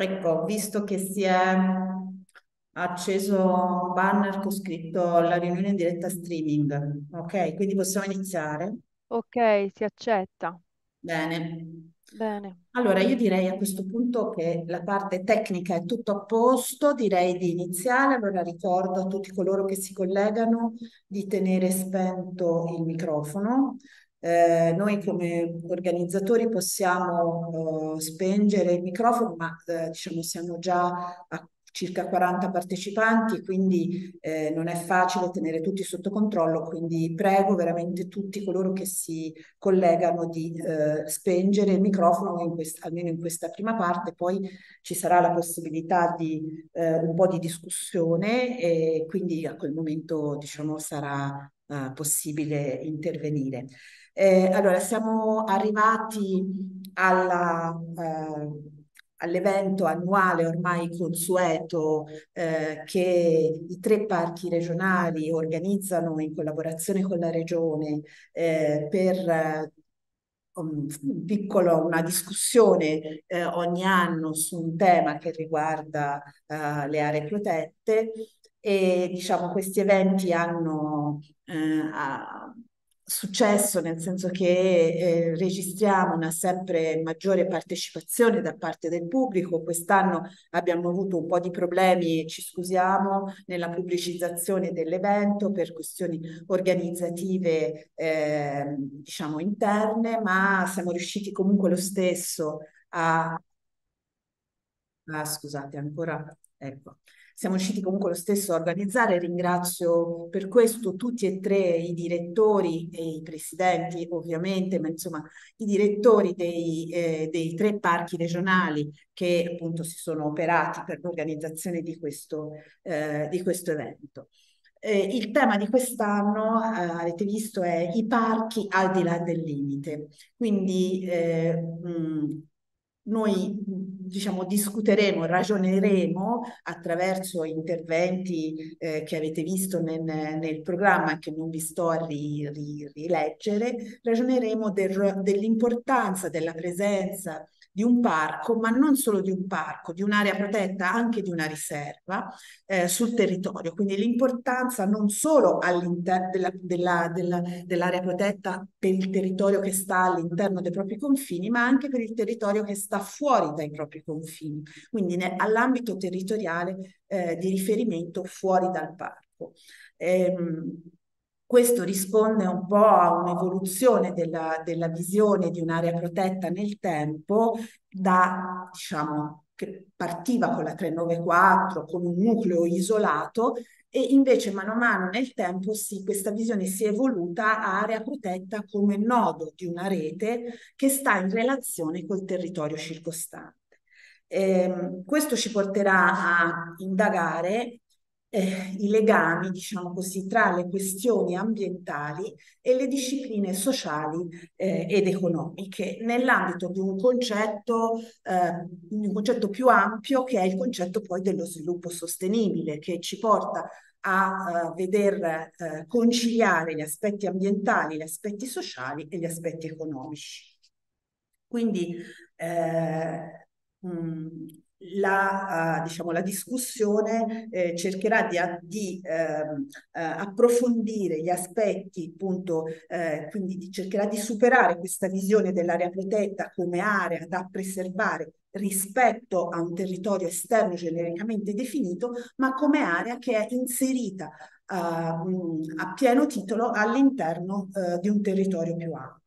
Ecco, visto che si è acceso un banner con scritto la riunione in diretta streaming, ok? Quindi possiamo iniziare? Ok, si accetta. Bene. Bene. Allora, io direi a questo punto che la parte tecnica è tutto a posto, direi di iniziare. Allora ricordo a tutti coloro che si collegano di tenere spento il microfono. Eh, noi come organizzatori possiamo eh, spengere il microfono, ma eh, diciamo siamo già a circa 40 partecipanti, quindi eh, non è facile tenere tutti sotto controllo, quindi prego veramente tutti coloro che si collegano di eh, spengere il microfono in almeno in questa prima parte, poi ci sarà la possibilità di eh, un po' di discussione e quindi a quel momento diciamo sarà possibile intervenire. Eh, allora, siamo arrivati alla eh, all'evento annuale ormai consueto eh, che i tre parchi regionali organizzano in collaborazione con la regione eh, per un piccolo, una discussione eh, ogni anno su un tema che riguarda uh, le aree protette. E diciamo questi eventi hanno eh, successo, nel senso che eh, registriamo una sempre maggiore partecipazione da parte del pubblico. Quest'anno abbiamo avuto un po' di problemi, ci scusiamo, nella pubblicizzazione dell'evento per questioni organizzative, eh, diciamo, interne, ma siamo riusciti comunque lo stesso a... Ah, scusate, ancora... Ecco siamo riusciti comunque lo stesso a organizzare. Ringrazio per questo tutti e tre i direttori e i presidenti, ovviamente, ma insomma i direttori dei, eh, dei tre parchi regionali che appunto si sono operati per l'organizzazione di questo, eh, di questo evento. Eh, il tema di quest'anno, eh, avete visto, è i parchi al di là del limite. Quindi eh, mh, noi diciamo, discuteremo, ragioneremo attraverso interventi eh, che avete visto nel, nel, programma che non vi sto a ri, ri, rileggere, ragioneremo del, dell'importanza della presenza di un parco, ma non solo di un parco, di un'area protetta, anche di una riserva eh, sul territorio. Quindi l'importanza non solo all'interno della, della, della, dell'area protetta per il territorio che sta all'interno dei propri confini, ma anche per il territorio che sta fuori dai propri confini, quindi all'ambito territoriale eh, di riferimento fuori dal parco. Ehm, questo risponde un po' a un'evoluzione della, della visione di un'area protetta nel tempo da, diciamo, che partiva con la 394 come un nucleo isolato e invece mano a mano nel tempo sì, questa visione si è evoluta a area protetta come nodo di una rete che sta in relazione col territorio circostante. Eh, questo ci porterà a indagare eh, i legami, diciamo così, tra le questioni ambientali e le discipline sociali eh, ed economiche nell'ambito di un concetto, eh, un concetto più ampio che è il concetto poi dello sviluppo sostenibile che ci porta a uh, veder uh, conciliare gli aspetti ambientali, gli aspetti sociali e gli aspetti economici. Quindi eh, mh, la, uh, diciamo, la discussione eh, cercherà di, di eh, approfondire gli aspetti, appunto, eh, quindi di, cercherà di superare questa visione dell'area protetta come area da preservare rispetto a un territorio esterno genericamente definito, ma come area che è inserita uh, a pieno titolo all'interno uh, di un territorio più ampio.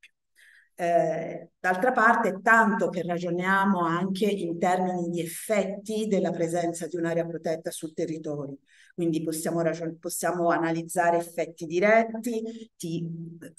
Eh, d'altra parte, tanto che ragioniamo anche in termini di effetti della presenza di un'area protetta sul territorio. Quindi possiamo, possiamo analizzare effetti diretti di,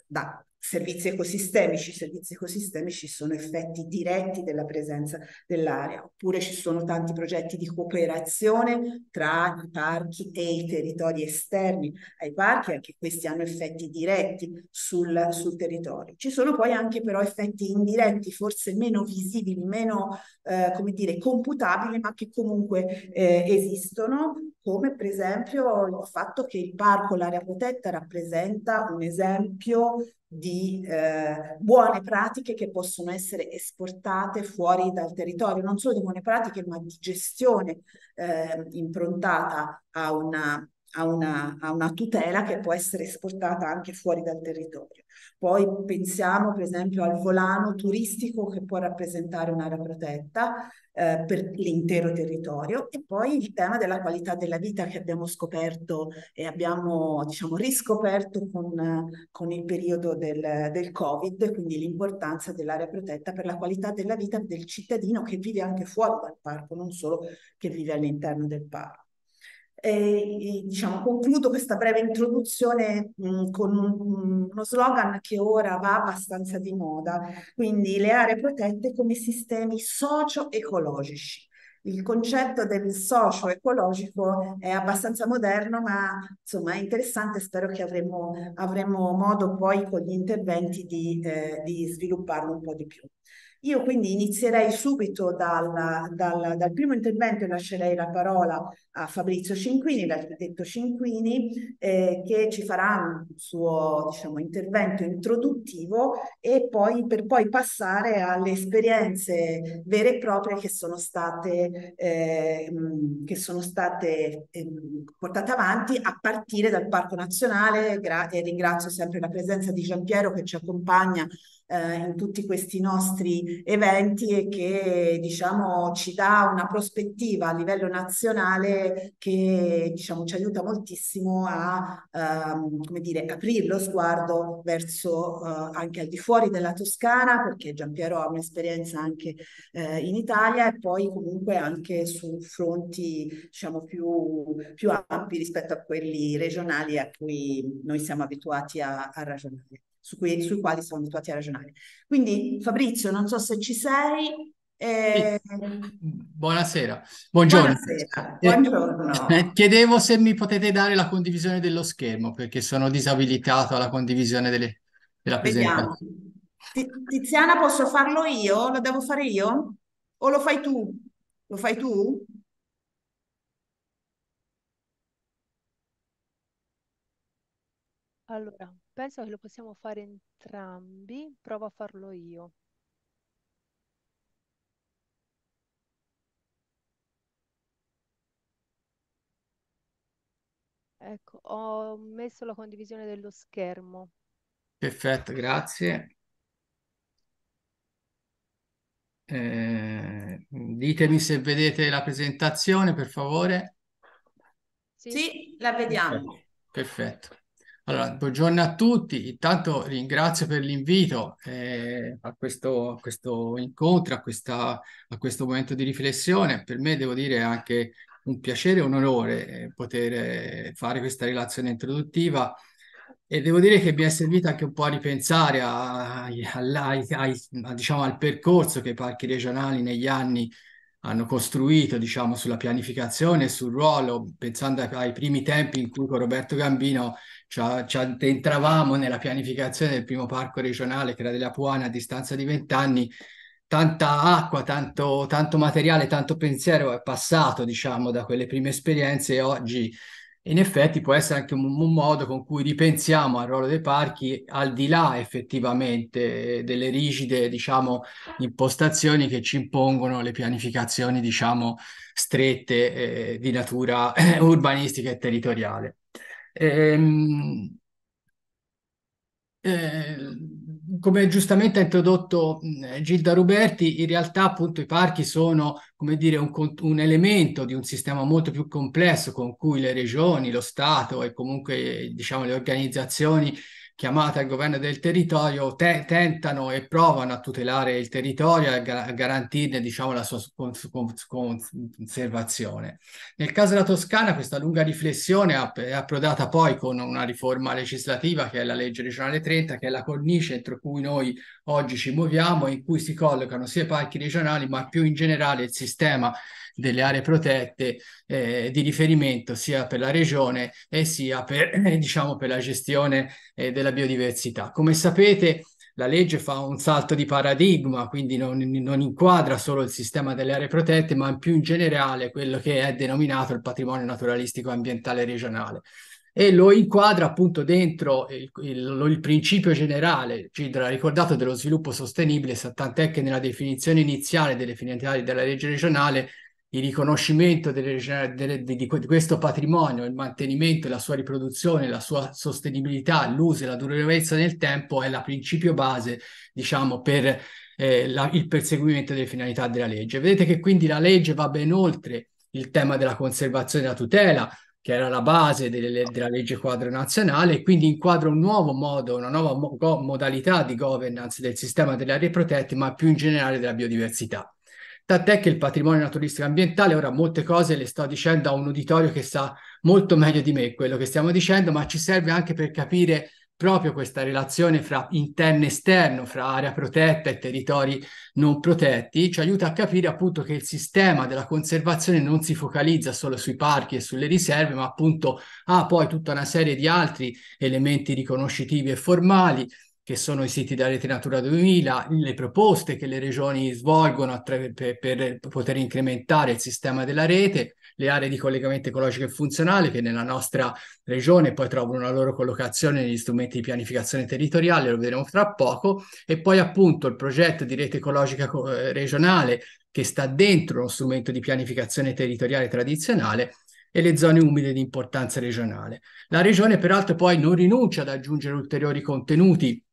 da servizi ecosistemici. I servizi ecosistemici sono effetti diretti della presenza dell'area, oppure ci sono tanti progetti di cooperazione tra i parchi e i territori esterni ai parchi, anche questi hanno effetti diretti sul, sul territorio. Ci sono poi anche però effetti indiretti, forse meno visibili, meno, eh, come dire, computabili, ma che comunque eh, esistono, come per esempio il fatto che il parco, l'area protetta, rappresenta un esempio di eh, buone pratiche che possono essere esportate fuori dal territorio, non solo di buone pratiche, ma di gestione eh, improntata a una a una, a una, tutela che può essere esportata anche fuori dal territorio. Poi pensiamo per esempio al volano turistico che può rappresentare un'area protetta eh, per l'intero territorio e poi il tema della qualità della vita che abbiamo scoperto e abbiamo diciamo riscoperto con, con il periodo del, del Covid, quindi l'importanza dell'area protetta per la qualità della vita del cittadino che vive anche fuori dal parco, non solo che vive all'interno del parco. E, diciamo, concludo questa breve introduzione mh, con un, uno slogan che ora va abbastanza di moda, quindi le aree protette come sistemi socio-ecologici. Il concetto del socio-ecologico è abbastanza moderno, ma insomma è interessante, spero che avremo, avremo modo poi con gli interventi di, eh, di svilupparlo un po' di più. Io quindi inizierei subito dal, dal, dal, primo intervento e lascerei la parola a Fabrizio Cinquini, l'architetto Cinquini, eh, che ci farà un suo diciamo, intervento introduttivo e poi per poi passare alle esperienze vere e proprie che sono state, eh, che sono state eh, portate avanti a partire dal Parco Nazionale. Gra- e ringrazio sempre la presenza di Giampiero che ci accompagna eh, in tutti questi nostri eventi e che diciamo ci dà una prospettiva a livello nazionale che diciamo ci aiuta moltissimo a ehm, come dire aprire lo sguardo verso eh, anche al di fuori della Toscana perché Giampiero ha un'esperienza anche eh, in Italia e poi comunque anche su fronti diciamo più, più ampi rispetto a quelli regionali a cui noi siamo abituati a, a ragionare su cui, sui quali siamo abituati a ragionare. Quindi Fabrizio, non so se ci sei. Eh... Buonasera, buongiorno. Buonasera. buongiorno. Eh, chiedevo se mi potete dare la condivisione dello schermo perché sono disabilitato alla condivisione delle, della presentazione. Tiziana, posso farlo io? Lo devo fare io? O lo fai tu? Lo fai tu? Allora, penso che lo possiamo fare entrambi. Provo a farlo io. Ecco, ho messo la condivisione dello schermo. Perfetto, grazie. Eh, ditemi se vedete la presentazione, per favore. Sì, sì la vediamo. Perfetto. Perfetto. Allora, buongiorno a tutti. Intanto ringrazio per l'invito eh, a, questo, a, questo, incontro, a, questa, a, questo momento di riflessione. Per me devo dire anche un piacere e un onore eh, poter eh, fare questa relazione introduttiva e devo dire che mi è servita anche un po' a ripensare a, a, diciamo, al percorso che i parchi regionali negli anni hanno costruito, diciamo, sulla pianificazione e sul ruolo, pensando ai primi tempi in cui con Roberto Gambino ci, ci addentravamo nella pianificazione del primo parco regionale, che era della Puana, a distanza di vent'anni, tanta acqua, tanto, tanto materiale, tanto pensiero è passato, diciamo, da quelle prime esperienze e oggi in effetti può essere anche un, un, modo con cui ripensiamo al ruolo dei parchi al di là effettivamente delle rigide, diciamo, impostazioni che ci impongono le pianificazioni, diciamo, strette eh, di natura eh, urbanistica e territoriale. Ehm, eh, come giustamente ha introdotto Gilda Ruberti, in realtà appunto i parchi sono, come dire, un, un, elemento di un sistema molto più complesso con cui le regioni, lo Stato e comunque diciamo le organizzazioni chiamate al governo del territorio te tentano e provano a tutelare il territorio e a, ga a garantirne diciamo, la sua conservazione. Nel caso della Toscana questa lunga riflessione è approdata poi con una riforma legislativa che è la legge regionale 30, che è la cornice entro cui noi oggi ci muoviamo e in cui si collocano sia i parchi regionali ma più in generale il sistema delle aree protette eh, di riferimento sia per la regione e sia per, eh, diciamo, per la gestione eh, della biodiversità. Come sapete, la legge fa un salto di paradigma, quindi non, non, inquadra solo il sistema delle aree protette, ma più in generale quello che è denominato il patrimonio naturalistico ambientale regionale. e lo inquadra appunto dentro il, il, il principio generale, Cidra ha ricordato, dello sviluppo sostenibile, tant'è che nella definizione iniziale delle finalità della legge regionale il riconoscimento delle, delle, di, di, questo patrimonio, il mantenimento, la sua riproduzione, la sua sostenibilità, l'uso e la durabilità nel tempo è la principio base, diciamo, per eh, la, il perseguimento delle finalità della legge. Vedete che quindi la legge va ben oltre il tema della conservazione e della tutela, che era la base delle, della legge quadro nazionale, e quindi inquadra un nuovo modo, una nuova mo modalità di governance del sistema delle aree protette, ma più in generale della biodiversità. Tant'è che il patrimonio naturalistico ambientale, ora molte cose le sto dicendo a un uditorio che sa molto meglio di me quello che stiamo dicendo, ma ci serve anche per capire proprio questa relazione fra interno e esterno, fra area protetta e territori non protetti, ci aiuta a capire appunto che il sistema della conservazione non si focalizza solo sui parchi e sulle riserve, ma appunto ha poi tutta una serie di altri elementi riconoscitivi e formali che sono i siti della rete Natura 2000, le proposte che le regioni svolgono per, per poter incrementare il sistema della rete, le aree di collegamento ecologico e funzionale che nella nostra regione poi trovano una loro collocazione negli strumenti di pianificazione territoriale, lo vedremo tra poco, e poi appunto il progetto di rete ecologica eh, regionale che sta dentro uno strumento di pianificazione territoriale tradizionale e le zone umide di importanza regionale. La regione peraltro poi non rinuncia ad aggiungere ulteriori contenuti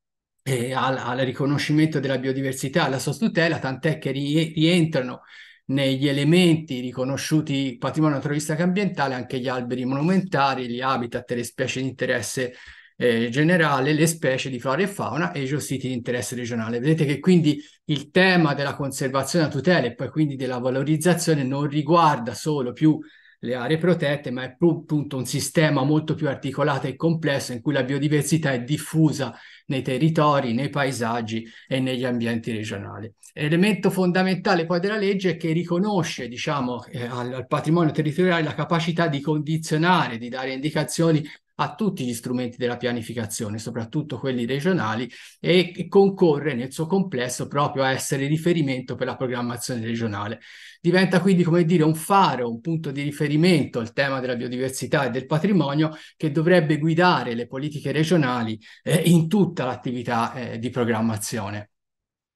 eh, al, al, riconoscimento della biodiversità, alla sua tutela, tant'è che rientrano negli elementi riconosciuti patrimonio naturalistico ambientale anche gli alberi monumentali, gli habitat le specie di interesse eh, generale, le specie di flora e fauna e i geositi di interesse regionale. Vedete che quindi il tema della conservazione e tutela e poi quindi della valorizzazione non riguarda solo più le aree protette, ma è appunto un sistema molto più articolato e complesso in cui la biodiversità è diffusa nei territori, nei paesaggi e negli ambienti regionali. Elemento fondamentale poi della legge è che riconosce diciamo, eh, al, al patrimonio territoriale la capacità di condizionare, di dare indicazioni a tutti gli strumenti della pianificazione, soprattutto quelli regionali, e concorre nel suo complesso proprio a essere riferimento per la programmazione regionale. Diventa quindi, come dire, un faro, un punto di riferimento al tema della biodiversità e del patrimonio che dovrebbe guidare le politiche regionali eh, in tutta l'attività eh, di programmazione.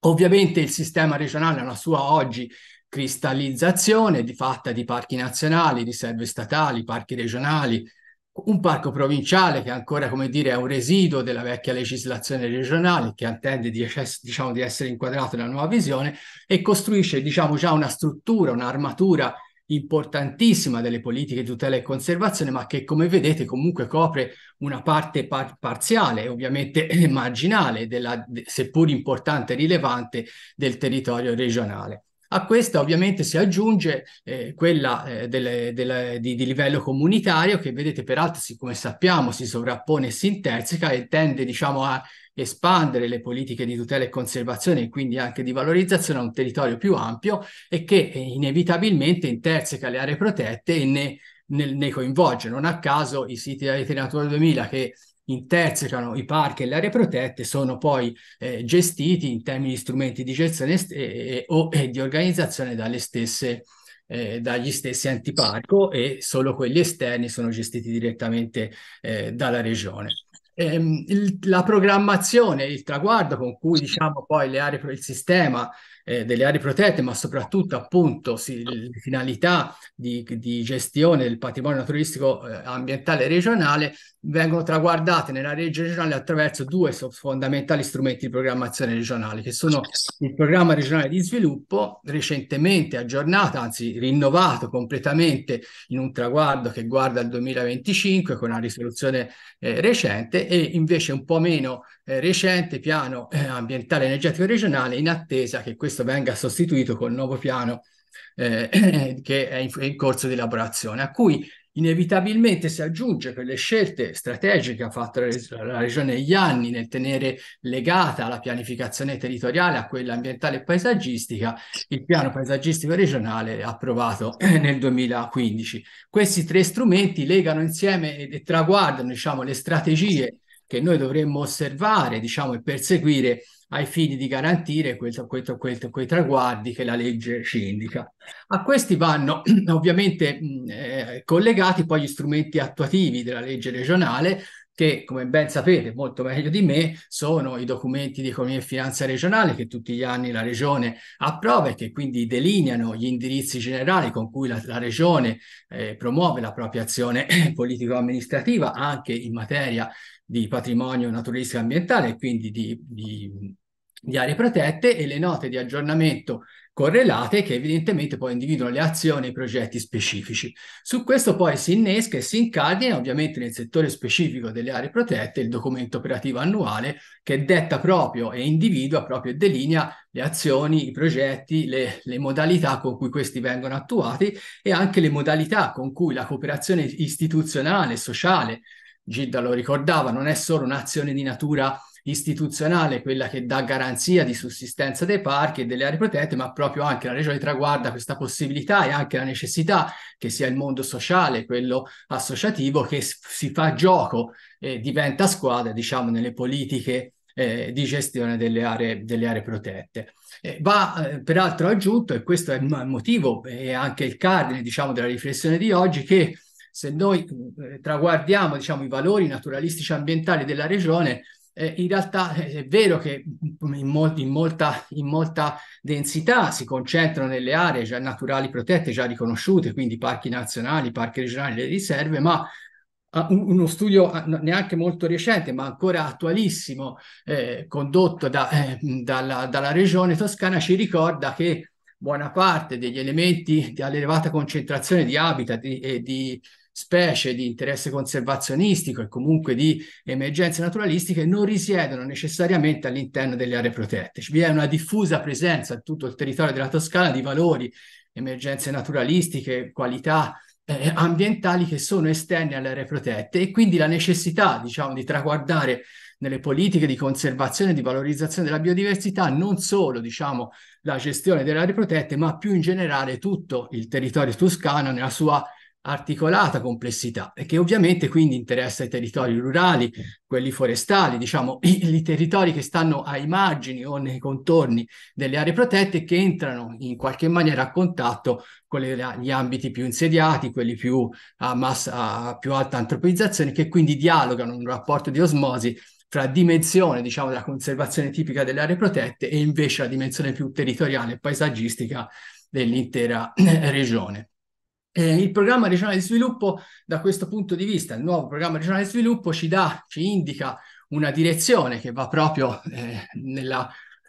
Ovviamente il sistema regionale ha una sua oggi cristallizzazione di fatta di parchi nazionali, riserve statali, parchi regionali, un parco provinciale che ancora, come dire, è un residuo della vecchia legislazione regionale che attende di, diciamo, di essere inquadrato nella nuova visione e costruisce, diciamo, già una struttura, un'armatura importantissima delle politiche di tutela e conservazione, ma che, come vedete, comunque copre una parte par parziale, ovviamente marginale, della, seppur importante e rilevante, del territorio regionale. A questa ovviamente si aggiunge eh, quella eh, delle, delle, di, di, livello comunitario che vedete peraltro si, come sappiamo si sovrappone e si interseca e tende diciamo a espandere le politiche di tutela e conservazione e quindi anche di valorizzazione a un territorio più ampio e che eh, inevitabilmente interseca le aree protette e ne, ne, ne coinvolge. Non a caso i siti della rete Natura 2000 che intersecano i parchi e le aree protette sono poi eh, gestiti in termini di strumenti di gestione e, o e di organizzazione dalle stesse, eh, dagli stessi enti parco e solo quelli esterni sono gestiti direttamente eh, dalla regione. Ehm, il, la programmazione, il traguardo con cui diciamo poi le aree, il sistema eh, delle aree protette, ma soprattutto appunto sì, le finalità di, di, gestione del patrimonio naturalistico eh, ambientale regionale vengono traguardate nella legge regionale attraverso due fondamentali strumenti di programmazione regionale, che sono il programma regionale di sviluppo, recentemente aggiornato, anzi rinnovato completamente in un traguardo che guarda il 2025 con una risoluzione eh, recente e invece un po' meno eh, recente piano eh, ambientale energetico regionale in attesa che questo venga sostituito col nuovo piano eh, che è in, è in corso di elaborazione, a cui inevitabilmente si aggiunge per le scelte strategiche che ha fatto la, Regione negli anni nel tenere legata la pianificazione territoriale a quella ambientale e paesaggistica, il piano paesaggistico regionale approvato nel 2015. Questi tre strumenti legano insieme e traguardano diciamo, le strategie che noi dovremmo osservare diciamo, e perseguire ai fini di garantire quei, quei, quei, quei traguardi che la legge ci indica. A questi vanno ovviamente eh, collegati poi gli strumenti attuativi della legge regionale, che come ben sapete molto meglio di me sono i documenti di economia e finanza regionale che tutti gli anni la regione approva e che quindi delineano gli indirizzi generali con cui la, la regione eh, promuove la propria azione politico-amministrativa anche in materia di patrimonio naturalistico ambientale e quindi di, di, di aree protette e le note di aggiornamento correlate che evidentemente poi individuano le azioni e i progetti specifici. Su questo poi si innesca e si incardina ovviamente nel settore specifico delle aree protette il documento operativo annuale che detta proprio e individua proprio e delinea le azioni, i progetti, le, le modalità con cui questi vengono attuati e anche le modalità con cui la cooperazione istituzionale, sociale, Gilda lo ricordava, non è solo un'azione di natura istituzionale, quella che dà garanzia di sussistenza dei parchi e delle aree protette, ma proprio anche la Regione traguarda questa possibilità e anche la necessità che sia il mondo sociale, quello associativo, che si fa gioco e diventa squadra, diciamo, nelle politiche eh, di gestione delle aree, delle aree protette. Eh, va eh, peraltro aggiunto, e questo è il motivo e anche il cardine, diciamo, della riflessione di oggi, che se noi eh, traguardiamo, diciamo, i valori naturalistici ambientali della regione, eh, in realtà eh, è vero che in, mol- in, molta, in, molta, densità si concentrano nelle aree già naturali protette, già riconosciute, quindi parchi nazionali, parchi regionali, le riserve, ma uno studio neanche molto recente, ma ancora attualissimo, eh, condotto da, eh, dalla, dalla, regione toscana, ci ricorda che buona parte degli elementi di elevata concentrazione di habitat e di, specie di interesse conservazionistico e comunque di emergenze naturalistiche non risiedono necessariamente all'interno delle aree protette. Vi è una diffusa presenza in tutto il territorio della Toscana di valori, emergenze naturalistiche, qualità eh, ambientali che sono esterni alle aree protette e quindi la necessità, diciamo, di traguardare nelle politiche di conservazione e di valorizzazione della biodiversità non solo, diciamo, la gestione delle aree protette, ma più in generale tutto il territorio toscano nella sua articolata complessità e che ovviamente quindi interessa i territori rurali, quelli forestali, diciamo i, i, territori che stanno ai margini o nei contorni delle aree protette che entrano in qualche maniera a contatto con le, gli ambiti più insediati, quelli più a, massa, a più alta antropizzazione, che quindi dialogano in un rapporto di osmosi fra dimensione, diciamo, della conservazione tipica delle aree protette e invece la dimensione più territoriale e paesaggistica dell'intera regione. Eh, il programma regionale di sviluppo da questo punto di vista, il nuovo programma regionale di sviluppo ci dà, ci indica una direzione che va proprio eh, nella,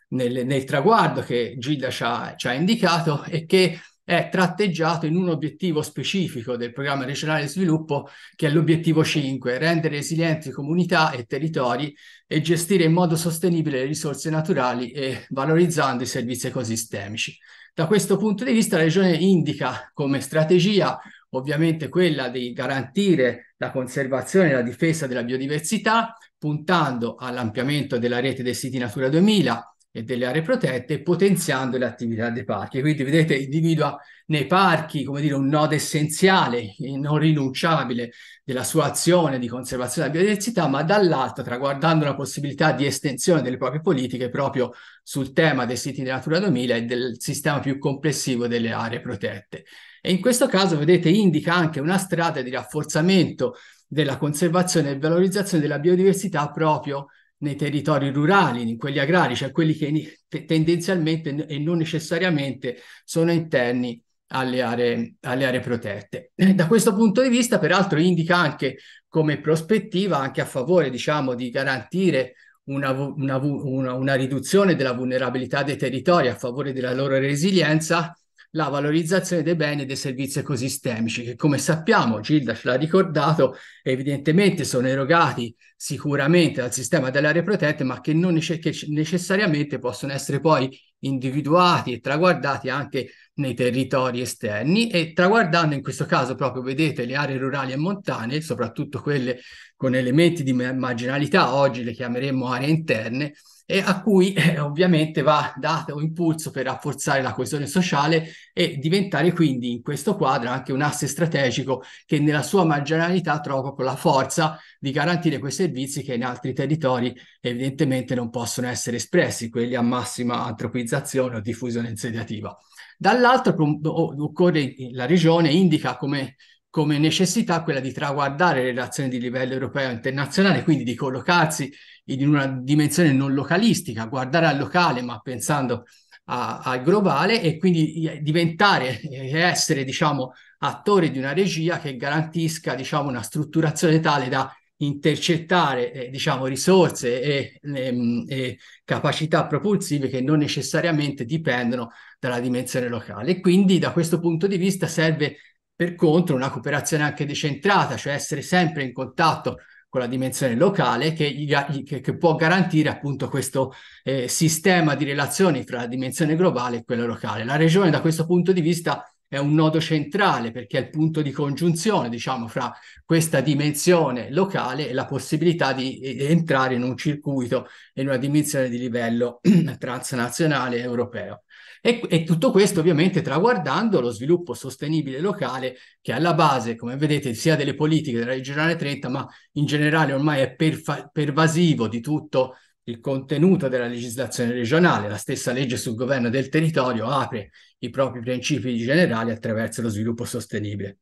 nel, nel, traguardo che Gilda ci ha, ci ha indicato e che è tratteggiato in un obiettivo specifico del programma regionale di sviluppo che è l'obiettivo 5, rendere resilienti comunità e territori e gestire in modo sostenibile le risorse naturali e valorizzando i servizi ecosistemici. Da questo punto di vista la Regione indica come strategia ovviamente quella di garantire la conservazione e la difesa della biodiversità, puntando all'ampliamento della rete dei siti Natura 2000, e delle aree protette, potenziando le attività dei parchi. Quindi vedete, individua nei parchi, come dire, un nodo essenziale non rinunciabile della sua azione di conservazione della biodiversità, ma dall'altro traguardando la possibilità di estensione delle proprie politiche proprio sul tema dei siti di Natura 2000 e del sistema più complessivo delle aree protette. E in questo caso, vedete, indica anche una strada di rafforzamento della conservazione e valorizzazione della biodiversità proprio nei territori rurali, in quelli agrari, cioè quelli che tendenzialmente e non necessariamente sono interni alle aree, alle aree protette. Da questo punto di vista, peraltro, indica anche come prospettiva, anche a favore, diciamo, di garantire una, una, una, una riduzione della vulnerabilità dei territori a favore della loro resilienza, la valorizzazione dei beni e dei servizi ecosistemici, che come sappiamo, Gilda ce l'ha ricordato, evidentemente sono erogati sicuramente dal sistema delle aree protette, ma che non nece- che necessariamente possono essere poi individuati e traguardati anche nei territori esterni. E traguardando in questo caso proprio, vedete, le aree rurali e montane, soprattutto quelle con elementi di marginalità, oggi le chiameremmo aree interne, e a cui eh, ovviamente va dato impulso per rafforzare la coesione sociale e diventare quindi in questo quadro anche un asse strategico che nella sua marginalità trova proprio la forza di garantire quei servizi che in altri territori evidentemente non possono essere espressi, quelli a massima antropizzazione o diffusione insediativa. Dall'altro occorre, la regione indica come come necessità quella di traguardare le relazioni di livello europeo e internazionale, quindi di collocarsi in una dimensione non localistica, guardare al locale ma pensando al globale e quindi diventare e essere, diciamo, attore di una regia che garantisca, diciamo, una strutturazione tale da intercettare eh, diciamo, risorse e, ehm, e, capacità propulsive che non necessariamente dipendono dalla dimensione locale. Quindi da questo punto di vista serve per contro una cooperazione anche decentrata, cioè essere sempre in contatto con la dimensione locale che, che, che può garantire appunto questo eh, sistema di relazioni fra la dimensione globale e quella locale. La regione da questo punto di vista è un nodo centrale perché è il punto di congiunzione, diciamo, fra questa dimensione locale e la possibilità di entrare in un circuito, in una dimensione di livello transnazionale europeo. E, e, tutto questo ovviamente traguardando lo sviluppo sostenibile locale che è alla base, come vedete, sia delle politiche della regionale 30, ma in generale ormai è perfa- pervasivo di tutto il contenuto della legislazione regionale. La stessa legge sul governo del territorio apre i propri principi generali attraverso lo sviluppo sostenibile.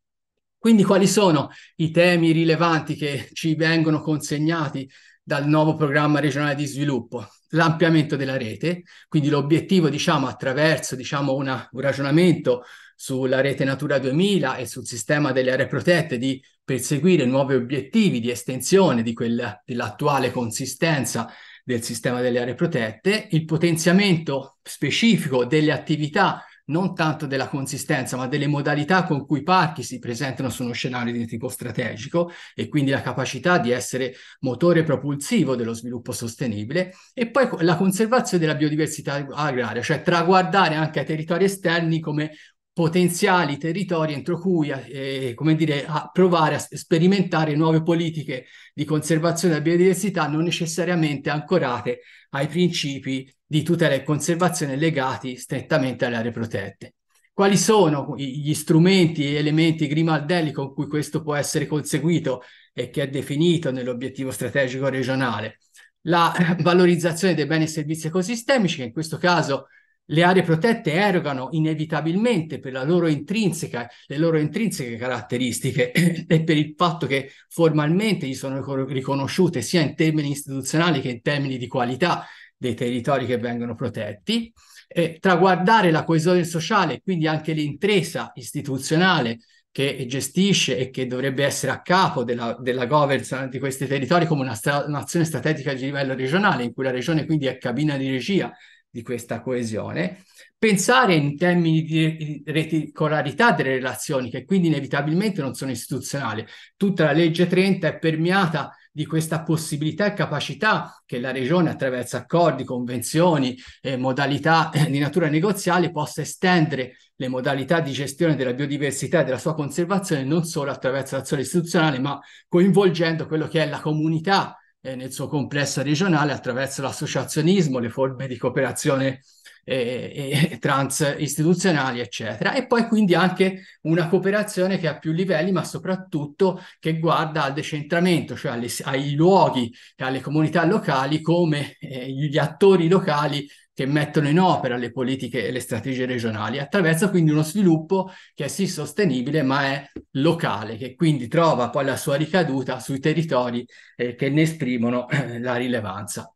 Quindi quali sono i temi rilevanti che ci vengono consegnati dal nuovo programma regionale di sviluppo? l'ampliamento della rete, quindi l'obiettivo, diciamo, attraverso diciamo, una, un ragionamento sulla rete Natura 2000 e sul sistema delle aree protette di perseguire nuovi obiettivi di estensione di quella, dell'attuale consistenza del sistema delle aree protette, il potenziamento specifico delle attività non tanto della consistenza, ma delle modalità con cui i parchi si presentano su uno scenario di tipo strategico e quindi la capacità di essere motore propulsivo dello sviluppo sostenibile e poi la conservazione della biodiversità agraria, cioè traguardare anche ai territori esterni come potenziali territori entro cui, eh, come dire, a provare a sperimentare nuove politiche di conservazione della biodiversità non necessariamente ancorate ai principi di tutela e conservazione legati strettamente alle aree protette. Quali sono gli strumenti e elementi grimaldelli con cui questo può essere conseguito e che è definito nell'obiettivo strategico regionale? La valorizzazione dei beni e servizi ecosistemici, che in questo caso le aree protette erogano inevitabilmente per la loro intrinseca, le loro intrinseche caratteristiche e per il fatto che formalmente gli sono riconosciute sia in termini istituzionali che in termini di qualità dei territori che vengono protetti, e traguardare la coesione sociale, quindi anche l'impresa istituzionale che gestisce e che dovrebbe essere a capo della, della governance di questi territori come una stra- un'azione strategica di livello regionale, in cui la regione quindi è cabina di regia di questa coesione, pensare in termini di reticolarità delle relazioni, che quindi inevitabilmente non sono istituzionali. Tutta la legge 30 è permeata di questa possibilità e capacità che la regione attraverso accordi, convenzioni e modalità eh, di natura negoziale possa estendere le modalità di gestione della biodiversità e della sua conservazione non solo attraverso l'azione istituzionale, ma coinvolgendo quello che è la comunità eh, nel suo complesso regionale attraverso l'associazionismo, le forme di cooperazione eh, eh, trans istituzionali, eccetera. E poi quindi anche una cooperazione che ha più livelli, ma soprattutto che guarda al decentramento, cioè alle, ai luoghi e alle comunità locali come eh, gli attori locali che mettono in opera le politiche e le strategie regionali, attraverso quindi uno sviluppo che è sì sostenibile ma è locale, che quindi trova poi la sua ricaduta sui territori eh, che ne esprimono eh, la rilevanza.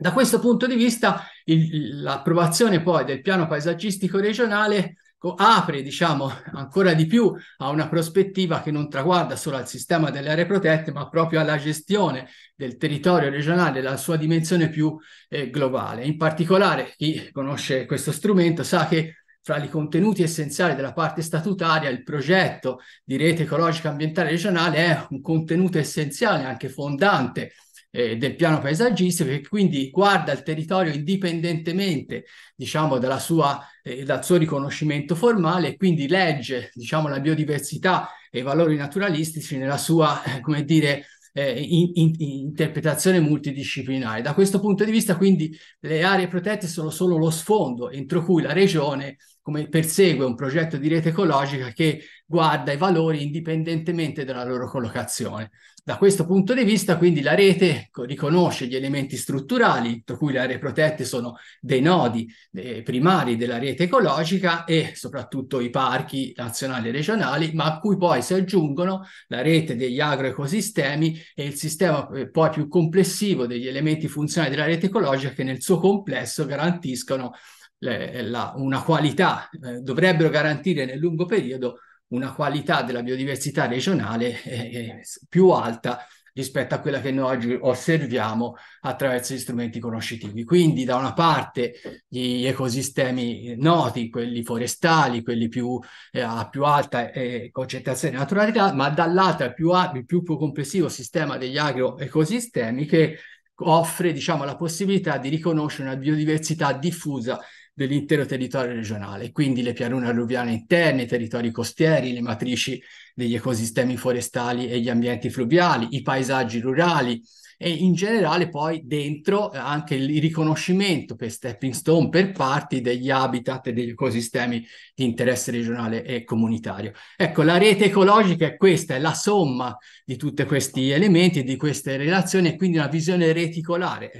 Da questo punto di vista il, l'approvazione poi del piano paesaggistico regionale apre, diciamo, ancora di più a una prospettiva che non traguarda solo al sistema delle aree protette, ma proprio alla gestione del territorio regionale, la sua dimensione più eh, globale. In particolare, chi conosce questo strumento sa che fra i contenuti essenziali della parte statutaria, il progetto di rete ecologica ambientale regionale è un contenuto essenziale, anche fondante eh, del piano paesaggistico che quindi guarda il territorio indipendentemente diciamo dalla sua, eh, dal suo riconoscimento formale e quindi legge diciamo la biodiversità e i valori naturalistici nella sua eh, come dire eh, in, in, interpretazione multidisciplinare. Da questo punto di vista, quindi, le aree protette sono solo lo sfondo entro cui la regione come persegue un progetto di rete ecologica che guarda i valori indipendentemente dalla loro collocazione. Da questo punto di vista, quindi, la rete riconosce gli elementi strutturali, tra cui le aree protette sono dei nodi eh, primari della rete ecologica e soprattutto i parchi nazionali e regionali, ma a cui poi si aggiungono la rete degli agroecosistemi e il sistema eh, poi più complessivo degli elementi funzionali della rete ecologica che nel suo complesso garantiscono le, la, una qualità, eh, dovrebbero garantire nel lungo periodo una qualità della biodiversità regionale eh, più alta rispetto a quella che noi oggi osserviamo attraverso gli strumenti conoscitivi. Quindi da una parte gli ecosistemi noti, quelli forestali, quelli più, eh, a più alta eh, concentrazione di naturalità, ma dall'altra più, il più, più complessivo sistema degli agroecosistemi che offre diciamo, la possibilità di riconoscere una biodiversità diffusa dell'intero territorio regionale, quindi le pianure alluviali interne, i territori costieri, le matrici degli ecosistemi forestali e gli ambienti fluviali, i paesaggi rurali e in generale poi dentro anche il riconoscimento per stepping stone per parti degli habitat e degli ecosistemi di interesse regionale e comunitario. Ecco, la rete ecologica è questa, è la somma di tutti questi elementi, di queste relazioni e quindi una visione reticolare,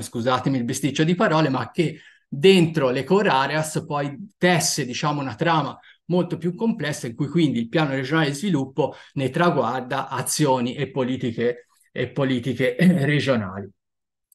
scusatemi il besticcio di parole, ma che dentro le core areas poi tesse diciamo una trama molto più complessa in cui quindi il piano regionale di sviluppo ne traguarda azioni e politiche, e politiche regionali.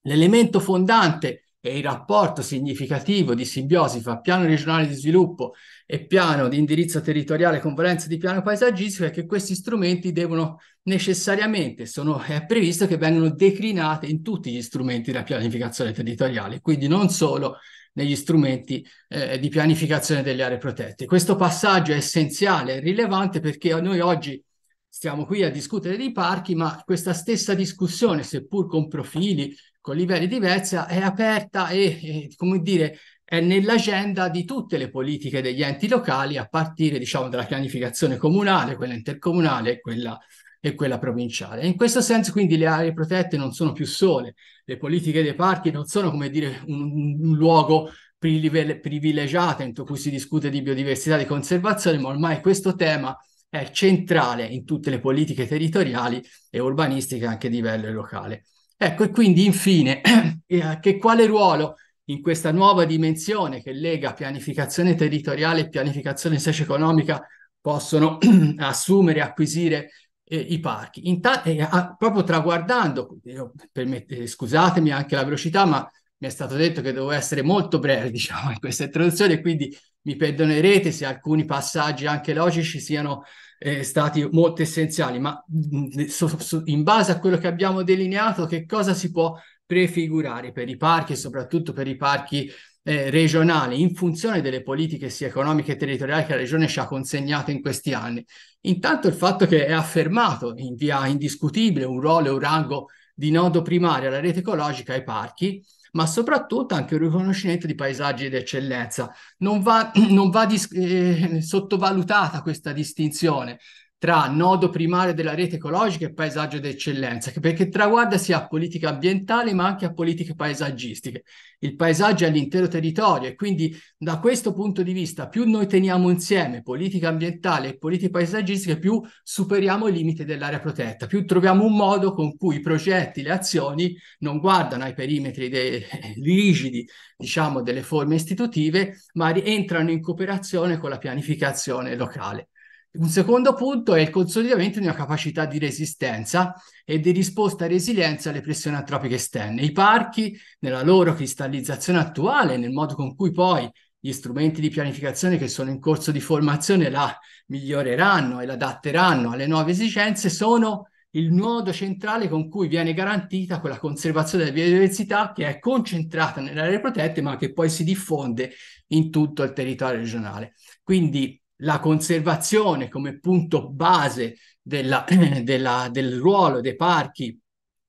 L'elemento fondante è il rapporto significativo di simbiosi fra piano regionale di sviluppo e piano di indirizzo territoriale con valenza di piano paesaggistico è che questi strumenti devono necessariamente, sono, è previsto che vengano declinati in tutti gli strumenti della pianificazione territoriale, quindi non solo negli strumenti eh, di pianificazione delle aree protette. Questo passaggio è essenziale, è rilevante perché noi oggi stiamo qui a discutere dei parchi, ma questa stessa discussione, seppur con profili, con livelli diversi, è aperta e, e come dire, è nell'agenda di tutte le politiche degli enti locali, a partire, diciamo, dalla pianificazione comunale, quella intercomunale, quella e quella provinciale. in questo senso quindi le aree protette non sono più sole, le politiche dei parchi non sono come dire un, un luogo privilegiato in cui si discute di biodiversità, di conservazione, ma ormai questo tema è centrale in tutte le politiche territoriali e urbanistiche anche a livello locale. Ecco, e quindi infine, eh, che quale ruolo in questa nuova dimensione che lega pianificazione territoriale e pianificazione socio-economica possono assumere e acquisire eh, i parchi. Inta- eh, proprio traguardando, io, permette, scusatemi anche la velocità, ma mi è stato detto che devo essere molto breve, diciamo, in questa introduzione, quindi mi perdonerete se alcuni passaggi anche logici siano eh, stati molto essenziali, ma mh, mm, so, so, in base a quello che abbiamo delineato, che cosa si può prefigurare per i parchi e soprattutto per i parchi eh, regionali in funzione delle politiche sia economiche e territoriali che la regione ci ha consegnato in questi anni. Intanto il fatto che è affermato in via indiscutibile un ruolo e un rango di nodo primario alla rete ecologica ai parchi, ma soprattutto anche un riconoscimento di paesaggi d'eccellenza. Non va, non va dis- eh, sottovalutata questa distinzione tra nodo primario della rete ecologica e paesaggio d'eccellenza, perché traguarda sia a politiche ambientali ma anche a politiche paesaggistiche. Il paesaggio è l'intero territorio e quindi da questo punto di vista più noi teniamo insieme politica ambientale e politiche paesaggistiche, più superiamo i limiti dell'area protetta, più troviamo un modo con cui i progetti, le azioni non guardano ai perimetri dei, rigidi, diciamo, delle forme istitutive, ma entrano in cooperazione con la pianificazione locale. Un secondo punto è il consolidamento di una capacità di resistenza e di risposta a resilienza alle pressioni antropiche esterne. I parchi, nella loro cristallizzazione attuale, nel modo con cui poi gli strumenti di pianificazione che sono in corso di formazione la miglioreranno e l'adatteranno alle nuove esigenze, sono il nodo centrale con cui viene garantita quella conservazione della biodiversità che è concentrata nelle aree protette ma che poi si diffonde in tutto il territorio regionale. Quindi la conservazione come punto base della, della, del ruolo dei parchi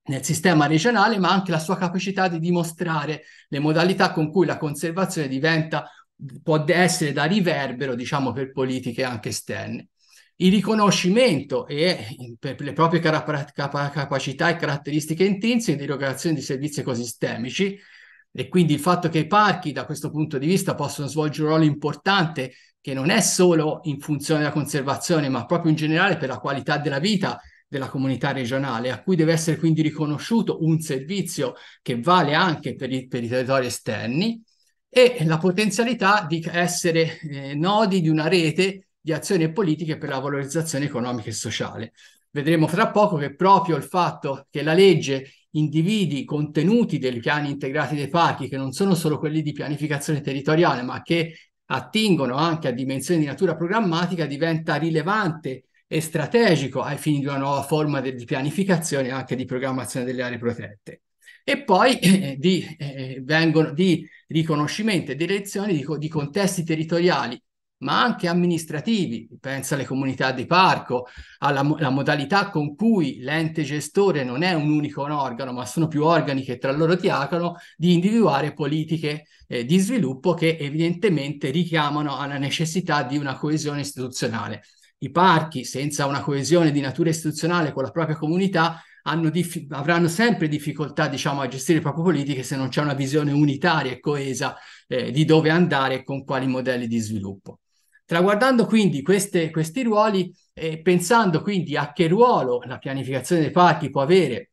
nel sistema regionale, ma anche la sua capacità di dimostrare le modalità con cui la conservazione diventa, può essere da riverbero, diciamo, per politiche anche esterne. il riconoscimento e per le proprie capacità e caratteristiche intrinseche di erogazione di servizi ecosistemici e quindi il fatto che i parchi da questo punto di vista possono svolgere un ruolo importante che non è solo in funzione della conservazione ma proprio in generale per la qualità della vita della comunità regionale, a cui deve essere quindi riconosciuto un servizio che vale anche per i, per i territori esterni e la potenzialità di essere eh, nodi di una rete di azioni e politiche per la valorizzazione economica e sociale. Vedremo fra poco che proprio il fatto che la legge individi i contenuti dei piani integrati dei parchi, che non sono solo quelli di pianificazione territoriale, ma che attingono anche a dimensioni di natura programmatica, diventa rilevante e strategico ai fini di una nuova forma de- di pianificazione e anche di programmazione delle aree protette. E poi eh, di, eh, vengono di riconoscimento e di elezioni di, di contesti territoriali ma anche amministrativi, pensa alle comunità di parco, alla mo- modalità con cui l'ente gestore non è un unico organo, ma sono più organi che tra loro dialogano, di individuare politiche eh, di sviluppo che evidentemente richiamano alla necessità di una coesione istituzionale. I parchi, senza una coesione di natura istituzionale con la propria comunità, Dif- avranno sempre difficoltà diciamo, a gestire le proprie politiche se non c'è una visione unitaria e coesa eh, di dove andare e con quali modelli di sviluppo. Traguardando quindi queste, questi ruoli e pensando quindi a che ruolo la pianificazione dei parchi può avere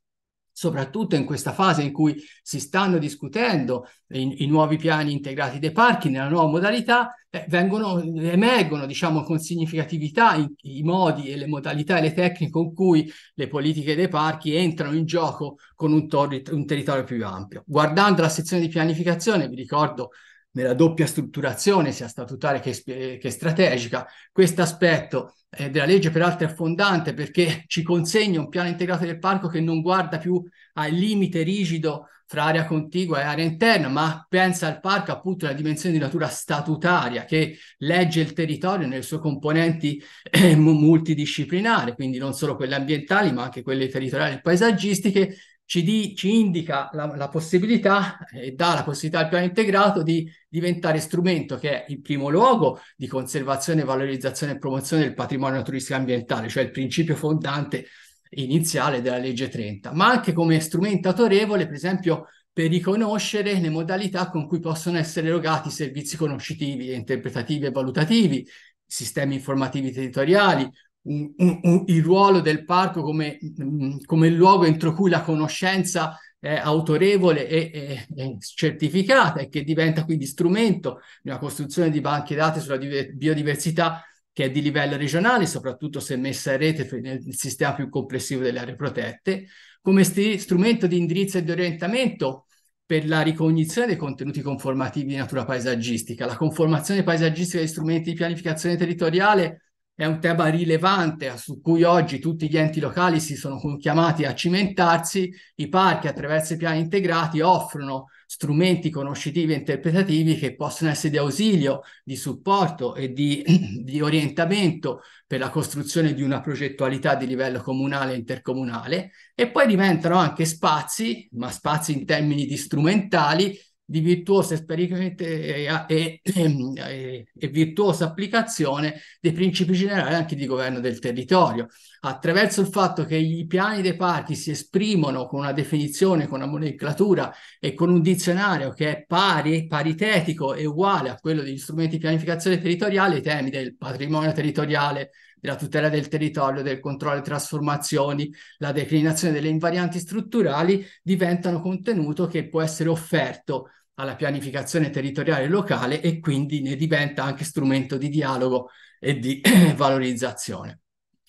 soprattutto in questa fase in cui si stanno discutendo i, i nuovi piani integrati dei parchi nella nuova modalità, eh, vengono, emergono diciamo, con significatività i, i, modi e le modalità e le tecniche con cui le politiche dei parchi entrano in gioco con un, tor- un territorio più ampio. Guardando la sezione di pianificazione, vi ricordo nella doppia strutturazione, sia statutaria che, che strategica. Questo aspetto eh, della legge peraltro è fondante perché ci consegna un piano integrato del parco che non guarda più al limite rigido fra area contigua e area interna, ma pensa al parco appunto alla dimensione di natura statutaria che legge il territorio nelle sue componenti eh, multidisciplinari, quindi non solo quelle ambientali, ma anche quelle territoriali e paesaggistiche, ci, di, ci indica la, la, possibilità e dà la possibilità al piano integrato di diventare strumento che è in primo luogo di conservazione, valorizzazione e promozione del patrimonio naturalistico ambientale, cioè il principio fondante iniziale della legge 30, ma anche come strumento autorevole, per esempio, per riconoscere le modalità con cui possono essere erogati servizi conoscitivi, interpretativi e valutativi, sistemi informativi territoriali, un, un, il ruolo del parco come, mm, come luogo entro cui la conoscenza è autorevole e, e, e, certificata e che diventa quindi strumento una costruzione di banche dati sulla biodiversità che è di livello regionale, soprattutto se messa in rete nel sistema più complessivo delle aree protette, come st- strumento di indirizzo e di orientamento per la ricognizione dei contenuti conformativi di natura paesaggistica. La conformazione paesaggistica degli strumenti di pianificazione territoriale è un tema rilevante su cui oggi tutti gli enti locali si sono chiamati a cimentarsi. I parchi attraverso i piani integrati offrono strumenti conoscitivi e interpretativi che possono essere di ausilio, di supporto e di, di orientamento per la costruzione di una progettualità di livello comunale e intercomunale e poi diventano anche spazi, ma spazi in termini di strumentali, di virtuosa e, e, e, e, virtuosa applicazione dei principi generali anche di governo del territorio, attraverso il fatto che i piani dei parchi si esprimono con una definizione, con una nomenclatura e con un dizionario che è pari, paritetico e uguale a quello degli strumenti di pianificazione territoriale, i temi del patrimonio territoriale, della tutela del territorio, del controllo delle trasformazioni, la declinazione delle invarianti strutturali diventano contenuto che può essere offerto alla pianificazione territoriale locale e quindi ne diventa anche strumento di dialogo e di valorizzazione.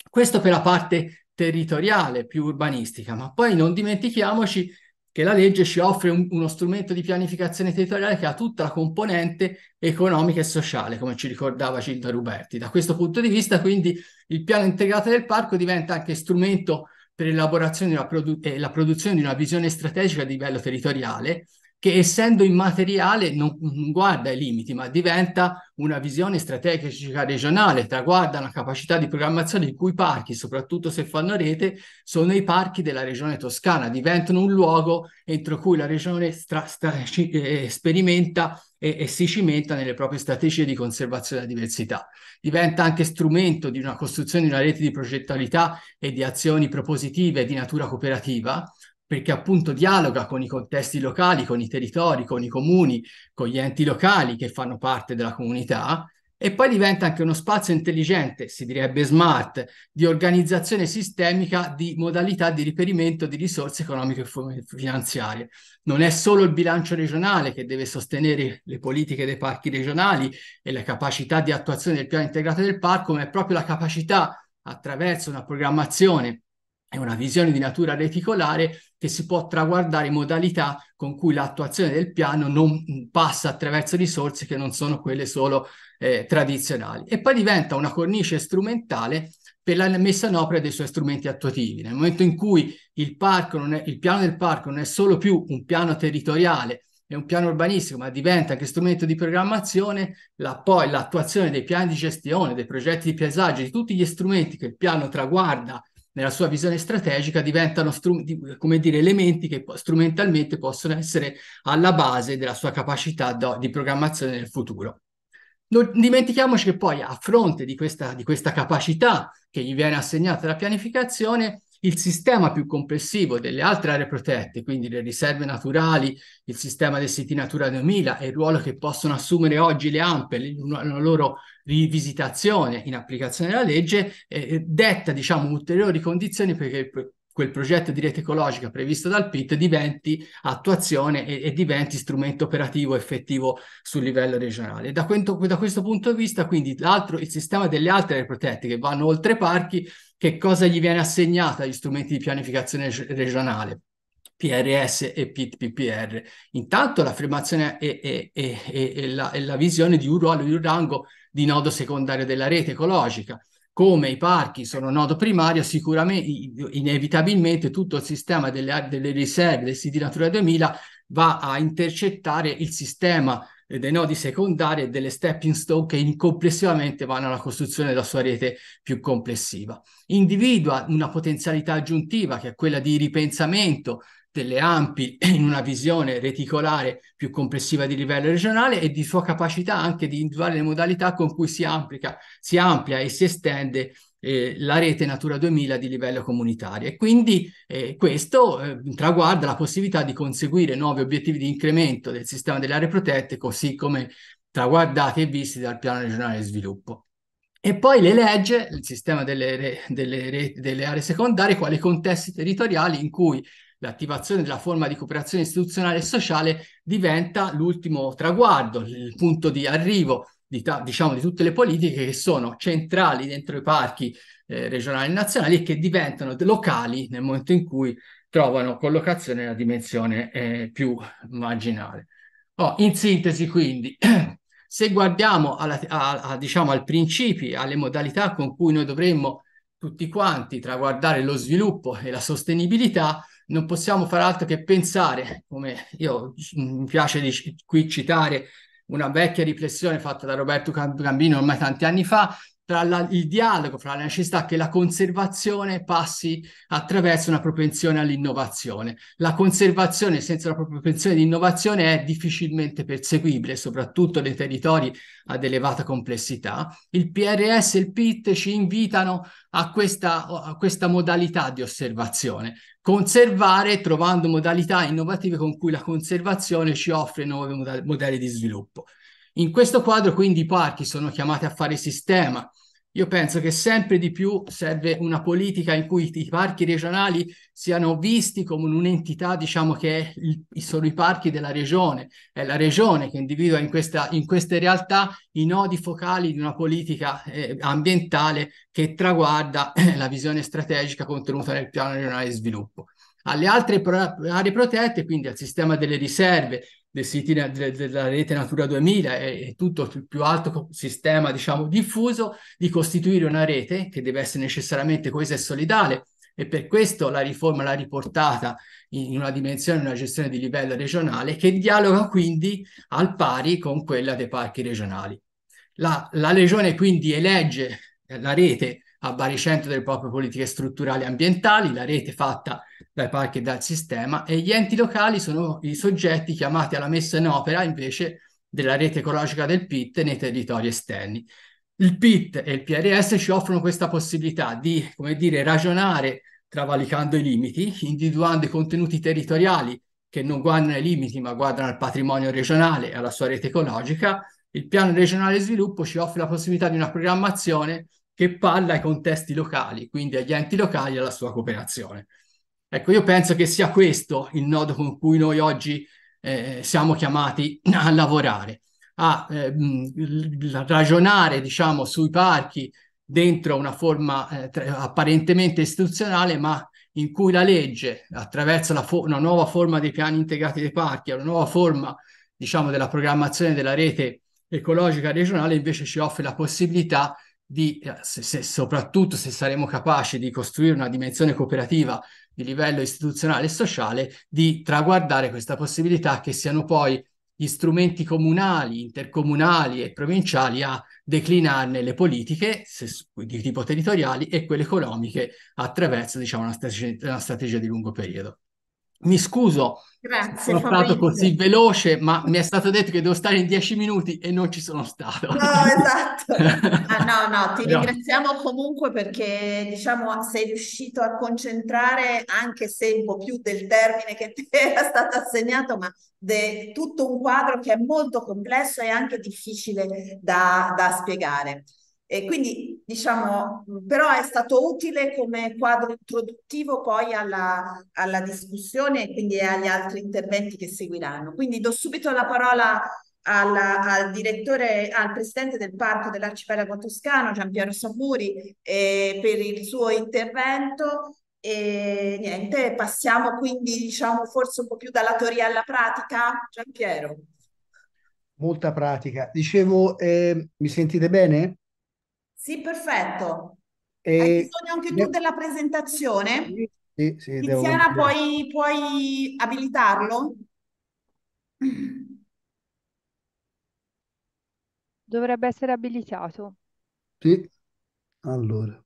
Questo per la parte territoriale più urbanistica, ma poi non dimentichiamoci che la legge ci offre un, uno strumento di pianificazione territoriale che ha tutta la componente economica e sociale, come ci ricordava Cinta Ruberti. Da questo punto di vista, quindi, il piano integrato del parco diventa anche strumento per l'elaborazione e la produzione di una visione strategica di livello territoriale, che essendo immateriale non, non guarda i limiti, ma diventa una visione strategica regionale, traguarda una capacità di programmazione di cui i parchi, soprattutto se fanno rete, sono i parchi della regione toscana, diventano un luogo entro cui la regione stra, stra, eh, sperimenta e, e si cimenta nelle proprie strategie di conservazione della diversità. Diventa anche strumento di una costruzione di una rete di progettualità e di azioni propositive di natura cooperativa, perché appunto dialoga con i contesti locali, con i territori, con i comuni, con gli enti locali che fanno parte della comunità e poi diventa anche uno spazio intelligente, si direbbe smart, di organizzazione sistemica di modalità di riperimento di risorse economiche e finanziarie. Non è solo il bilancio regionale che deve sostenere le politiche dei parchi regionali e la capacità di attuazione del piano integrato del parco, ma è proprio la capacità attraverso una programmazione e una visione di natura reticolare che si può traguardare modalità con cui l'attuazione del piano non passa attraverso risorse che non sono quelle solo eh, tradizionali. E poi diventa una cornice strumentale per la messa in opera dei suoi strumenti attuativi. Nel momento in cui il, è, il piano del parco non è solo più un piano territoriale, è un piano urbanistico, ma diventa anche strumento di programmazione, la, poi l'attuazione dei piani di gestione, dei progetti di paesaggio, di tutti gli strumenti che il piano traguarda nella sua visione strategica diventano come dire, elementi che strumentalmente possono essere alla base della sua capacità do- di programmazione nel futuro. Non dimentichiamoci che poi a fronte di questa, di questa capacità che gli viene assegnata dalla pianificazione, il sistema più complessivo delle altre aree protette, quindi le riserve naturali, il sistema dei siti Natura 2000 e il ruolo che possono assumere oggi le AMPE, la loro rivisitazione in applicazione della legge, eh, detta diciamo ulteriori condizioni perché quel progetto di rete ecologica previsto dal PIT diventi attuazione e, e diventi strumento operativo effettivo sul livello regionale. Da, questo, da questo punto di vista, quindi, il sistema delle altre aree protette che vanno oltre parchi, che cosa gli viene assegnato agli strumenti di pianificazione regionale? PRS e PIT-PPR. Intanto l'affermazione e, e, e, e la, la visione di un ruolo, di un rango di nodo secondario della rete ecologica come i parchi sono nodo primario, sicuramente, inevitabilmente tutto il sistema delle, delle riserve del siti Natura 2000 va a intercettare il sistema dei nodi secondari e delle stepping stone che complessivamente vanno alla costruzione della sua rete più complessiva. Individua una potenzialità aggiuntiva che è quella di ripensamento delle ampi in una visione reticolare più complessiva di livello regionale e di sua capacità anche di individuare le modalità con cui si, amplica, si amplia e si estende eh, la rete Natura 2000 di livello comunitario e quindi eh, questo eh, traguarda la possibilità di conseguire nuovi obiettivi di incremento del sistema delle aree protette così come traguardati e visti dal piano regionale di sviluppo. E poi le legge, il sistema delle, delle, delle aree secondarie, quali contesti territoriali in cui l'attivazione della forma di cooperazione istituzionale e sociale diventa l'ultimo traguardo, il punto di arrivo di, diciamo, di tutte le politiche che sono centrali dentro i parchi eh, regionali e nazionali e che diventano locali nel momento in cui trovano collocazione nella dimensione eh, più marginale. Oh, in sintesi, quindi, se guardiamo alla, a, a, diciamo, al principi, alle modalità con cui noi dovremmo tutti quanti traguardare lo sviluppo e la sostenibilità, non possiamo fare altro che pensare, come io mi piace di, qui citare una vecchia riflessione fatta da Roberto Gambino ormai tanti anni fa, tra la, il dialogo fra la necessità che la conservazione passi attraverso una propensione all'innovazione. La conservazione senza una propensione di innovazione è difficilmente perseguibile, soprattutto nei territori ad elevata complessità. Il PRS e il PIT ci invitano a questa, a questa modalità di osservazione, conservare trovando modalità innovative con cui la conservazione ci offre nuovi modelli di sviluppo. In questo quadro quindi i parchi sono chiamati a fare sistema. Io penso che sempre di più serve una politica in cui i parchi regionali siano visti come un'entità, diciamo che il, sono i parchi della regione, è la regione che individua in, questa, in queste realtà i nodi focali di una politica eh, ambientale che traguarda eh, la visione strategica contenuta nel piano regionale di sviluppo. Alle altre pro- aree protette, quindi al sistema delle riserve, dei siti de, de, della rete Natura 2000 e, e, tutto il più alto sistema, diciamo, diffuso, di costituire una rete che deve essere necessariamente coesa e solidale e per questo la riforma l'ha riportata in una dimensione, una gestione di livello regionale che dialoga quindi al pari con quella dei parchi regionali. La, la regione quindi elegge la rete a baricentro delle proprie politiche strutturali ambientali, la rete fatta dai parchi e dal sistema, e gli enti locali sono i soggetti chiamati alla messa in opera invece della rete ecologica del PIT nei territori esterni. Il PIT e il PRS ci offrono questa possibilità di, come dire, ragionare travalicando i limiti, individuando i contenuti territoriali che non guardano ai limiti ma guardano al patrimonio regionale e alla sua rete ecologica. Il piano regionale di sviluppo ci offre la possibilità di una programmazione che parla ai contesti locali, quindi agli enti locali e alla sua cooperazione. Ecco, io penso che sia questo il nodo con cui noi oggi eh, siamo chiamati a lavorare, a eh, ragionare, diciamo, sui parchi dentro una forma eh, apparentemente istituzionale, ma in cui la legge, attraverso una nuova forma dei piani integrati dei parchi, una nuova forma, diciamo, della programmazione della rete ecologica regionale, invece ci offre la possibilità eh, se, se, soprattutto se saremo capaci di costruire una dimensione cooperativa di livello istituzionale e sociale, di traguardare questa possibilità che siano poi gli strumenti comunali, intercomunali e provinciali a declinarne le politiche se, di tipo territoriali e quelle economiche attraverso diciamo, una, strategia, una strategia di lungo periodo. Mi scuso, Grazie, sono stato così veloce, ma mi è stato detto che devo stare in dieci minuti e non ci sono stato. No, esatto. Ah, no, no, ti ringraziamo comunque perché diciamo sei riuscito a concentrare, anche se un po' più del termine che ti era stato assegnato, ma de, tutto un quadro che è molto complesso e anche difficile da, da spiegare. E quindi diciamo, però è stato utile come quadro introduttivo poi alla, alla discussione e quindi agli altri interventi che seguiranno. Quindi do subito la parola al, al direttore, al presidente del parco dell'arcipelago toscano, Giampiero Saburi, eh, per il suo intervento. E niente, passiamo quindi diciamo forse un po' più dalla teoria alla pratica. Giampiero. Molta pratica. Dicevo, eh, mi sentite bene? Sì, perfetto. Hai bisogno anche tu della presentazione? Sì, sì, sì, Tiziana, puoi, puoi abilitarlo? Dovrebbe essere abilitato. Sì, allora.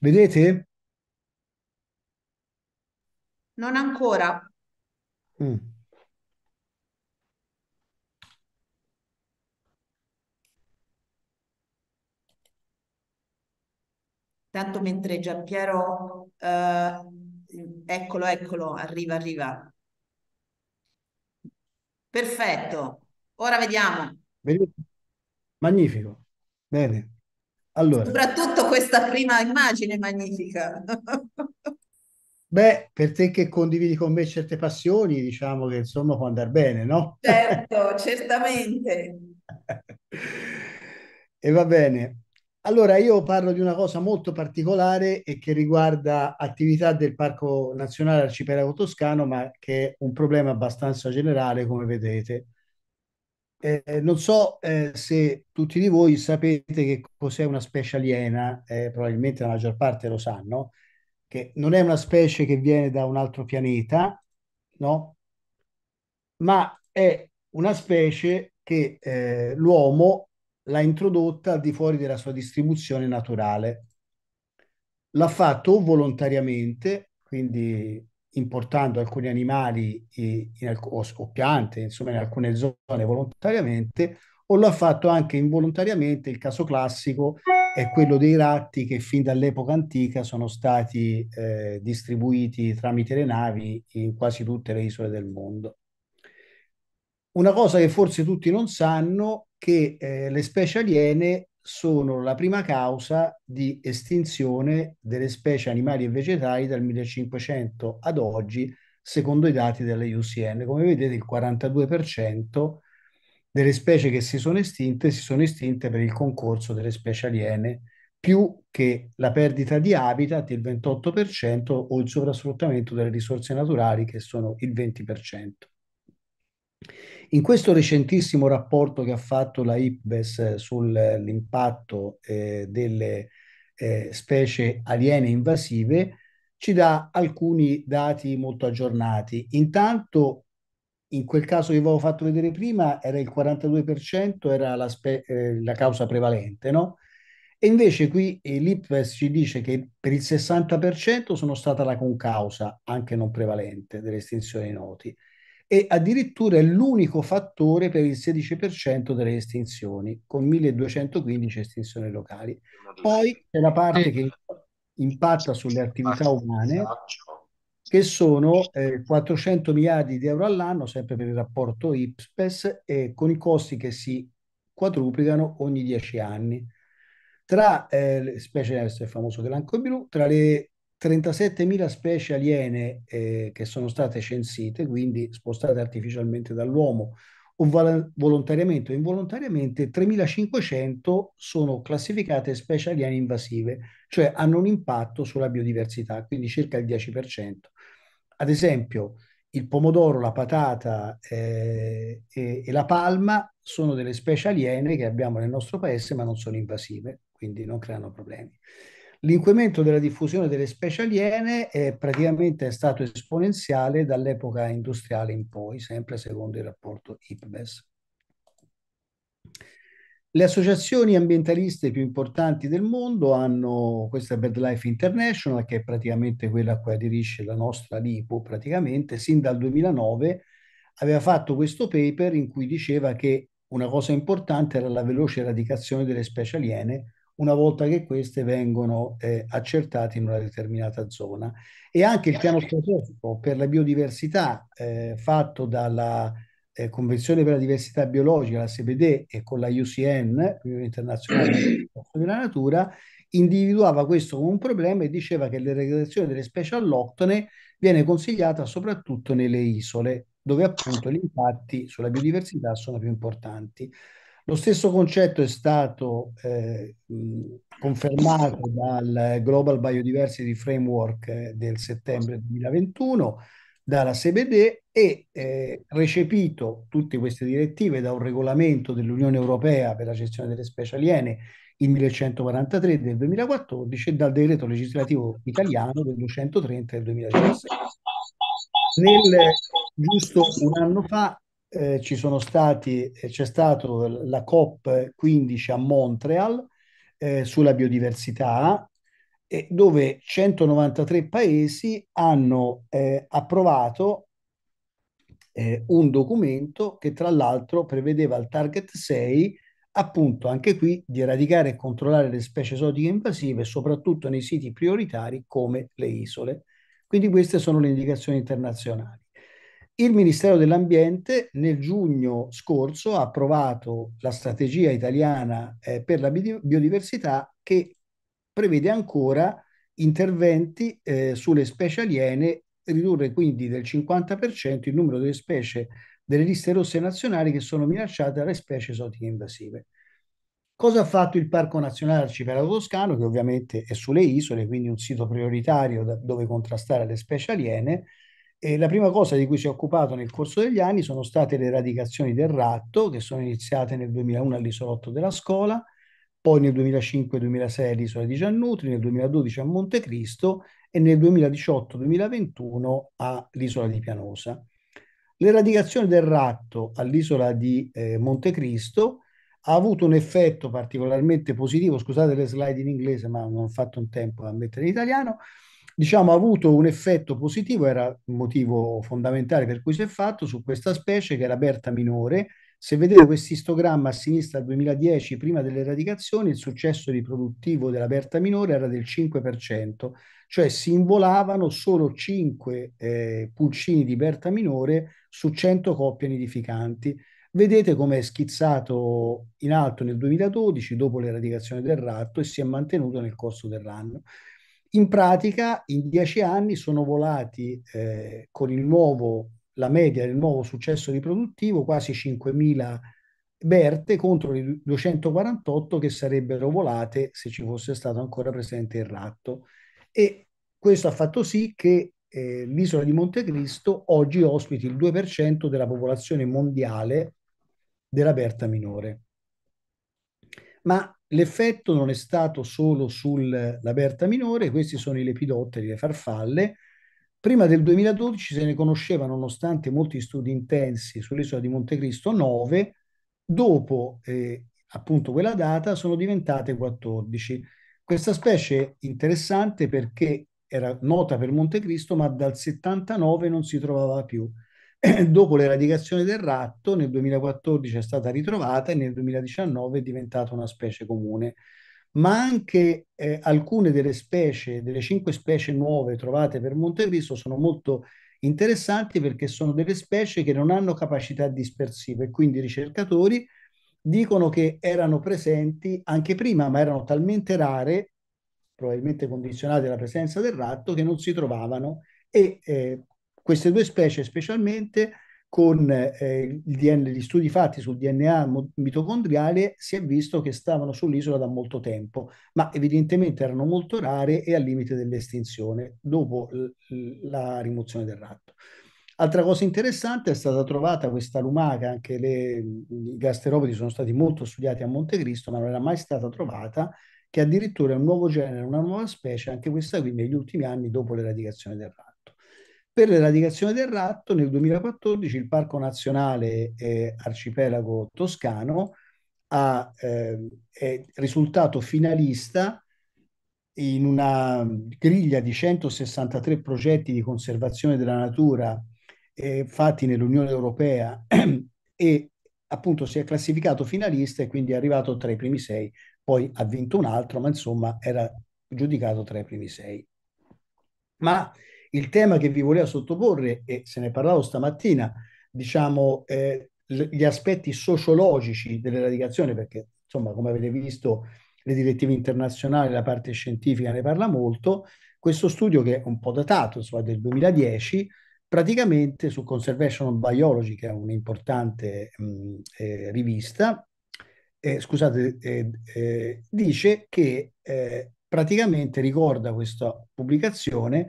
Vedete? Non ancora. Mm. Tanto mentre Giampiero, eh, eccolo, eccolo, arriva, arriva. Perfetto, ora vediamo. Magnifico. Bene. Allora. Soprattutto questa prima immagine magnifica. Beh, per te che condividi con me certe passioni, diciamo che insomma può andare bene, no? Certo, certamente. E va bene. Allora, io parlo di una cosa molto particolare e che riguarda attività del Parco Nazionale Arcipelago Toscano, ma che è un problema abbastanza generale, come vedete. Eh, non so eh, se tutti di voi sapete che cos'è una specie aliena, eh, probabilmente la maggior parte lo sanno, che non è una specie che viene da un altro pianeta, no? Ma è una specie che eh, l'uomo l'ha introdotta al di fuori della sua distribuzione naturale. L'ha fatto o volontariamente, quindi importando alcuni animali in, in, o, o piante, insomma, in alcune zone volontariamente, o l'ha fatto anche involontariamente. Il caso classico è quello dei ratti che fin dall'epoca antica sono stati eh, distribuiti tramite le navi in quasi tutte le isole del mondo. Una cosa che forse tutti non sanno è che eh, le specie aliene sono la prima causa di estinzione delle specie animali e vegetali dal 1500 ad oggi, secondo i dati della UCN. Come vedete, il 42% delle specie che si sono estinte si sono estinte per il concorso delle specie aliene, più che la perdita di habitat, il 28%, o il sovrasfruttamento delle risorse naturali, che sono il 20%. In questo recentissimo rapporto che ha fatto la IPBES sull'impatto eh, delle eh, specie aliene invasive, ci dà alcuni dati molto aggiornati. Intanto, in quel caso che vi avevo fatto vedere prima, era il 42%, era la, eh, la causa prevalente, no? E invece qui eh, l'IPVES ci dice che per il 60% sono stata la concausa, anche non prevalente, delle estinzioni noti. E addirittura è l'unico fattore per il 16% delle estinzioni, con 1215 estinzioni locali. Poi c'è la parte che impatta sulle attività umane, che sono eh, 400 miliardi di euro all'anno, sempre per il rapporto IPSPES, e con i costi che si quadruplicano ogni 10 anni. Tra eh, specie, questo è famoso Granco blu, tra le 37.000 specie aliene eh, che sono state censite, quindi spostate artificialmente dall'uomo o volontariamente o involontariamente, 3.500 sono classificate specie aliene invasive, cioè hanno un impatto sulla biodiversità, quindi circa il 10%. Ad esempio, il pomodoro, la patata eh, e, e la palma sono delle specie aliene che abbiamo nel nostro paese, ma non sono invasive, quindi non creano problemi. L'incremento della diffusione delle specie aliene è praticamente stato esponenziale dall'epoca industriale in poi, sempre secondo il rapporto IPBES. Le associazioni ambientaliste più importanti del mondo hanno, questa BirdLife International, che è praticamente quella a cui aderisce la nostra LIPO, praticamente, sin dal 2009 aveva fatto questo paper in cui diceva che una cosa importante era la veloce eradicazione delle specie aliene una volta che queste vengono eh, accertate in una determinata zona. E anche il piano strategico per la biodiversità eh, fatto dalla eh, Convenzione per la diversità biologica, la CBD, e con la UCN, l'Unione Internazionale della Natura, individuava questo come un problema e diceva che l'ereditazione delle specie alloctone viene consigliata soprattutto nelle isole, dove appunto gli impatti sulla biodiversità sono più importanti. Lo stesso concetto è stato eh, confermato dal Global Biodiversity Framework eh, del settembre 2021, dalla CBD e eh, recepito tutte queste direttive da un regolamento dell'Unione Europea per la gestione delle specie aliene, il 1143 del 2014 e dal decreto legislativo italiano del 230 del 2017. Nel, giusto un anno fa eh, ci sono stati, eh, c'è stato la COP15 a Montreal eh, sulla biodiversità, dove 193 paesi hanno eh, approvato eh, un documento che tra l'altro prevedeva il target 6 appunto anche qui di eradicare e controllare le specie esotiche invasive, soprattutto nei siti prioritari come le isole. Quindi queste sono le indicazioni internazionali. Il Ministero dell'Ambiente nel giugno scorso ha approvato la strategia italiana eh, per la biodiversità che prevede ancora interventi eh, sulle specie aliene, ridurre quindi del 50% il numero delle specie delle liste rosse nazionali che sono minacciate dalle specie esotiche invasive. Cosa ha fatto il Parco Nazionale Arcipelago Toscano, che ovviamente è sulle isole, quindi un sito prioritario da, dove contrastare le specie aliene, e la prima cosa di cui si è occupato nel corso degli anni sono state le eradicazioni del ratto, che sono iniziate nel 2001 all'isolotto della Scola, poi nel 2005-2006 all'isola di Giannutri, nel 2012 a Montecristo e nel 2018-2021 all'isola di Pianosa. L'eradicazione del ratto all'isola di eh, Montecristo ha avuto un effetto particolarmente positivo, scusate le slide in inglese ma non ho fatto un tempo a mettere in italiano, diciamo, ha avuto un effetto positivo, era il motivo fondamentale per cui si è fatto, su questa specie che la Berta minore. Se vedete questo istogramma a sinistra al 2010, prima delle eradicazioni, il successo riproduttivo della Berta minore era del 5%, cioè si involavano solo 5 eh, pulcini di Berta minore su 100 coppie nidificanti. Vedete come è schizzato in alto nel 2012, dopo l'eradicazione del ratto, e si è mantenuto nel corso dell'anno. In pratica, in dieci anni sono volati eh, con il nuovo, la media del nuovo successo riproduttivo quasi 5.000 Berte contro le 248 che sarebbero volate se ci fosse stato ancora presente il ratto. E questo ha fatto sì che eh, l'isola di Montecristo oggi ospiti il 2% della popolazione mondiale della Berta minore. Ma l'effetto non è stato solo sulla berta minore, questi sono i lepidotteri, le farfalle. Prima del 2012 se ne conosceva, nonostante molti studi intensi sull'isola di Montecristo, 9, dopo eh, appunto quella data sono diventate 14. Questa specie è interessante perché era nota per Montecristo, ma dal 79 non si trovava più. Dopo l'eradicazione del ratto, nel 2014 è stata ritrovata e nel 2019 è diventata una specie comune. Ma anche eh, alcune delle specie, delle cinque specie nuove trovate per Montecristo sono molto interessanti perché sono delle specie che non hanno capacità dispersiva e quindi i ricercatori dicono che erano presenti anche prima, ma erano talmente rare, probabilmente condizionate alla presenza del ratto, che non si trovavano e eh, queste due specie specialmente con eh, DNA, gli studi fatti sul DNA mitocondriale si è visto che stavano sull'isola da molto tempo, ma evidentemente erano molto rare e al limite dell'estinzione dopo la rimozione del ratto. Altra cosa interessante è stata trovata questa lumaca, anche le, i gasteropodi sono stati molto studiati a Montecristo, ma non era mai stata trovata, che addirittura è un nuovo genere, una nuova specie, anche questa qui negli ultimi anni dopo l'eradicazione del ratto. Per l'eradicazione del ratto nel 2014 il Parco Nazionale eh, Arcipelago Toscano ha, eh, è risultato finalista in una griglia di 163 progetti di conservazione della natura eh, fatti nell'Unione Europea e appunto si è classificato finalista e quindi è arrivato tra i primi sei, poi ha vinto un altro, ma insomma era giudicato tra i primi sei. Ma il tema che vi volevo sottoporre, e se ne parlavo stamattina, diciamo eh, gli aspetti sociologici dell'eradicazione, perché insomma come avete visto le direttive internazionali, la parte scientifica ne parla molto, questo studio che è un po' datato, insomma del 2010, praticamente su Conservation Biology, che è un'importante mh, eh, rivista, eh, scusate, eh, eh, dice che eh, praticamente ricorda questa pubblicazione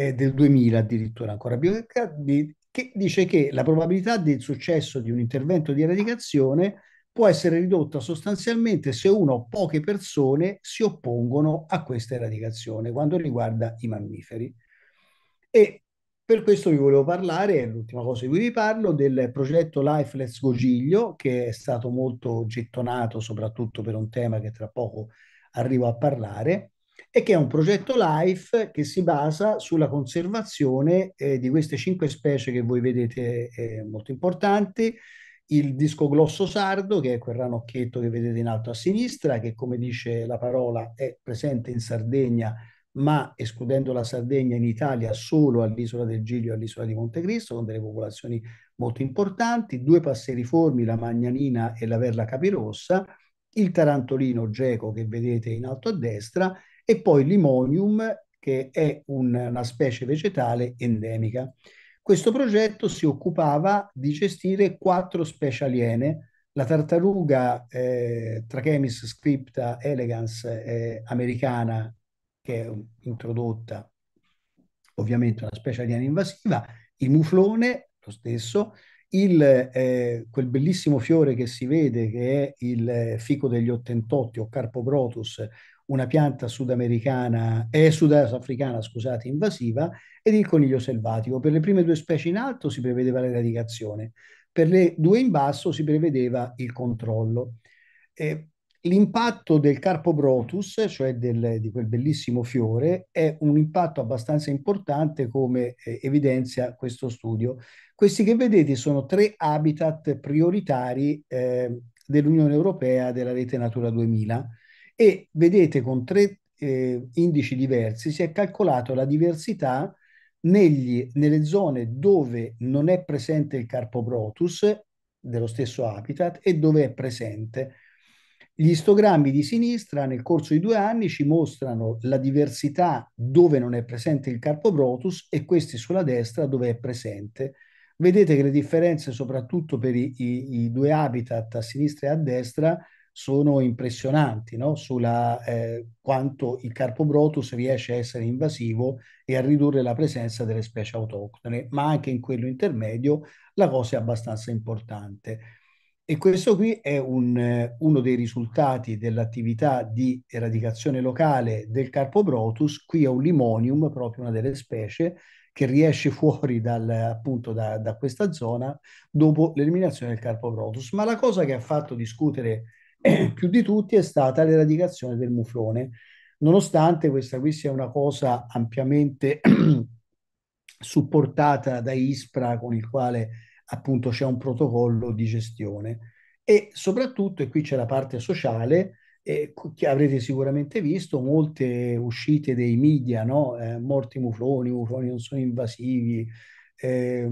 eh, del 2000 addirittura ancora più che dice che la probabilità del successo di un intervento di eradicazione può essere ridotta sostanzialmente se uno o poche persone si oppongono a questa eradicazione quando riguarda i mammiferi. E per questo vi volevo parlare, l'ultima cosa di cui vi parlo, del progetto Life Let's Go Giglio, che è stato molto gettonato soprattutto per un tema che tra poco arrivo a parlare, e che è un progetto LIFE che si basa sulla conservazione eh, di queste cinque specie che voi vedete eh, molto importanti, il disco glosso sardo, che è quel ranocchietto che vedete in alto a sinistra, che come dice la parola è presente in Sardegna ma escludendo la Sardegna in Italia solo all'isola del Giglio e all'isola di Montecristo, con delle popolazioni molto importanti, due passeriformi, la Magnanina e la Verla Capirossa, il tarantolino geco che vedete in alto a destra e poi l'Imonium che è un, una specie vegetale endemica. Questo progetto si occupava di gestire quattro specie aliene, la tartaruga eh, Trachemis scripta elegans eh, americana che è introdotta ovviamente una specie aliena invasiva, il muflone, lo stesso, il, eh, quel bellissimo fiore che si vede che è il fico degli ottentotti o Carpobrotus, una pianta sudamericana, eh, sudafricana, scusate, invasiva, ed il coniglio selvatico. Per le prime due specie in alto si prevedeva l'eradicazione, per le due in basso si prevedeva il controllo. Eh, L'impatto del Carpobrotus, cioè del, di quel bellissimo fiore, è un impatto abbastanza importante come eh, evidenzia questo studio. Questi che vedete sono tre habitat prioritari eh, dell'Unione Europea della rete Natura 2000 e vedete con tre eh, indici diversi si è calcolato la diversità negli, nelle zone dove non è presente il Carpobrotus dello stesso habitat e dove è presente. Gli istogrammi di sinistra nel corso di due anni ci mostrano la diversità dove non è presente il Carpobrotus e questi sulla destra dove è presente. Vedete che le differenze, soprattutto per i, i, i due habitat a sinistra e a destra, sono impressionanti no? sulla eh, quanto il Carpobrotus riesce a essere invasivo e a ridurre la presenza delle specie autoctone, ma anche in quello intermedio la cosa è abbastanza importante. E questo qui è un, uno dei risultati dell'attività di eradicazione locale del Carpo Brotus. Qui è un limonium, proprio una delle specie, che riesce fuori dal, appunto da, da questa zona dopo l'eliminazione del Carpo Brotus. Ma la cosa che ha fatto discutere più di tutti è stata l'eradicazione del muflone, nonostante questa qui sia una cosa ampiamente supportata da ISPRA con il quale appunto c'è un protocollo di gestione. E soprattutto, e qui c'è la parte sociale, eh, che avrete sicuramente visto, molte uscite dei media, no? Eh, morti mufloni, mufloni non sono invasivi, eh,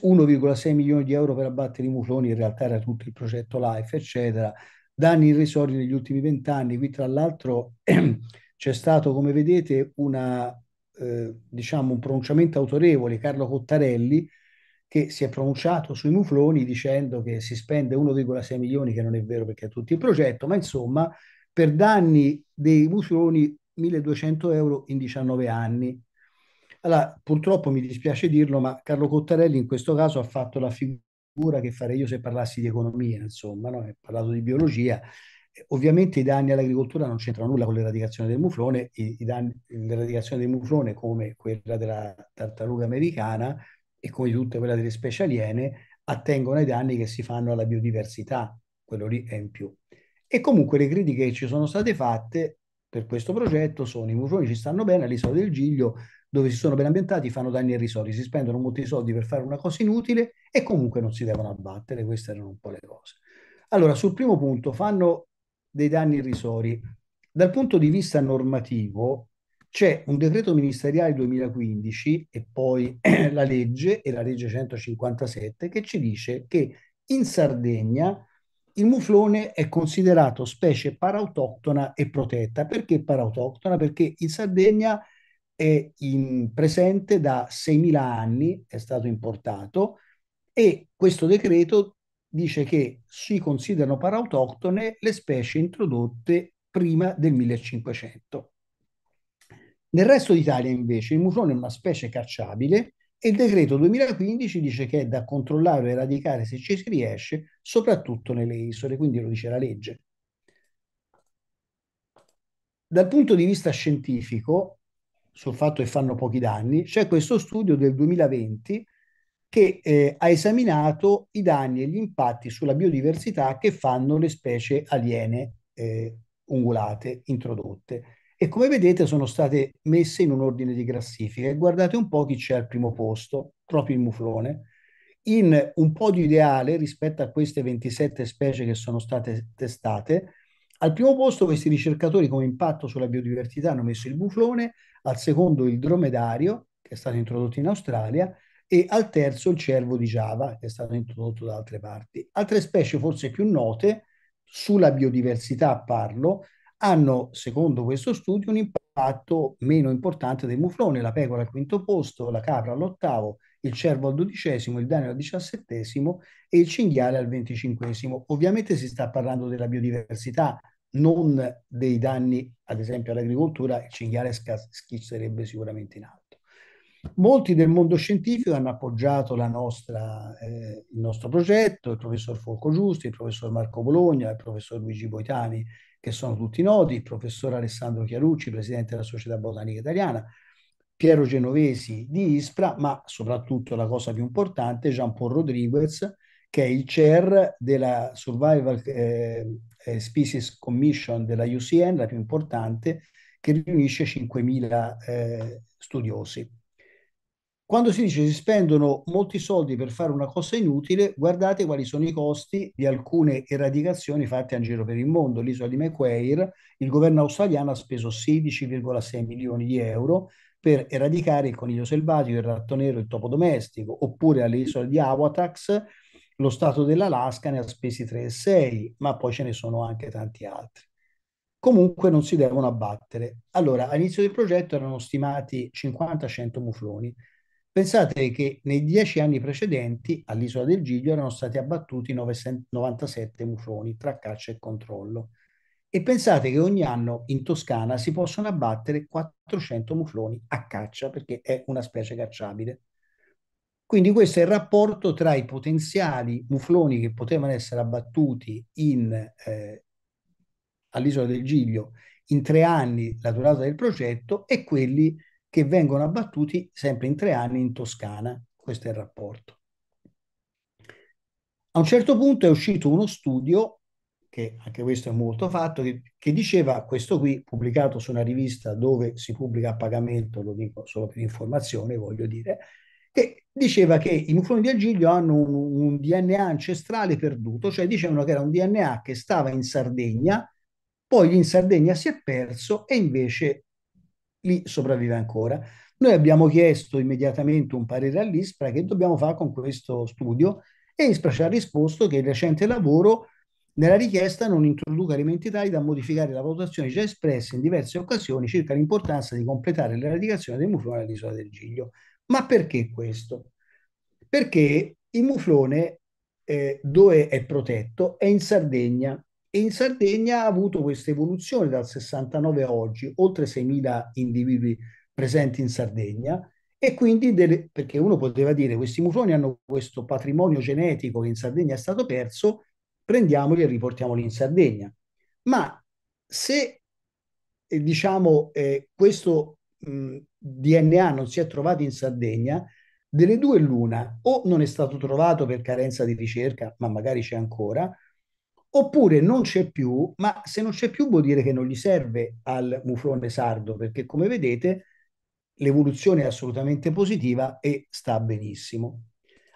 1,6 milioni di euro per abbattere i mufloni, in realtà era tutto il progetto LIFE, eccetera, danni irrisori negli ultimi vent'anni, qui tra l'altro c'è stato, come vedete, una, eh, diciamo un pronunciamento autorevole, Carlo Cottarelli, che si è pronunciato sui mufloni dicendo che si spende 1,6 milioni, che non è vero perché è tutto il progetto, ma insomma per danni dei mufloni 1200 euro in 19 anni. Allora, purtroppo mi dispiace dirlo, ma Carlo Cottarelli in questo caso ha fatto la figura che farei io se parlassi di economia, insomma, no? ha parlato di biologia. Ovviamente i danni all'agricoltura non c'entrano nulla con l'eradicazione del muflone, i, i danni, l'eradicazione del muflone come quella della tartaruga americana e come tutte quelle delle specie aliene attengono ai danni che si fanno alla biodiversità, quello lì è in più. E comunque le critiche che ci sono state fatte per questo progetto sono i mufloni ci stanno bene all'isola del Giglio, dove si sono ben ambientati, fanno danni irrisori, si spendono molti soldi per fare una cosa inutile e comunque non si devono abbattere, queste erano un po' le cose. Allora, sul primo punto, fanno dei danni irrisori. Dal punto di vista normativo, c'è un decreto ministeriale 2015 e poi la legge, e la legge 157, che ci dice che in Sardegna il muflone è considerato specie parautoctona e protetta. Perché parautoctona? Perché in Sardegna è in presente da 6.000 anni, è stato importato, e questo decreto dice che si considerano parautoctone le specie introdotte prima del 1500. Nel resto d'Italia invece il muflone è una specie cacciabile e il decreto 2015 dice che è da controllare e eradicare se ci si riesce, soprattutto nelle isole, quindi lo dice la legge. Dal punto di vista scientifico, sul fatto che fanno pochi danni, c'è questo studio del 2020 che eh, ha esaminato i danni e gli impatti sulla biodiversità che fanno le specie aliene eh, ungulate introdotte. E come vedete sono state messe in un ordine di classifica. E guardate un po' chi c'è al primo posto, proprio il muflone, in un po' di ideale rispetto a queste 27 specie che sono state testate. Al primo posto questi ricercatori come impatto sulla biodiversità hanno messo il muflone, al secondo il dromedario, che è stato introdotto in Australia, e al terzo il cervo di Java, che è stato introdotto da altre parti. Altre specie forse più note, sulla biodiversità parlo, hanno, secondo questo studio, un impatto meno importante del muflone, la pecora al quinto posto, la capra all'ottavo, il cervo al dodicesimo, il danio al diciassettesimo e il cinghiale al venticinquesimo. Ovviamente si sta parlando della biodiversità, non dei danni, ad esempio, all'agricoltura, il cinghiale schizzerebbe sicuramente in alto. Molti del mondo scientifico hanno appoggiato nostra, eh, il nostro progetto, il professor Folco Giusti, il professor Marco Bologna, il professor Luigi Boitani che sono tutti noti, il professor Alessandro Chiarucci, presidente della Società Botanica Italiana, Piero Genovesi di ISPRA, ma soprattutto la cosa più importante, Jean Paul Rodriguez, che è il chair della Survival eh, eh Species Commission della UCN, la più importante, che riunisce 5.000 eh, studiosi. Quando si dice si spendono molti soldi per fare una cosa inutile, guardate quali sono i costi di alcune eradicazioni fatte in giro per il mondo. L'isola di Macquarie, il governo australiano ha speso 16,6 milioni di euro per eradicare il coniglio selvatico, il ratto nero, il topo domestico, oppure all'isola di Awatax lo Stato dell'Alaska ne ha spesi 3,6, ma poi ce ne sono anche tanti altri. Comunque non si devono abbattere. Allora, all'inizio del progetto erano stimati 50-100 mufloni, Pensate che nei dieci anni precedenti all'isola del Giglio erano stati abbattuti 97 mufloni tra caccia e controllo. E pensate che ogni anno in Toscana si possono abbattere 400 mufloni a caccia perché è una specie cacciabile. Quindi questo è il rapporto tra i potenziali mufloni che potevano essere abbattuti in, eh, all'isola del Giglio in tre anni la durata del progetto e quelli che vengono abbattuti sempre in tre anni in Toscana. Questo è il rapporto. A un certo punto è uscito uno studio, che anche questo è molto fatto, che, che diceva, questo qui pubblicato su una rivista dove si pubblica a pagamento, lo dico solo per informazione, voglio dire, che diceva che i mufloni di Agiglio hanno un, un, DNA ancestrale perduto, cioè dicevano che era un DNA che stava in Sardegna, poi in Sardegna si è perso e invece lì sopravvive ancora. Noi abbiamo chiesto immediatamente un parere all'ISPRA che dobbiamo fare con questo studio e ISPRA ci ha risposto che il recente lavoro nella richiesta non introduca elementi tali da modificare la valutazione già espressa in diverse occasioni circa l'importanza di completare l'eradicazione dei mufloni all'isola del Giglio. Ma perché questo? Perché il muflone eh, dove è protetto è in Sardegna e in Sardegna ha avuto questa evoluzione dal 69 a oggi, oltre 6.000 individui presenti in Sardegna e quindi delle, perché uno poteva dire questi mufloni hanno questo patrimonio genetico che in Sardegna è stato perso, prendiamoli e riportiamoli in Sardegna. Ma se eh, diciamo eh, questo DNA non si è trovato in Sardegna, delle due l'una, o non è stato trovato per carenza di ricerca, ma magari c'è ancora, oppure non c'è più, ma se non c'è più vuol dire che non gli serve al muflone sardo, perché come vedete l'evoluzione è assolutamente positiva e sta benissimo.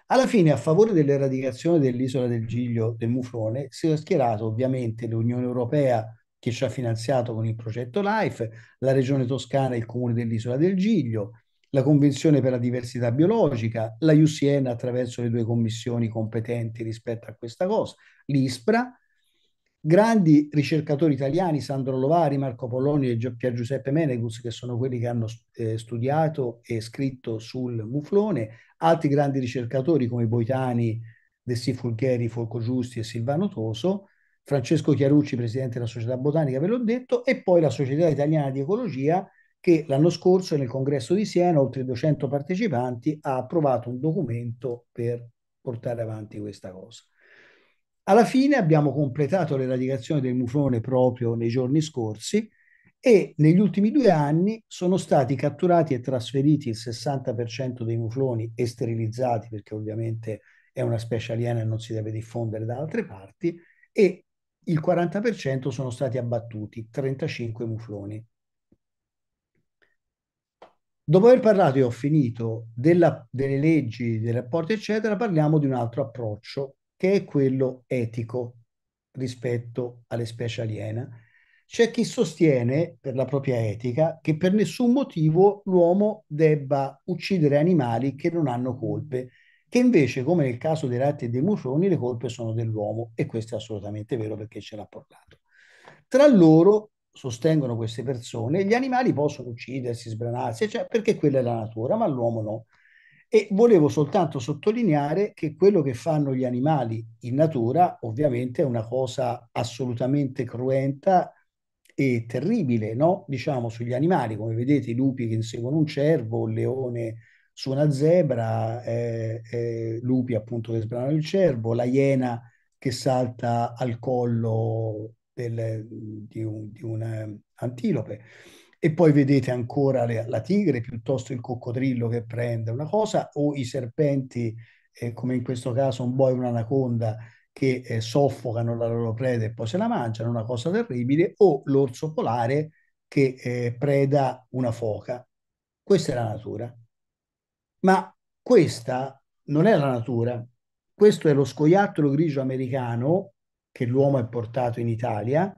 Alla fine, a favore dell'eradicazione dell'isola del Giglio del muflone, si è schierato ovviamente l'Unione Europea che ci ha finanziato con il progetto LIFE, la Regione Toscana e il Comune dell'isola del Giglio, la Convenzione per la diversità biologica, la UCN attraverso le due commissioni competenti rispetto a questa cosa, l'ISPRA, grandi ricercatori italiani, Sandro Lovari, Marco Polloni e Pier Giuseppe Menegus, che sono quelli che hanno eh, studiato e scritto sul muflone, altri grandi ricercatori come Boitani, Dessi Fulcheri, Folco Giusti e Silvano Toso, Francesco Chiarucci, presidente della Società Botanica, ve l'ho detto, e poi la Società Italiana di Ecologia, che l'anno scorso nel congresso di Siena, oltre 200 partecipanti, ha approvato un documento per portare avanti questa cosa. Alla fine abbiamo completato l'eradicazione del muflone proprio nei giorni scorsi e negli ultimi due anni sono stati catturati e trasferiti il 60% dei mufloni e sterilizzati perché ovviamente è una specie aliena e non si deve diffondere da altre parti e il 40% sono stati abbattuti, 35 mufloni. Dopo aver parlato e ho finito della, delle leggi, dei rapporti, eccetera, parliamo di un altro approccio che è quello etico rispetto alle specie aliene. C'è chi sostiene, per la propria etica, che per nessun motivo l'uomo debba uccidere animali che non hanno colpe, che invece, come nel caso dei ratti e dei mufloni, le colpe sono dell'uomo, e questo è assolutamente vero perché ce l'ha parlato. Tra loro, sostengono queste persone, gli animali possono uccidersi, sbranarsi, cioè, perché quella è la natura, ma l'uomo no. E volevo soltanto sottolineare che quello che fanno gli animali in natura ovviamente è una cosa assolutamente cruenta e terribile, no? Diciamo sugli animali, come vedete i lupi che inseguono un cervo, il leone su una zebra, eh, eh, lupi appunto che sbranano il cervo, la iena che salta al collo del, di, un, di un antilope e poi vedete ancora le, la tigre piuttosto il coccodrillo che prende una cosa o i serpenti eh, come in questo caso un boia e un'anaconda che eh, soffocano la loro preda e poi se la mangiano, una cosa terribile, o l'orso polare che eh, preda una foca. Questa è la natura. Ma questa non è la natura. Questo è lo scoiattolo grigio americano che l'uomo ha portato in Italia,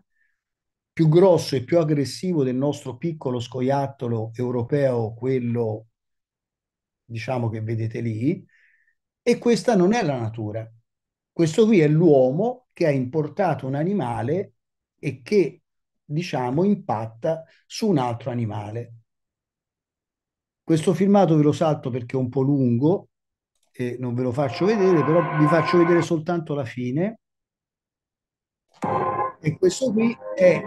più grosso e più aggressivo del nostro piccolo scoiattolo europeo, quello diciamo che vedete lì, e questa non è la natura. Questo qui è l'uomo che ha importato un animale e che, diciamo, impatta su un altro animale. Questo filmato ve lo salto perché è un po' lungo e non ve lo faccio vedere, però vi faccio vedere soltanto la fine. E questo qui è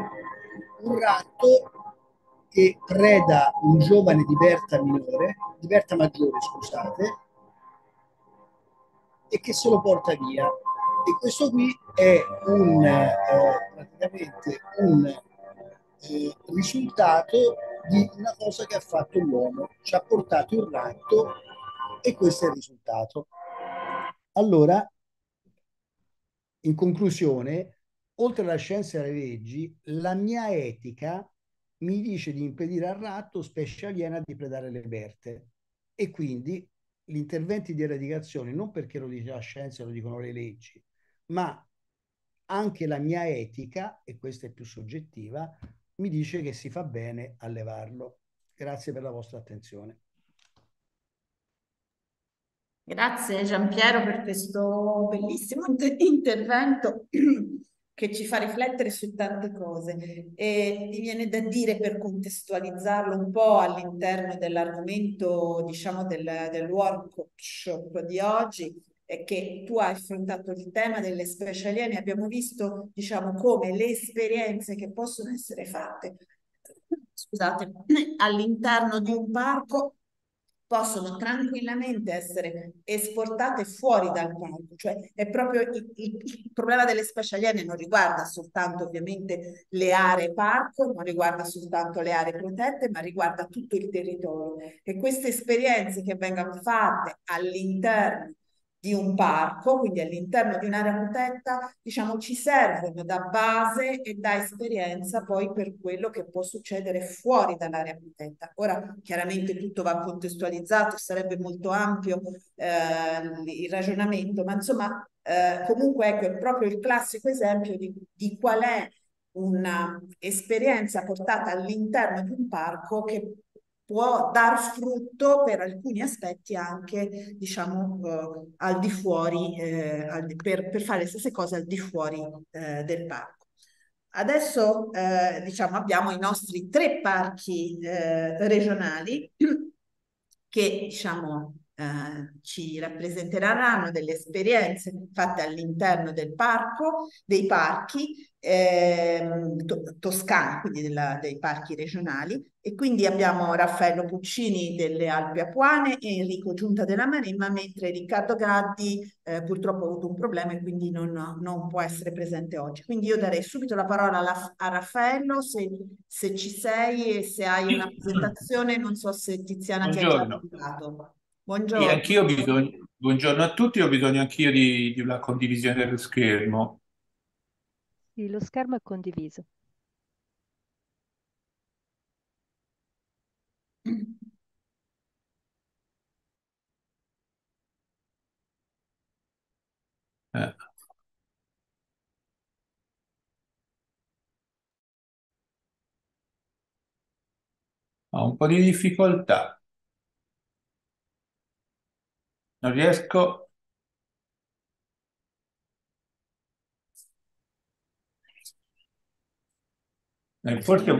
un ratto che preda un giovane di Berta minore, di Berta maggiore, scusate, e che se lo porta via. E questo qui è un, eh, praticamente un eh, risultato di una cosa che ha fatto l'uomo, ci ha portato il ratto e questo è il risultato. Allora, in conclusione, oltre alla scienza e alle leggi, la mia etica mi dice di impedire al ratto, specie aliena, di predare le berte. E quindi gli interventi di eradicazione, non perché lo dice la scienza, lo dicono le leggi, ma anche la mia etica, e questa è più soggettiva, mi dice che si fa bene a levarlo. Grazie per la vostra attenzione. Grazie Giampiero per questo bellissimo inter intervento che ci fa riflettere su tante cose e mi viene da dire per contestualizzarlo un po' all'interno dell'argomento diciamo del, del workshop di oggi che tu hai affrontato il tema delle specie aliene abbiamo visto diciamo come le esperienze che possono essere fatte scusate all'interno di un parco possono tranquillamente essere esportate fuori dal parco, cioè è proprio il, il, il, problema delle specie aliene non riguarda soltanto ovviamente le aree parco, non riguarda soltanto le aree protette, ma riguarda tutto il territorio. E queste esperienze che vengono fatte all'interno di un parco, quindi all'interno di un'area protetta, diciamo, ci servono da base e da esperienza poi per quello che può succedere fuori dall'area protetta. Ora, chiaramente tutto va contestualizzato, sarebbe molto ampio eh, il ragionamento, ma insomma, eh, comunque ecco, è proprio il classico esempio di, di qual è un'esperienza portata all'interno di un parco che può dar frutto per alcuni aspetti anche diciamo eh, al di fuori eh, al, per, per, fare le stesse cose al di fuori eh, del parco. Adesso eh, diciamo abbiamo i nostri tre parchi eh, regionali che diciamo eh, ci rappresenteranno delle esperienze fatte all'interno del parco, dei parchi eh, to toscani, quindi della, dei parchi regionali, e quindi abbiamo Raffaello Puccini delle Alpi Apuane e Enrico Giunta della Maremma, mentre Riccardo Gaddi eh, purtroppo ha avuto un problema e quindi non, non, può essere presente oggi. Quindi io darei subito la parola alla, a Raffaello se, se, ci sei e se hai una presentazione, non so se Tiziana Buongiorno. ti ha già invitato. Buongiorno. Sì, anch'io bisogno, buongiorno a tutti, ho bisogno anch'io di, di una condivisione dello schermo. Sì, lo schermo è condiviso. Eh. Ho un po' di difficoltà. Non riesco. Forse,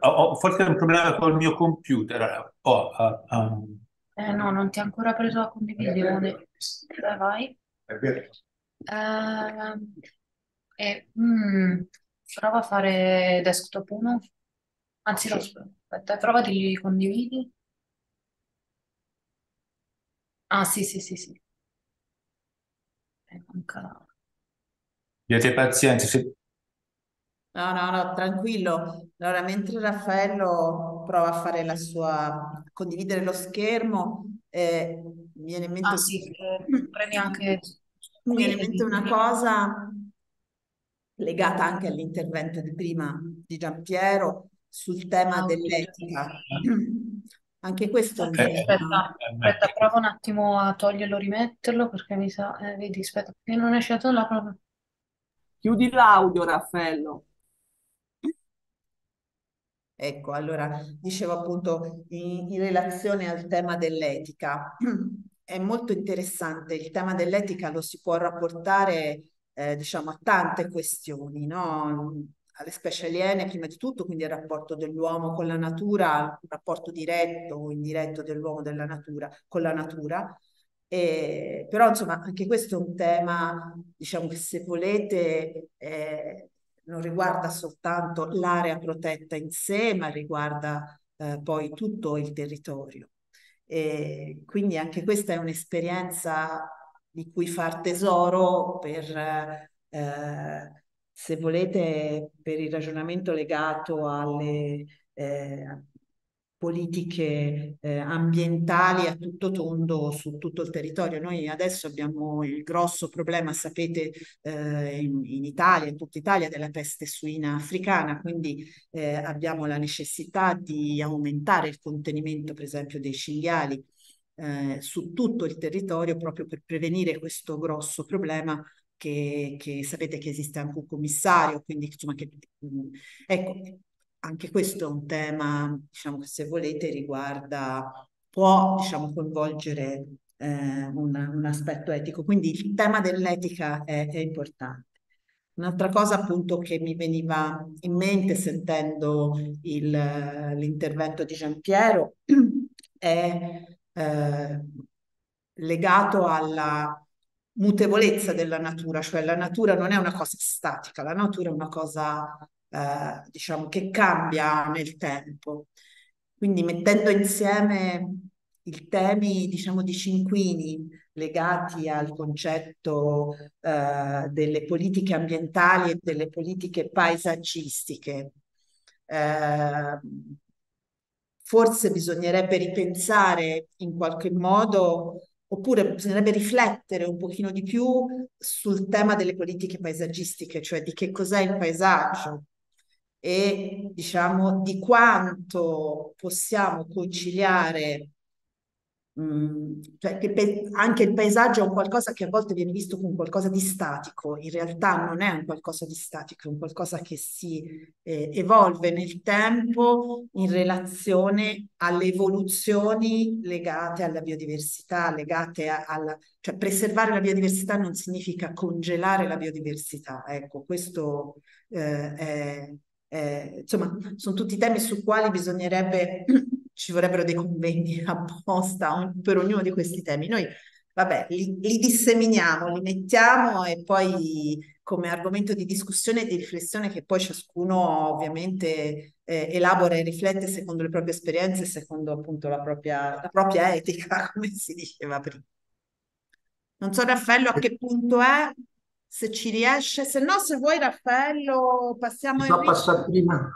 ho, forse è un problema col mio computer. Oh, uh, um. eh, no, non ti ha ancora preso la condivisione. Dai, vai. Uh, eh, mm, prova a fare desktop 1. Anzi, no, aspetta, prova di condividi. Ah, sì, sì, sì, sì. Eh, manca... Abbiate pazienza. Se... No, no, no, tranquillo. Allora, mentre Raffaello prova a fare la sua, a condividere lo schermo, eh, mi viene in mente, Ah, sì, eh, prendi anche mi viene in mente una cosa legata anche all'intervento di prima di Giampiero sul tema Ah, dell'etica. Anche questo è un tema. aspetta, aspetta, prova un attimo a toglierlo, rimetterlo, perché mi sa, eh, vedi, aspetta, che non esce la prova. Chiudi l'audio, Raffaello. Ecco, allora dicevo appunto in, in relazione al tema dell'etica. È molto interessante, il tema dell'etica lo si può rapportare eh, diciamo a tante questioni, no? Alle specie aliene prima di tutto, quindi il rapporto dell'uomo con la natura, il rapporto diretto o indiretto dell'uomo della natura con la natura. E, però insomma anche questo è un tema, diciamo che se volete eh, non riguarda soltanto l'area protetta in sé, ma riguarda eh, poi tutto il territorio. E quindi anche questa è un'esperienza di cui far tesoro per, eh, se volete, per il ragionamento legato alle eh, politiche eh, ambientali a tutto tondo su tutto il territorio. Noi adesso abbiamo il grosso problema, sapete, eh, in, in, Italia, in tutta Italia, della peste suina africana, quindi eh, abbiamo la necessità di aumentare il contenimento, per esempio, dei cinghiali eh, su tutto il territorio proprio per prevenire questo grosso problema che, che, sapete che esiste anche un commissario, quindi insomma che, ecco, anche questo è un tema, diciamo che se volete riguarda, può diciamo, coinvolgere eh, un, un, aspetto etico, quindi il tema dell'etica è, è importante. Un'altra cosa appunto che mi veniva in mente sentendo l'intervento di Giampiero è eh, legato alla mutevolezza della natura, cioè la natura non è una cosa statica, la natura è una cosa eh, diciamo, che cambia nel tempo. Quindi mettendo insieme i temi, diciamo, di cinquini legati al concetto eh, delle politiche ambientali e delle politiche paesaggistiche, eh, forse bisognerebbe ripensare in qualche modo oppure bisognerebbe riflettere un pochino di più sul tema delle politiche paesaggistiche, cioè di che cos'è il paesaggio, e diciamo di quanto possiamo conciliare cioè che anche il paesaggio è un qualcosa che a volte viene visto come qualcosa di statico, in realtà non è un qualcosa di statico, è un qualcosa che si eh, evolve nel tempo in relazione alle evoluzioni legate alla biodiversità, legate a, alla... cioè preservare la biodiversità non significa congelare la biodiversità, ecco, questo eh, è eh, insomma, sono tutti temi su quali bisognerebbe, ci vorrebbero dei convegni apposta per ognuno di questi temi. Noi, vabbè, li, li disseminiamo, li mettiamo e poi come argomento di discussione e di riflessione che poi ciascuno ovviamente eh, elabora e riflette secondo le proprie esperienze, secondo appunto la propria, la propria etica, come si diceva prima. Non so Raffaello a che punto è se ci riesce, se no se vuoi Raffaello passiamo a Enrico. Prima,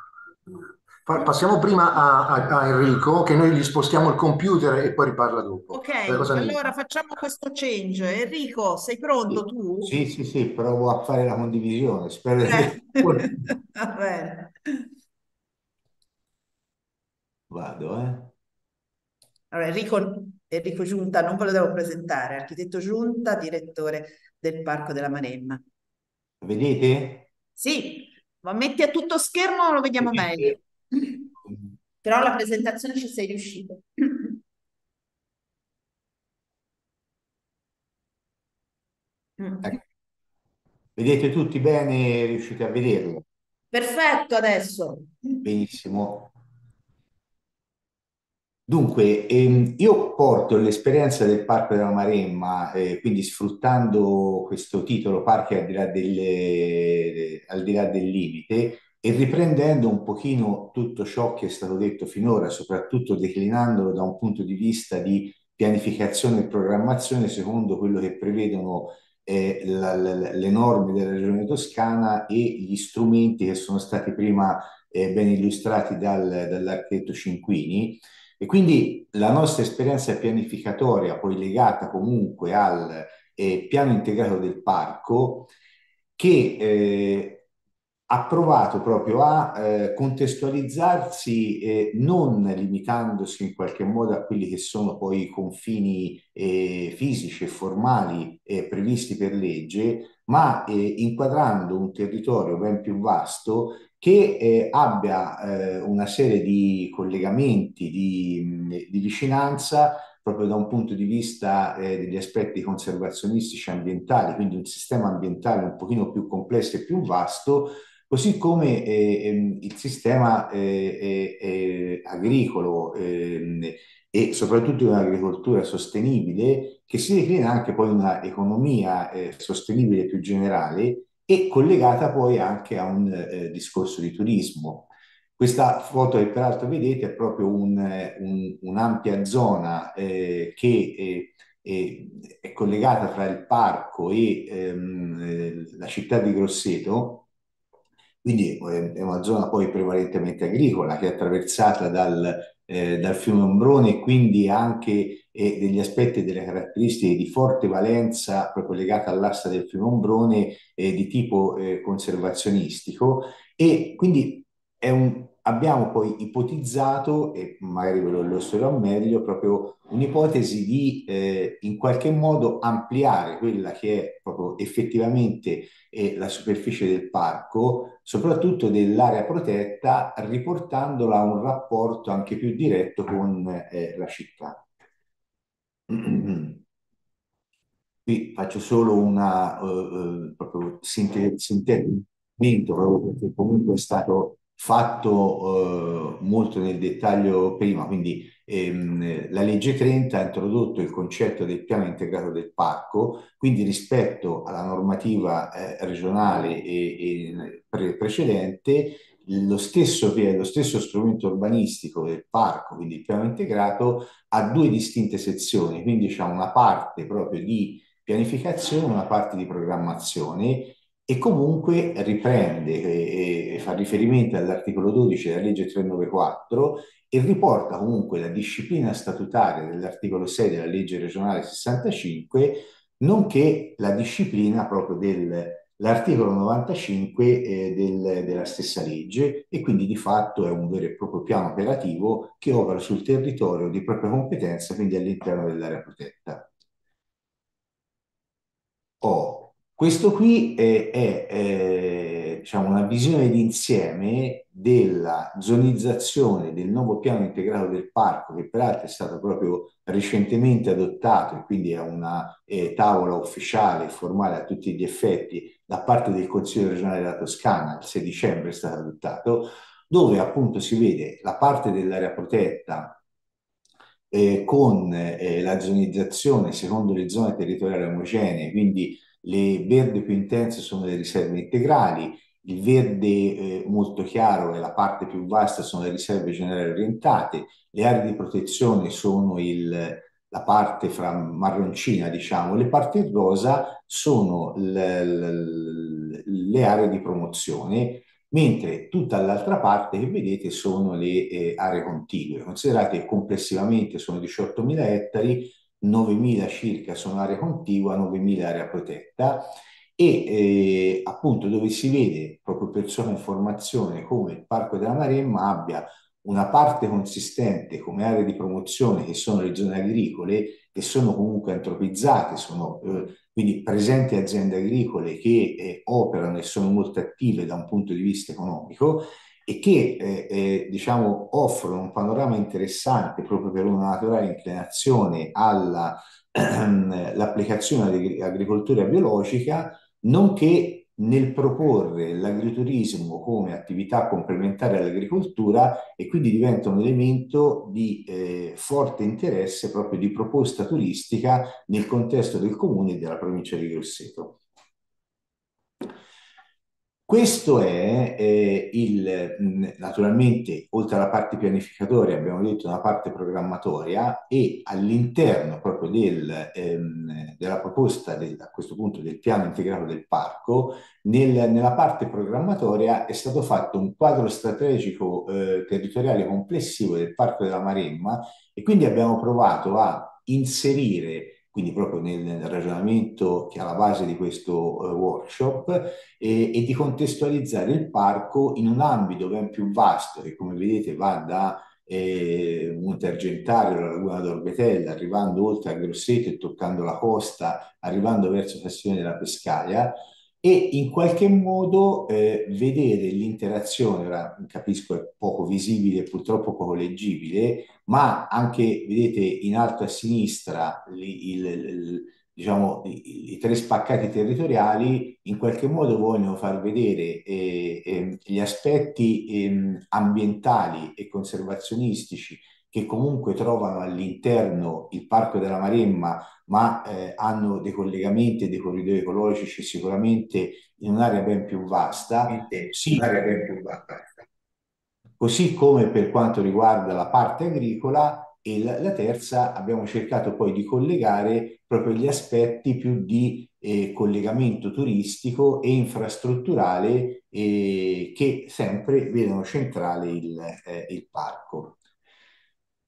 passiamo prima a, a, a, Enrico che noi gli spostiamo il computer e poi riparla dopo. Ok, allora facciamo questo change. Enrico, sei pronto sì, tu? Sì, sì, sì, provo a fare la condivisione. Spero eh. di... Va bene. Vado, eh. Allora, Enrico, Enrico Giunta, non ve lo devo presentare, architetto Giunta, direttore del Parco della Maremma. Vedete? Sì, ma metti a tutto schermo lo vediamo meglio. Però la presentazione ci sei riuscito. Ecco. Vedete tutti bene? Riuscite a vederlo? Perfetto adesso. Benissimo. Dunque, ehm, io porto l'esperienza del Parco della Maremma, eh, quindi sfruttando questo titolo Parchi al di là, delle, al di là del limite e riprendendo un pochino tutto ciò che è stato detto finora, soprattutto declinandolo da un punto di vista di pianificazione e programmazione secondo quello che prevedono eh, la, la, le norme della Regione Toscana e gli strumenti che sono stati prima eh, ben illustrati dal, dall'architetto Cinquini. E quindi la nostra esperienza pianificatoria, poi legata comunque al eh, piano integrato del parco, che eh, ha provato proprio a eh, contestualizzarsi eh, non limitandosi in qualche modo a quelli che sono poi i confini eh, fisici e formali eh, previsti per legge, ma inquadrando un territorio ben più vasto che eh, abbia eh, una serie di collegamenti di, di, vicinanza proprio da un punto di vista eh, degli aspetti conservazionistici ambientali, quindi un sistema ambientale un pochino più complesso e più vasto, così come eh, ehm, il sistema eh, eh, agricolo ehm, e soprattutto un'agricoltura sostenibile che si declina anche poi in un'economia sostenibile più generale e collegata poi anche a un eh, discorso di turismo. Questa foto che peraltro vedete è proprio un, un, un'ampia zona eh, che eh, eh, è collegata tra il parco e ehm, eh, la città di Grosseto, quindi eh, è una zona poi prevalentemente agricola che è attraversata dal, eh, dal fiume Ombrone e quindi anche eh, degli aspetti e delle caratteristiche di forte valenza proprio legata all'asta del fiume Ombrone eh, di tipo eh, conservazionistico e quindi un, abbiamo poi ipotizzato, e magari ve lo illustrerò meglio, proprio un'ipotesi di eh, in qualche modo ampliare quella che è proprio effettivamente eh, la superficie del parco, soprattutto dell'area protetta, riportandola a un rapporto anche più diretto con eh, la città. Qui faccio solo una uh, uh, proprio proprio perché comunque è stato fatto eh, molto nel dettaglio prima, quindi ehm, la legge 30 ha introdotto il concetto del piano integrato del parco, quindi rispetto alla normativa eh, regionale e, e pre precedente, lo stesso, lo stesso strumento urbanistico del parco, quindi il piano integrato, ha due distinte sezioni, quindi c'è una parte proprio di pianificazione, una parte di programmazione e comunque riprende e, e fa riferimento all'articolo 12 della legge 394 e riporta comunque la disciplina statutaria dell'articolo 6 della legge regionale 65, nonché la disciplina proprio dell'articolo 95 eh, del, della stessa legge e quindi di fatto è un vero e proprio piano operativo che opera sul territorio di propria competenza, quindi all'interno dell'area protetta. Oh, questo qui è, è, è diciamo, una visione d'insieme della zonizzazione del nuovo piano integrato del parco, che peraltro è stato proprio recentemente adottato e quindi è una eh, tavola ufficiale, formale a tutti gli effetti da parte del Consiglio regionale della Toscana, il 6 dicembre è stato adottato, dove appunto si vede la parte dell'area protetta eh, con eh, la zonizzazione secondo le zone territoriali omogenee, quindi le verde più intense sono le riserve integrali, il verde eh, molto chiaro e la parte più vasta sono le riserve generali orientate, le aree di protezione sono il, la parte fra marroncina, diciamo, le parti rosa sono le, le, aree di promozione, mentre tutta l'altra parte che vedete sono le eh, aree contigue. Considerate complessivamente sono 18.000 ettari, 9.000 circa sono area contigua, 9.000 area protetta e eh, appunto dove si vede proprio per sua informazione come il Parco della Maremma abbia una parte consistente come aree di promozione che sono le zone agricole che sono comunque antropizzate, sono eh, quindi presenti aziende agricole che eh, operano e sono molto attive da un punto di vista economico e che eh, eh, diciamo, offrono un panorama interessante proprio per una naturale inclinazione all'applicazione ehm, dell'agricoltura biologica, nonché nel proporre l'agriturismo come attività complementare all'agricoltura e quindi diventa un elemento di eh, forte interesse proprio di proposta turistica nel contesto del comune e della provincia di Grosseto. Questo è eh, il, naturalmente, oltre alla parte pianificatoria, abbiamo detto una parte programmatoria e all'interno proprio del, ehm, della proposta del, a questo punto del piano integrato del parco, nel, nella parte programmatoria è stato fatto un quadro strategico eh, territoriale complessivo del Parco della Maremma e quindi abbiamo provato a inserire quindi proprio nel, ragionamento che è alla base di questo uh, workshop, e, e, di contestualizzare il parco in un ambito ben più vasto che come vedete va da eh, Monte Argentario, la Laguna d'Orbetella, arrivando oltre a Grosseto e toccando la costa, arrivando verso Castione della Pescaia, e in qualche modo eh, vedere l'interazione, ora capisco è poco visibile purtroppo poco leggibile, ma anche, vedete, in alto a sinistra il, il, il, diciamo, i, i, tre spaccati territoriali in qualche modo vogliono far vedere eh, eh, gli aspetti ehm, ambientali e conservazionistici che comunque trovano all'interno il Parco della Maremma, ma eh, hanno dei collegamenti e dei corridoi ecologici sicuramente in un'area ben più vasta. Sì, un'area ben più vasta. Così come per quanto riguarda la parte agricola, e la, la terza abbiamo cercato poi di collegare proprio gli aspetti più di eh, collegamento turistico e infrastrutturale eh, che sempre vedono centrale il, eh, il parco.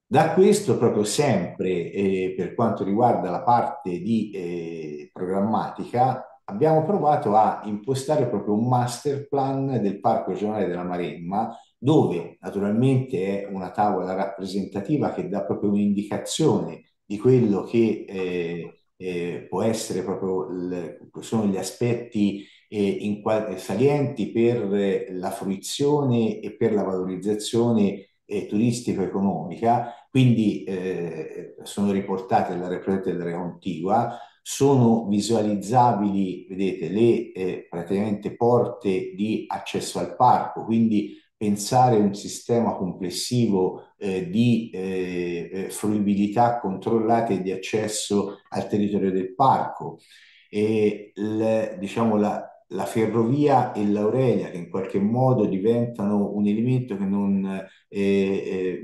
Da questo proprio sempre eh, per quanto riguarda la parte di eh, programmatica abbiamo provato a impostare proprio un master plan del Parco regionale della Maremma dove naturalmente è una tavola rappresentativa che dà proprio un'indicazione di quello che eh, eh, può essere proprio il, sono gli aspetti eh, in, salienti per la fruizione e per la valorizzazione eh, turistico-economica, quindi eh, sono riportate nella prodotte dell'area contigua, sono visualizzabili, vedete, le eh, praticamente porte di accesso al parco, quindi pensare un sistema complessivo eh, di eh, eh fruibilità controllata e di accesso al territorio del parco. E le, diciamo la, la ferrovia e l'Aurelia che in qualche modo diventano un elemento che non eh, eh,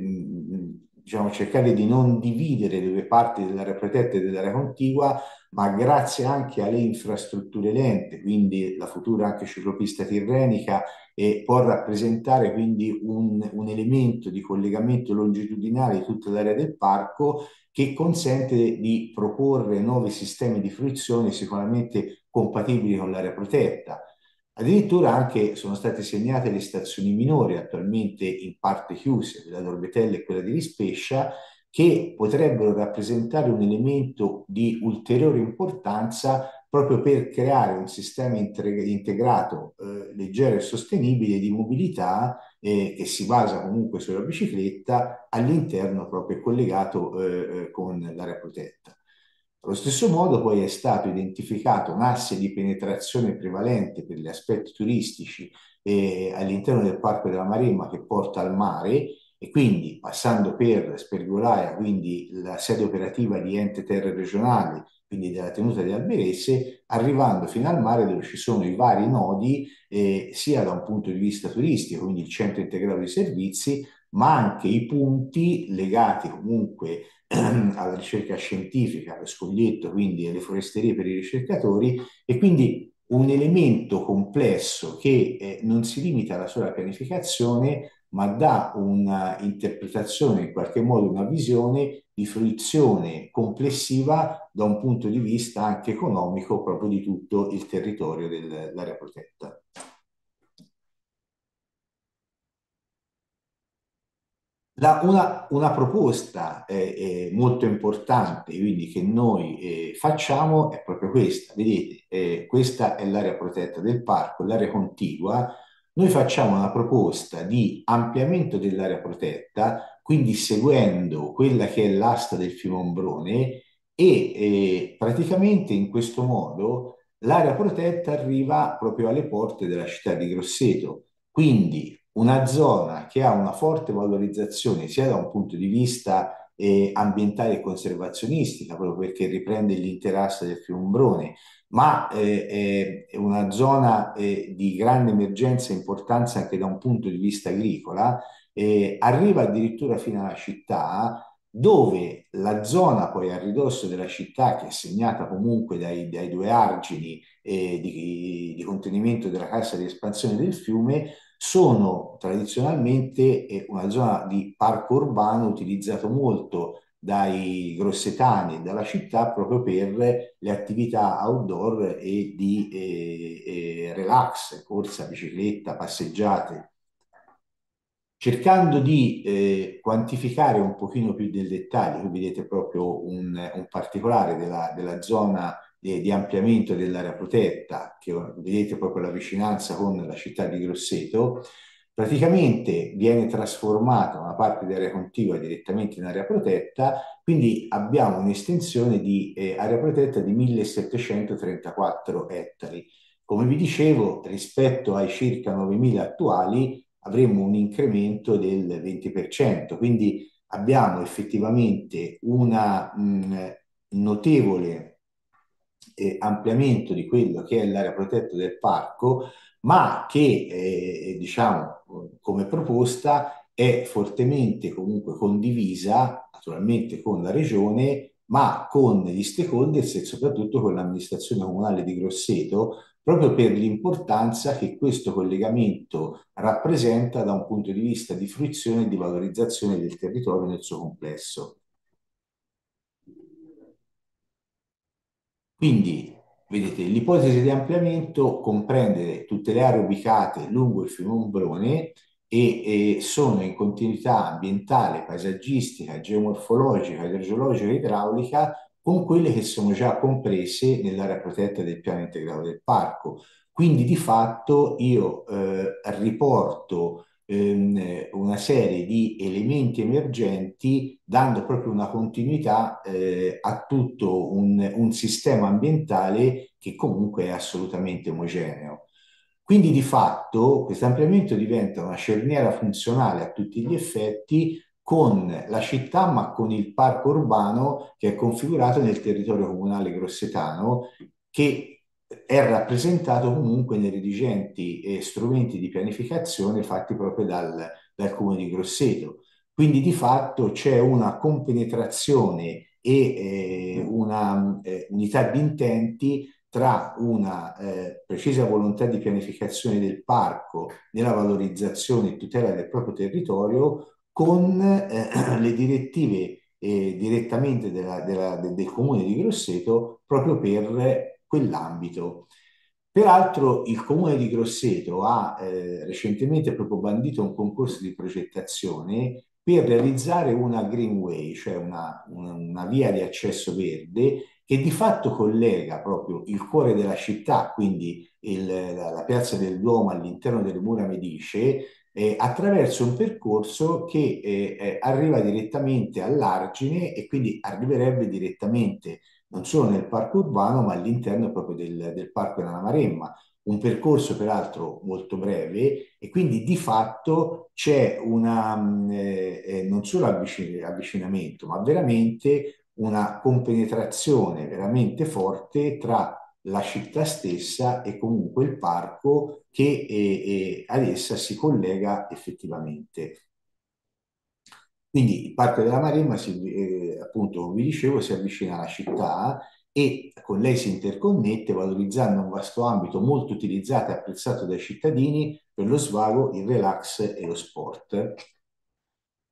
diciamo cercare di non dividere le due parti dell'area protetta e dell'area contigua ma grazie anche alle infrastrutture lente, quindi la futura anche ciclopista tirrenica, eh, può rappresentare quindi un, un, elemento di collegamento longitudinale di tutta l'area del parco che consente di proporre nuovi sistemi di fruizione sicuramente compatibili con l'area protetta. Addirittura anche sono state segnate le stazioni minori, attualmente in parte chiuse, quella di Orbitello e quella di Rispescia, che potrebbero rappresentare un elemento di ulteriore importanza proprio per creare un sistema integrato eh, leggero e sostenibile di mobilità eh, che si basa comunque sulla bicicletta all'interno proprio collegato eh, eh, con l'area protetta. Allo stesso modo poi è stato identificato un asse di penetrazione prevalente per gli aspetti turistici eh, all'interno del Parco della Maremma che porta al mare e quindi passando per Spergolaia, quindi la sede operativa di ente terre regionali, quindi della tenuta di Alberese, arrivando fino al mare dove ci sono i vari nodi, eh, sia da un punto di vista turistico, quindi il centro integrato di servizi, ma anche i punti legati comunque alla ricerca scientifica, allo scoglietto, quindi alle foresterie per i ricercatori. E quindi un elemento complesso che eh, non si limita alla sola pianificazione, ma dà un'interpretazione, in qualche modo una visione di fruizione complessiva da un punto di vista anche economico proprio di tutto il territorio dell'area protetta. La, una, una, proposta eh, molto importante quindi che noi eh, facciamo è proprio questa, vedete, eh, questa è l'area protetta del parco, l'area contigua, noi facciamo una proposta di ampliamento dell'area protetta, quindi seguendo quella che è l'asta del fiume Ombrone e eh, praticamente in questo modo l'area protetta arriva proprio alle porte della città di Grosseto. Quindi una zona che ha una forte valorizzazione sia da un punto di vista eh, ambientale e conservazionistica, proprio perché riprende l'intera asta del fiume Ombrone, ma eh, è una zona eh, di grande emergenza e importanza anche da un punto di vista agricola, eh, arriva addirittura fino alla città dove la zona poi a ridosso della città, che è segnata comunque dai, dai due argini eh, di, di, contenimento della cassa di espansione del fiume, sono tradizionalmente eh, una zona di parco urbano utilizzato molto dai grossetani dalla città proprio per le attività outdoor e di eh, eh, relax, corsa, bicicletta, passeggiate, cercando di eh, quantificare un pochino più nel dettaglio, qui vedete proprio un, un particolare della, della zona di, di ampliamento dell'area protetta, che vedete proprio la vicinanza con la città di Grosseto, praticamente viene trasformata una parte di area contigua direttamente in area protetta, quindi abbiamo un'estensione di eh, area protetta di 1734 ettari. Come vi dicevo, rispetto ai circa 9.000 attuali avremo un incremento del 20%, quindi abbiamo effettivamente un notevole eh, ampliamento di quello che è l'area protetta del parco, ma che eh, diciamo come proposta è fortemente comunque condivisa, naturalmente con la regione, ma con gli stakeholders e soprattutto con l'amministrazione comunale di Grosseto, proprio per l'importanza che questo collegamento rappresenta da un punto di vista di fruizione e di valorizzazione del territorio nel suo complesso. Quindi, vedete, l'ipotesi di ampliamento comprende tutte le aree ubicate lungo il fiume Ombrone e, e sono in continuità ambientale, paesaggistica, geomorfologica, idrogeologica e idraulica con quelle che sono già comprese nell'area protetta del piano integrato del parco. Quindi di fatto io eh, riporto ehm, una serie di elementi emergenti dando proprio una continuità eh, a tutto un, un sistema ambientale che comunque è assolutamente omogeneo. Quindi di fatto questo ampliamento diventa una cerniera funzionale a tutti gli effetti con la città ma con il parco urbano che è configurato nel territorio comunale grossetano che è rappresentato comunque nei redigenti eh, strumenti di pianificazione fatti proprio dal, dal comune di Grosseto. Quindi di fatto c'è una compenetrazione e eh, una eh, unità di intenti tra una eh, precisa volontà di pianificazione del parco nella valorizzazione e tutela del proprio territorio con eh, le direttive eh, direttamente della, della, del comune di Grosseto proprio per quell'ambito. Peraltro il comune di Grosseto ha eh, recentemente proprio bandito un concorso di progettazione per realizzare una greenway, cioè una, una, una via di accesso verde che di fatto collega proprio il cuore della città, quindi il, la, la, piazza del Duomo all'interno delle mura Medice, eh, attraverso un percorso che eh, eh, arriva direttamente all'argine e quindi arriverebbe direttamente non solo nel parco urbano ma all'interno proprio del, del parco della Maremma. Un percorso peraltro molto breve e quindi di fatto c'è una, mm, eh, eh, non solo avvicin- avvicinamento ma veramente una compenetrazione veramente forte tra la città stessa e comunque il parco che eh, eh, ad essa si collega effettivamente. Quindi il Parco della Maremma, si, eh, appunto, come vi dicevo, si avvicina alla città e con lei si interconnette valorizzando un vasto ambito molto utilizzato e apprezzato dai cittadini per lo svago, il relax e lo sport.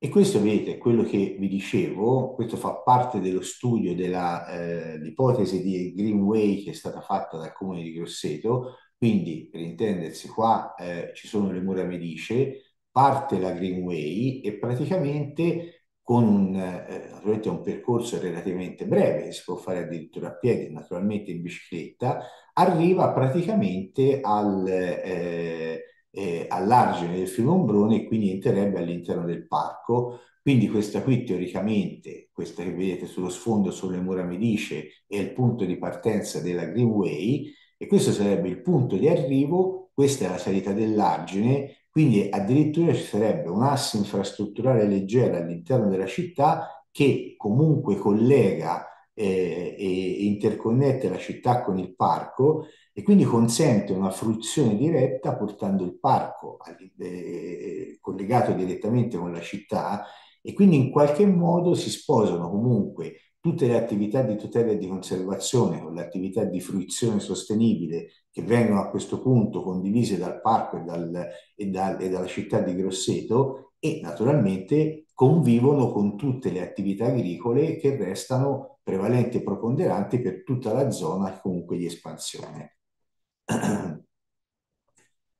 E questo, vedete, quello che vi dicevo, questo fa parte dello studio dell'ipotesi eh, di Greenway che è stata fatta dal comune di Grosseto, quindi per intendersi qua eh, ci sono le mura medice, parte la Greenway e praticamente con un, eh, un percorso relativamente breve, si può fare addirittura a piedi, naturalmente in bicicletta, arriva praticamente al... Eh, eh, all'argine del fiume Ombrone e quindi entrerebbe all'interno del parco. Quindi questa qui teoricamente, questa che vedete sullo sfondo sulle mura Medice, è il punto di partenza della Greenway e questo sarebbe il punto di arrivo, questa è la salita dell'argine, quindi addirittura ci sarebbe un asse infrastrutturale leggero all'interno della città che comunque collega eh, e interconnette la città con il parco e quindi consente una fruizione diretta portando il parco eh, collegato direttamente con la città e quindi in qualche modo si sposano comunque tutte le attività di tutela e di conservazione con le attività di fruizione sostenibile che vengono a questo punto condivise dal parco e, dal, e, dal, e dalla città di Grosseto e naturalmente convivono con tutte le attività agricole che restano prevalenti e preponderanti per tutta la zona comunque di espansione.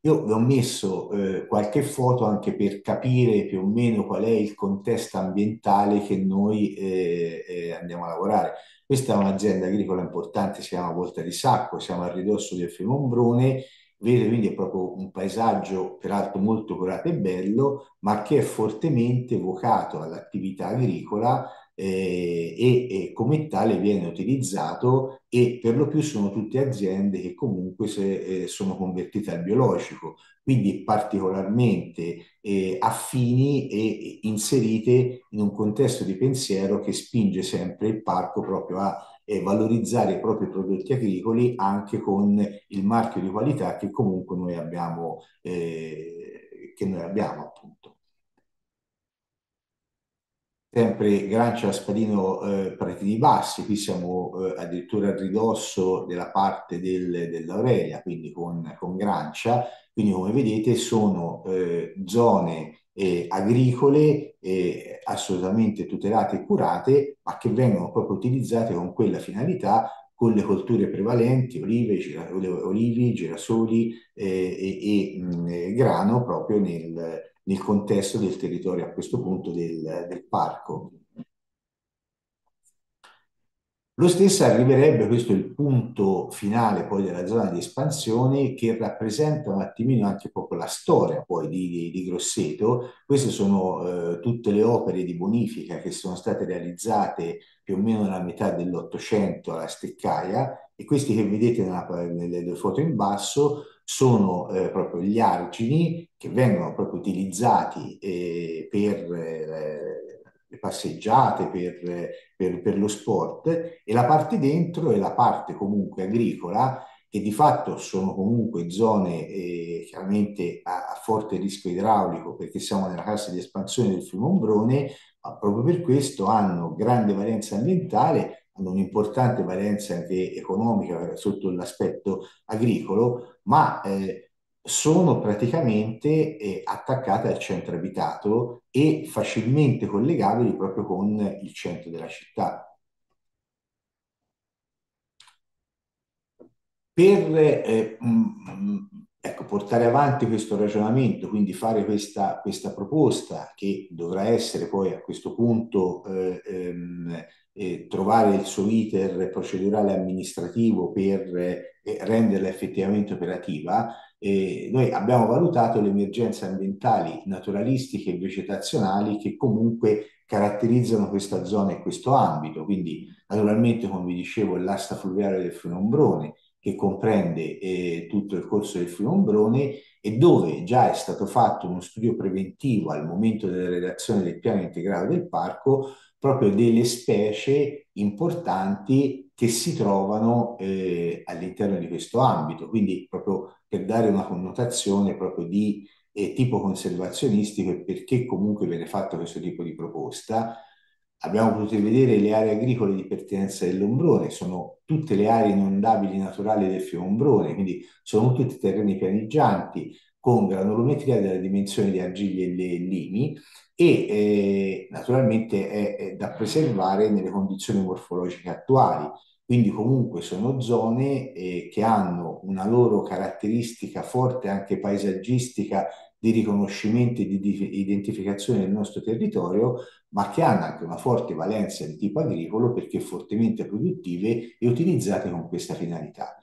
Io vi ho messo eh, qualche foto anche per capire più o meno qual è il contesto ambientale che noi eh, eh, andiamo a lavorare. Questa è un'azienda agricola importante, si chiama Volta di Sacco, siamo a ridosso del fiume Ombrone, vedete quindi è proprio un paesaggio peraltro molto curato e bello, ma che è fortemente vocato all'attività agricola eh, e, e, come tale viene utilizzato e per lo più sono tutte aziende che comunque se, eh, sono convertite al biologico, quindi particolarmente eh, affini e inserite in un contesto di pensiero che spinge sempre il parco proprio a eh, valorizzare i propri prodotti agricoli anche con il marchio di qualità che comunque noi abbiamo, eh, che noi abbiamo appunto. Sempre Grancia Spadino eh, Pratini Bassi, qui siamo eh, addirittura a ridosso della parte del, dell'Aurelia, quindi con, con Grancia, quindi come vedete sono eh, zone eh, agricole eh, assolutamente tutelate e curate, ma che vengono proprio utilizzate con quella finalità con le colture prevalenti, olive, gira, olivi, girasoli eh, e, e mh, grano proprio nel, nel contesto del territorio a questo punto del, del parco. Lo stesso arriverebbe, questo è il punto finale poi della zona di espansione che rappresenta un attimino anche proprio la storia poi di, di, di Grosseto. Queste sono eh, tutte le opere di bonifica che sono state realizzate più o meno nella metà dell'Ottocento alla Steccaia e questi che vedete nella, nelle foto in basso sono eh, proprio gli argini che vengono proprio utilizzati eh, per eh, le passeggiate, per, per, per, lo sport. E la parte dentro è la parte comunque agricola che di fatto sono comunque zone eh, chiaramente a, a, forte rischio idraulico perché siamo nella cassa di espansione del fiume Ombrone, ma proprio per questo hanno grande valenza ambientale un'importante valenza anche economica sotto l'aspetto agricolo, ma eh, sono praticamente eh, attaccate al centro abitato e facilmente collegabili proprio con il centro della città. Per eh, mh, ecco, portare avanti questo ragionamento, quindi fare questa, questa, proposta che dovrà essere poi a questo punto eh, ehm, eh, trovare il suo iter procedurale amministrativo per eh, renderla effettivamente operativa, noi abbiamo valutato le emergenze ambientali, naturalistiche e vegetazionali che comunque caratterizzano questa zona e questo ambito. Quindi naturalmente, come vi dicevo, l'asta fluviale del Fiume che comprende eh, tutto il corso del Fiume e dove già è stato fatto uno studio preventivo al momento della redazione del piano integrato del parco proprio delle specie importanti che si trovano eh, all'interno di questo ambito, quindi proprio per dare una connotazione proprio di eh, tipo conservazionistico e perché comunque viene fatto questo tipo di proposta. Abbiamo potuto vedere le aree agricole di pertinenza dell'Ombrone, sono tutte le aree inondabili naturali del fiume Ombrone, quindi sono tutti terreni pianeggianti con granulometria della dimensione di argiglie e limi e eh, naturalmente è, è, da preservare nelle condizioni morfologiche attuali. Quindi comunque sono zone eh, che hanno una loro caratteristica forte anche paesaggistica di riconoscimento e di identificazione del nostro territorio, ma che hanno anche una forte valenza di tipo agricolo perché fortemente produttive e utilizzate con questa finalità.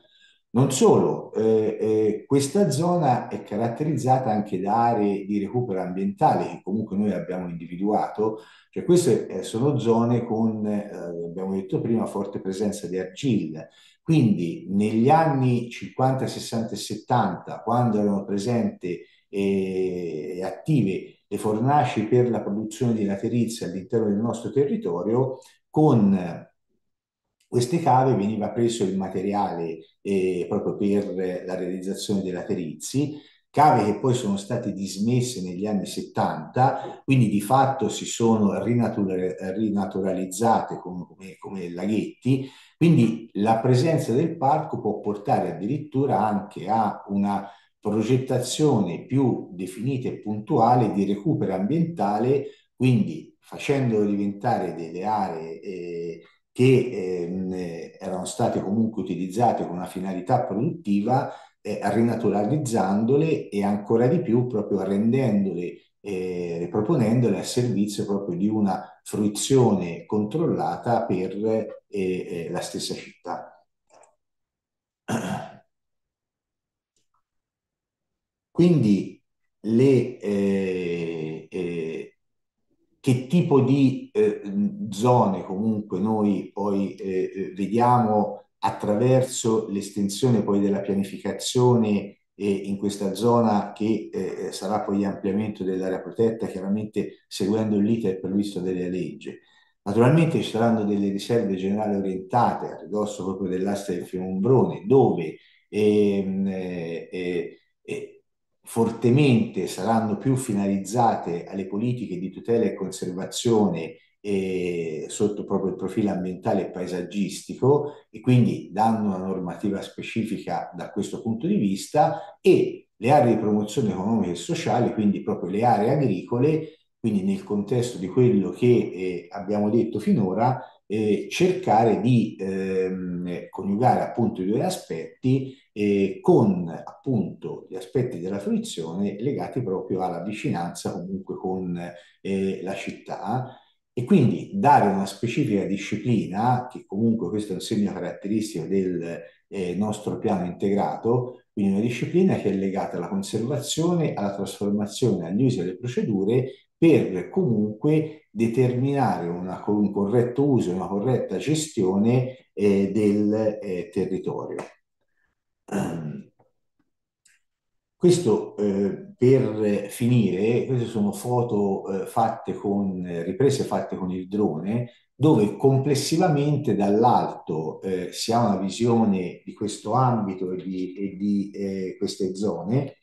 Non solo, eh, eh, questa zona è caratterizzata anche da aree di recupero ambientale che comunque noi abbiamo individuato, cioè queste eh, sono zone con, eh, abbiamo detto prima, forte presenza di argilla. Quindi negli anni 50, 60 e 70, quando erano presenti e attive le fornaci per la produzione di laterizia all'interno del nostro territorio, con queste cave veniva preso il materiale eh, proprio per la realizzazione dei laterizi, cave che poi sono state dismesse negli anni 70, quindi di fatto si sono rinatura rinaturalizzate come, come, come laghetti, quindi la presenza del parco può portare addirittura anche a una progettazione più definita e puntuale di recupero ambientale, quindi facendolo diventare delle aree eh, che ehm, erano state comunque utilizzate con una finalità produttiva, eh, rinaturalizzandole e ancora di più proprio rendendole eh, proponendole a servizio proprio di una fruizione controllata per eh, eh la stessa città. Quindi le, eh, eh, che tipo di eh, zone comunque noi poi eh, eh, vediamo attraverso l'estensione poi della pianificazione eh, in questa zona che eh, sarà poi ampliamento dell'area protetta, chiaramente seguendo l'iter previsto della legge. Naturalmente ci saranno delle riserve generali orientate a ridosso proprio dell'asta del fiume dove ehm, eh, fortemente saranno più finalizzate alle politiche di tutela e conservazione eh, sotto proprio il profilo ambientale e paesaggistico e quindi danno una normativa specifica da questo punto di vista e le aree di promozione economica e sociale, quindi proprio le aree agricole, quindi nel contesto di quello che eh, abbiamo detto finora, eh, cercare di ehm, coniugare appunto i due aspetti eh, con appunto gli aspetti della fruizione legati proprio alla vicinanza comunque con eh, la città e quindi dare una specifica disciplina, che comunque questo è un segno caratteristico del eh, nostro piano integrato, quindi una disciplina che è legata alla conservazione, alla trasformazione, agli usi e alle procedure per comunque determinare una, un corretto uso una corretta gestione eh, del eh, territorio. Um, questo eh, per finire, queste sono foto eh, fatte con, riprese fatte con il drone, dove complessivamente dall'alto eh, si ha una visione di questo ambito e di, e di eh, queste zone,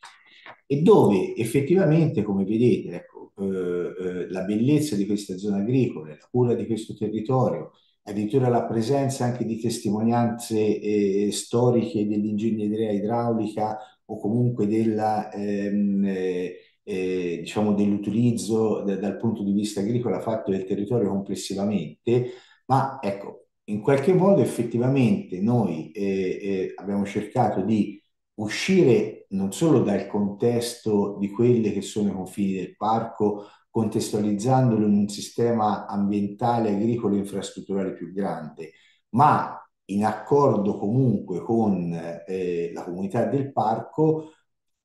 e dove effettivamente, come vedete, ecco, eh, eh, la bellezza di queste zone agricole, la cura di questo territorio, addirittura la presenza anche di testimonianze storiche dell'ingegneria idraulica o comunque della, ehm, eh, eh, diciamo dell'utilizzo da, dal punto di vista agricolo fatto del territorio complessivamente, ma ecco, in qualche modo effettivamente noi eh, eh, abbiamo cercato di uscire non solo dal contesto di quelli che sono i confini del parco, contestualizzandolo in un sistema ambientale, agricolo e infrastrutturale più grande, ma in accordo comunque con eh, la comunità del parco,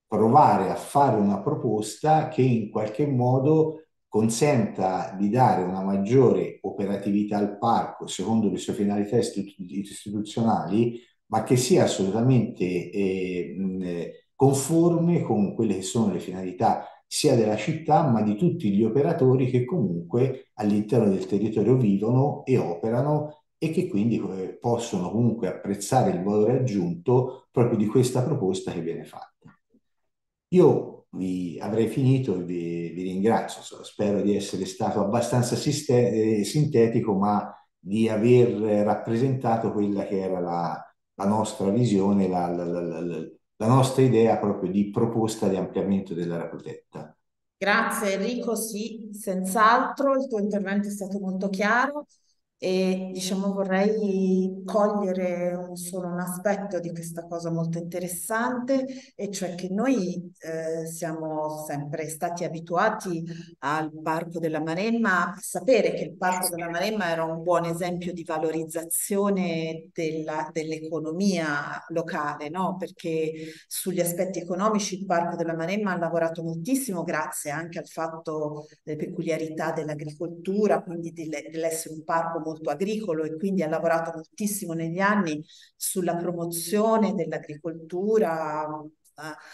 provare a fare una proposta che in qualche modo consenta di dare una maggiore operatività al parco secondo le sue finalità istituzionali, ma che sia assolutamente eh, conforme con quelle che sono le finalità sia della città, ma di tutti gli operatori che comunque all'interno del territorio vivono e operano e che quindi eh, possono comunque apprezzare il valore aggiunto proprio di questa proposta che viene fatta. Io vi avrei finito e vi, vi ringrazio, spero di essere stato abbastanza eh, sintetico, ma di aver rappresentato quella che era la, la nostra visione, la, la, la, nostra idea proprio di proposta di ampliamento dell'area protetta. Grazie Enrico, sì, senz'altro, il tuo intervento è stato molto chiaro e diciamo vorrei cogliere un, solo un aspetto di questa cosa molto interessante e cioè che noi eh, siamo sempre stati abituati al Parco della Maremma sapere che il Parco della Maremma era un buon esempio di valorizzazione della, dell'economia locale, no? perché sugli aspetti economici il Parco della Maremma ha lavorato moltissimo grazie anche al fatto delle peculiarità dell'agricoltura, quindi dell'essere un parco molto agricolo e quindi ha lavorato moltissimo negli anni sulla promozione dell'agricoltura,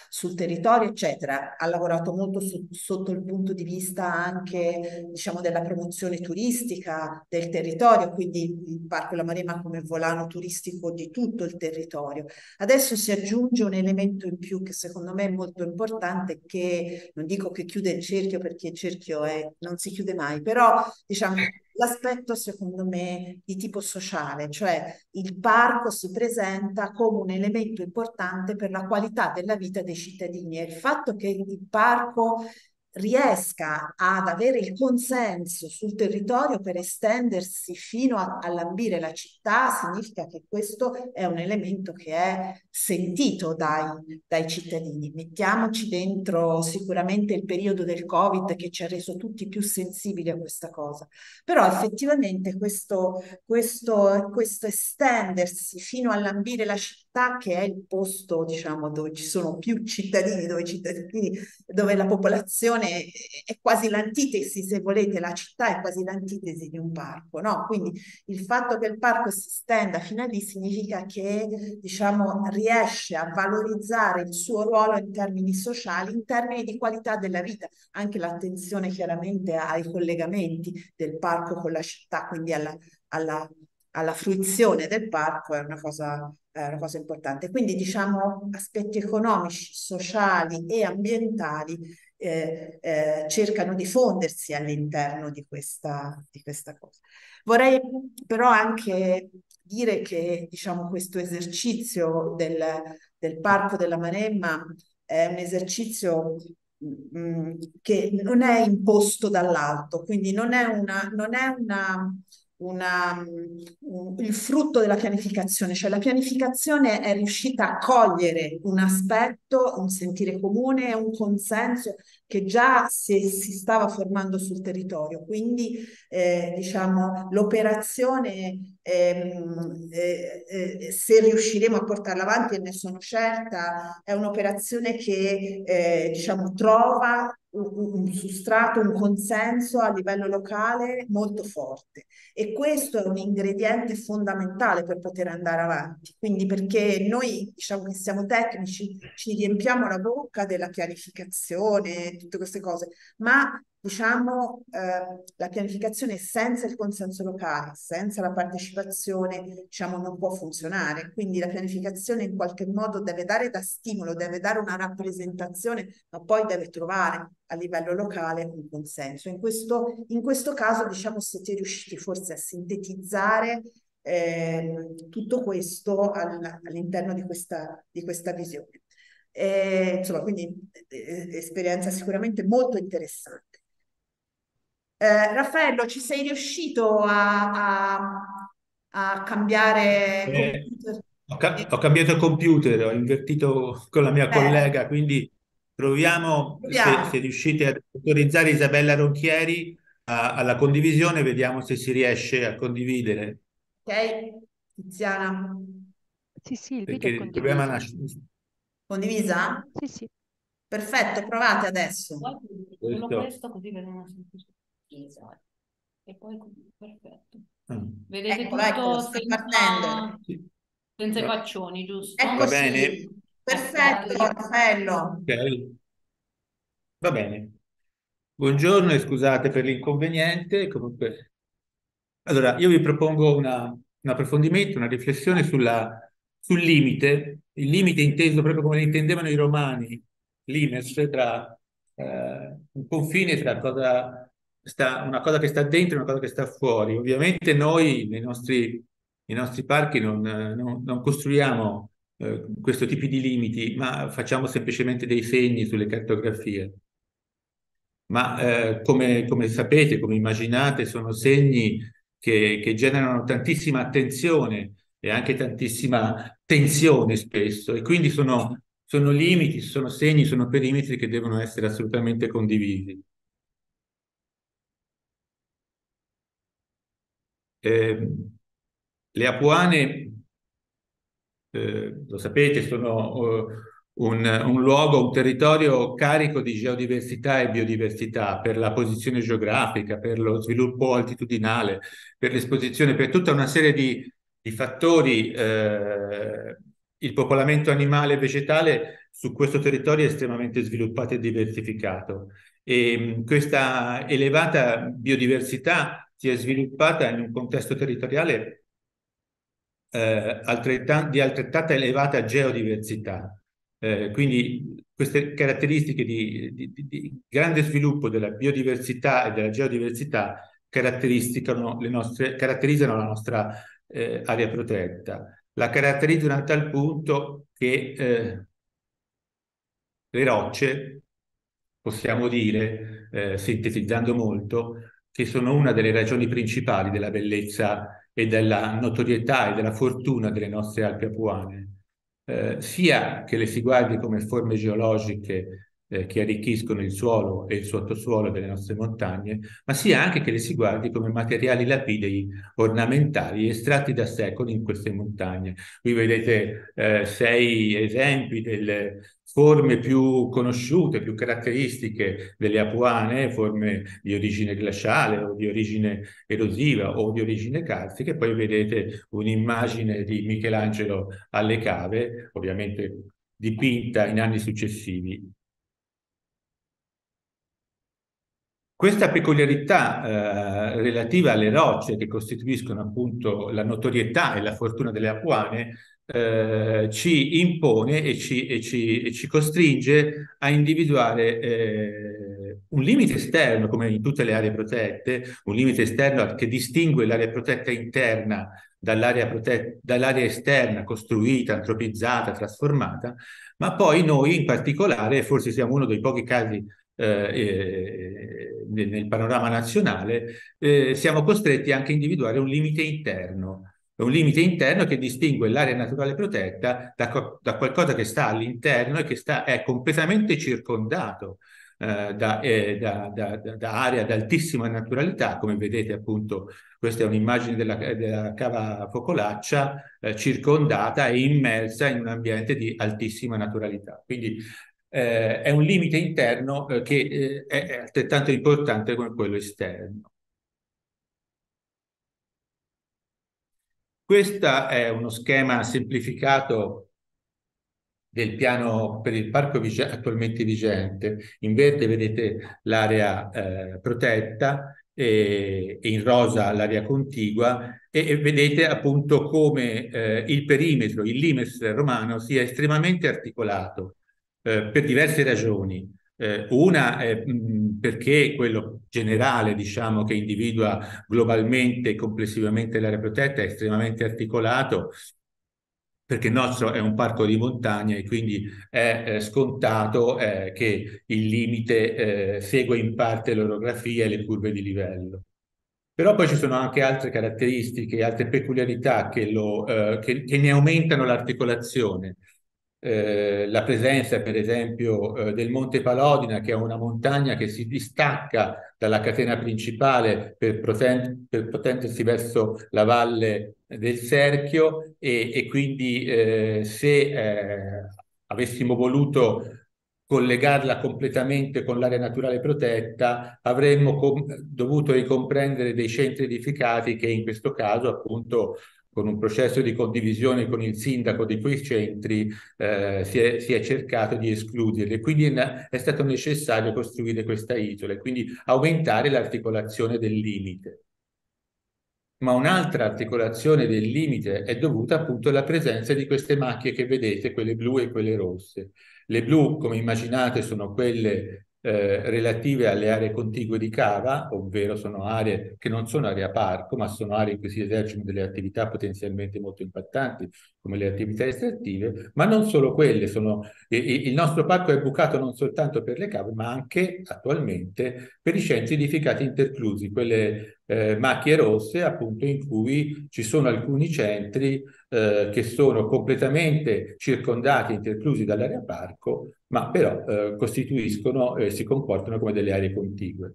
sul territorio, eccetera. Ha lavorato molto su, sotto il punto di vista anche, diciamo, della promozione turistica del territorio, quindi il Parco La Marema come volano turistico di tutto il territorio. Adesso si aggiunge un elemento in più che secondo me è molto importante, che non dico che chiude il cerchio perché il cerchio è, non si chiude mai, però diciamo l'aspetto secondo me di tipo sociale, cioè il parco si presenta come un elemento importante per la qualità della vita dei cittadini. E il fatto che il parco riesca ad avere il consenso sul territorio per estendersi fino a, a lambire la città, significa che questo è un elemento che è sentito dai, dai cittadini. Mettiamoci dentro sicuramente il periodo del Covid che ci ha reso tutti più sensibili a questa cosa, però effettivamente questo, questo, questo estendersi fino a lambire la città, che è il posto diciamo dove ci sono più cittadini, dove, cittadini, dove la popolazione è, è quasi l'antitesi, se volete, la città è quasi l'antitesi di un parco, no? Quindi il fatto che il parco si stenda fino a lì significa che, diciamo, riesce a valorizzare il suo ruolo in termini sociali, in termini di qualità della vita, anche l'attenzione chiaramente ai collegamenti del parco con la città, quindi alla, alla alla fruizione del parco è una cosa, una cosa importante. Quindi diciamo aspetti economici, sociali e ambientali eh, eh, cercano di fondersi all'interno di questa, di questa cosa. Vorrei però anche dire che diciamo, questo esercizio del, del Parco della Maremma è un esercizio mh, mm, che non è imposto dall'alto, quindi non è una, non è una una, un, il frutto della pianificazione, cioè la pianificazione è riuscita a cogliere un aspetto, un sentire comune un consenso che già si, si stava formando sul territorio. Quindi eh, diciamo l'operazione, ehm, eh, eh, se riusciremo a portarla avanti, e ne sono certa, è un'operazione che eh, diciamo trova un, substrato, un consenso a livello locale molto forte e questo è un ingrediente fondamentale per poter andare avanti. Quindi perché noi diciamo che siamo tecnici, ci riempiamo la bocca della pianificazione, tutte queste cose, ma diciamo, eh, la pianificazione senza il consenso locale, senza la partecipazione, diciamo, non può funzionare. Quindi la pianificazione in qualche modo deve dare da stimolo, deve dare una rappresentazione, ma poi deve trovare a livello locale un consenso. In questo, in questo caso, diciamo, siete riusciti forse a sintetizzare eh, tutto questo all, all'interno di questa, di questa visione. Eh, insomma, quindi eh, esperienza sicuramente molto interessante. Eh, Raffaello, ci sei riuscito a, a, a cambiare eh, ho, ca ho, cambiato il computer, ho invertito con la mia eh. collega, quindi proviamo, se, se, riuscite ad autorizzare Isabella Ronchieri a, alla condivisione, vediamo se si riesce a condividere. Ok, Tiziana. Sì, sì, il Perché video il problema nasce... Condivisa? Sì, sì. Perfetto, provate adesso. Solo questo così vedono semplicemente. Esatto. E poi perfetto. Mm. Vedete ecco, tutto ecco, senza, senza i faccioni, giusto? Ecco, Va bene. Perfetto, Raffaello. Okay. Va bene. Buongiorno e scusate per l'inconveniente. Comunque... Allora, io vi propongo una, un approfondimento, una riflessione sulla, sul limite, il limite inteso proprio come lo intendevano i romani, limes, tra eh, un confine tra cosa sta, una cosa che sta dentro e una cosa che sta fuori. Ovviamente noi nei nostri, nei nostri parchi non, non, non costruiamo eh, questo tipo di limiti, ma facciamo semplicemente dei segni sulle cartografie. Ma eh, come, come, sapete, come immaginate, sono segni che, che generano tantissima attenzione e anche tantissima tensione spesso e quindi sono, sono limiti, sono segni, sono perimetri che devono essere assolutamente condivisi. Eh, le Apuane, eh, lo sapete, sono uh, un, un, luogo, un territorio carico di geodiversità e biodiversità per la posizione geografica, per lo sviluppo altitudinale, per l'esposizione, per tutta una serie di, di fattori. Eh, il popolamento animale e vegetale su questo territorio è estremamente sviluppato e diversificato e questa elevata biodiversità si è sviluppata in un contesto territoriale eh, altrettan di altrettanta elevata geodiversità. Eh, quindi queste caratteristiche di, di, di, grande sviluppo della biodiversità e della geodiversità caratterizzano, nostre, caratterizzano la nostra eh, area protetta. La caratterizzano a tal punto che eh, le rocce, possiamo dire, eh, sintetizzando molto, che sono una delle ragioni principali della bellezza e della notorietà e della fortuna delle nostre Alpi apuane, eh, sia che le si guardi come forme geologiche eh, che arricchiscono il suolo e il sottosuolo delle nostre montagne, ma sia anche che le si guardi come materiali lapidei ornamentali estratti da secoli in queste montagne. Qui vedete eh, sei esempi delle forme più conosciute, più caratteristiche delle apuane, forme di origine glaciale o di origine erosiva o di origine e poi vedete un'immagine di Michelangelo alle cave, ovviamente dipinta in anni successivi. Questa peculiarità eh, relativa alle rocce che costituiscono appunto la notorietà e la fortuna delle Apuane eh, ci impone e ci, e, ci, e ci, costringe a individuare eh, un limite esterno, come in tutte le aree protette, un limite esterno che distingue l'area protetta interna dall'area, dall'area esterna costruita, antropizzata, trasformata, ma poi noi in particolare, forse siamo uno dei pochi casi eh, nel panorama nazionale, eh, siamo costretti anche a individuare un limite interno, un limite interno che distingue l'area naturale protetta da, da qualcosa che sta all'interno e che sta, è completamente circondato eh, da, eh, da, da, da, area ad altissima naturalità, come vedete appunto questa è un'immagine della, della, cava Focolaccia eh, circondata e immersa in un ambiente di altissima naturalità. Quindi eh, è un limite interno eh, che eh, è altrettanto importante come quello esterno. Questo è uno schema semplificato del piano per il parco vige attualmente vigente. In verde vedete l'area eh, protetta e, in rosa l'area contigua e, e, vedete appunto come eh, il perimetro, il limes romano sia estremamente articolato eh, per diverse ragioni. Eh, una è mh, perché quello generale, diciamo, che individua globalmente e complessivamente l'area protetta è estremamente articolato, perché il nostro è un parco di montagna e quindi è eh, scontato eh, che il limite eh, segue in parte l'orografia e le curve di livello. Però poi ci sono anche altre caratteristiche, altre peculiarità che, lo, eh, che, che ne aumentano l'articolazione. Eh, la presenza per esempio eh, del Monte Palodina che è una montagna che si distacca dalla catena principale per, proten per protendersi verso la valle del Serchio e, e quindi eh, se eh, avessimo voluto collegarla completamente con l'area naturale protetta, avremmo dovuto ricomprendere dei centri edificati che in questo caso appunto con un processo di condivisione con il sindaco di quei centri eh, si, è, si, è, cercato di escluderli. Quindi è, è stato necessario costruire questa isola e quindi aumentare l'articolazione del limite. Ma un'altra articolazione del limite è dovuta appunto alla presenza di queste macchie che vedete, quelle blu e quelle rosse. Le blu, come immaginate, sono quelle eh, relative alle aree contigue di cava, ovvero sono aree che non sono aree a parco, ma sono aree in cui si esercitano delle attività potenzialmente molto impattanti, come le attività estrattive, ma non solo quelle, sono, il nostro parco è bucato non soltanto per le cave, ma anche attualmente per i centri edificati interclusi, quelle eh, macchie rosse appunto in cui ci sono alcuni centri eh, che sono completamente circondati, interclusi dall'area parco, ma però eh, costituiscono e si comportano come delle aree contigue.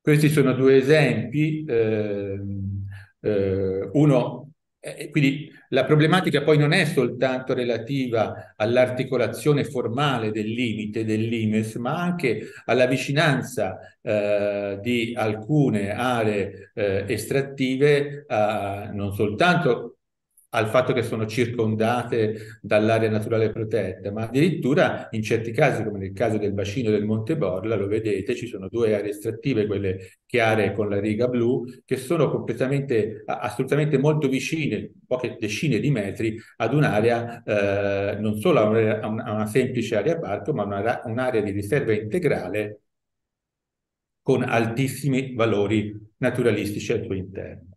Questi sono due esempi. Ehm, eh, uno, eh, quindi la problematica poi non è soltanto relativa all'articolazione formale del limite del limes, ma anche alla vicinanza eh, di alcune aree eh, estrattive, non soltanto al fatto che sono circondate dall'area naturale protetta, ma addirittura in certi casi, come nel caso del bacino del Monte Borla, lo vedete, ci sono due aree estrattive, quelle chiare con la riga blu, che sono completamente, assolutamente molto vicine, poche decine di metri, ad un'area, eh, non solo a una, a una, semplice area parco, ma un'area di riserva integrale con altissimi valori naturalistici al suo interno.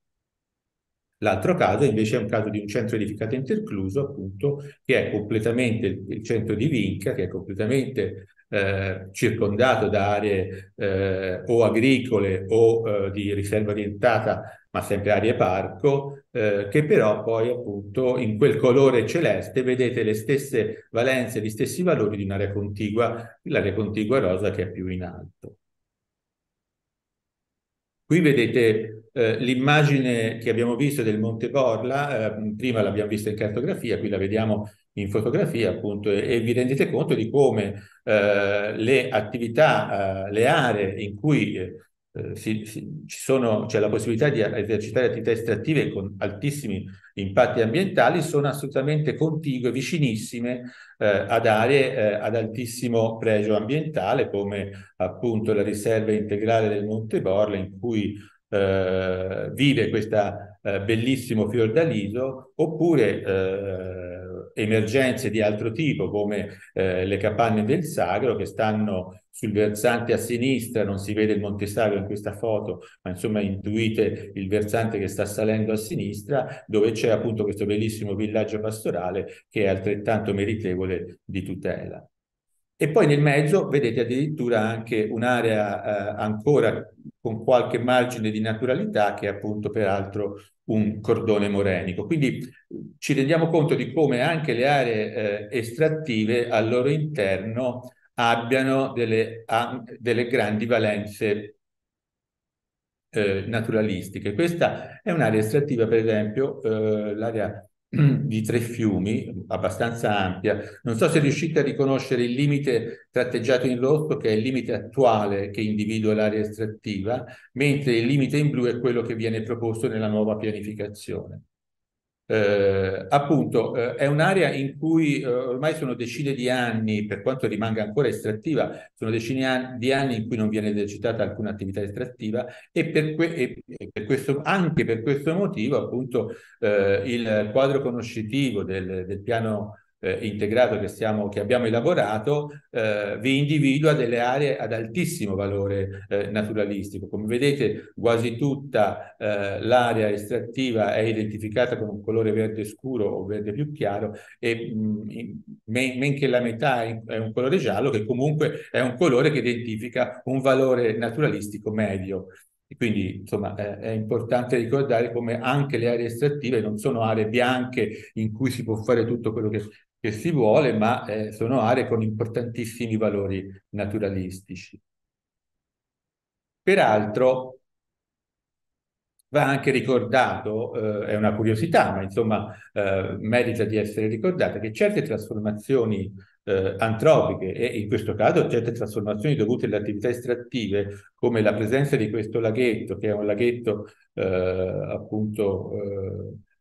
L'altro caso invece è un caso di un centro edificato intercluso, appunto, che è completamente il, centro di Vinca, che è completamente eh, circondato da aree eh, o agricole o eh, di riserva orientata, ma sempre aree parco, eh, che però poi appunto in quel colore celeste vedete le stesse valenze, gli stessi valori di un'area contigua, l'area contigua rosa che è più in alto. Qui vedete eh, l'immagine che abbiamo visto del Monte Borla, eh, prima l'abbiamo vista in cartografia, qui la vediamo in fotografia appunto e, e vi rendete conto di come eh, le attività, eh, le aree in cui eh, si, si, sono, c'è la possibilità di esercitare attività estrattive con altissimi impatti ambientali, sono assolutamente contigue, vicinissime eh, ad aree eh, ad altissimo pregio ambientale, come appunto la riserva integrale del Monte Borla, in cui eh, vive questo eh, bellissimo fiordaliso, oppure eh, emergenze di altro tipo come le capanne del Sagro che stanno sul versante a sinistra, non si vede il Monte Sagro in questa foto, ma insomma intuite il versante che sta salendo a sinistra, dove c'è appunto questo bellissimo villaggio pastorale che è altrettanto meritevole di tutela. E poi nel mezzo vedete addirittura anche un'area eh, ancora con qualche margine di naturalità che è appunto peraltro un cordone morenico. Quindi ci rendiamo conto di come anche le aree eh, estrattive al loro interno abbiano delle, delle grandi valenze eh, naturalistiche. Questa è un'area estrattiva, per esempio, eh, l'area di tre fiumi, abbastanza ampia. Non so se riuscite a riconoscere il limite tratteggiato in rosso, che è il limite attuale che individua l'area estrattiva, mentre il limite in blu è quello che viene proposto nella nuova pianificazione. Eh, appunto, eh, è un'area in cui eh, ormai sono decine di anni, per quanto rimanga ancora estrattiva, sono decine di anni in cui non viene esercitata alcuna attività estrattiva e, per, e per questo, anche per questo motivo, appunto, eh, il quadro conoscitivo del, del piano eh, integrato che, stiamo, che, abbiamo elaborato eh, vi individua delle aree ad altissimo valore eh, naturalistico. Come vedete quasi tutta eh, l'area estrattiva è identificata con un colore verde scuro o verde più chiaro e mm, men, men che la metà è, è un colore giallo che comunque è un colore che identifica un valore naturalistico medio. Quindi insomma è, importante ricordare come anche le aree estrattive non sono aree bianche in cui si può fare tutto quello che, che si vuole, ma eh, sono aree con importantissimi valori naturalistici. Peraltro va anche ricordato, eh, è una curiosità, ma insomma eh, merita di essere ricordata, che certe trasformazioni eh, antropiche e in questo caso certe trasformazioni dovute alle attività estrattive, come la presenza di questo laghetto, che è un laghetto eh, appunto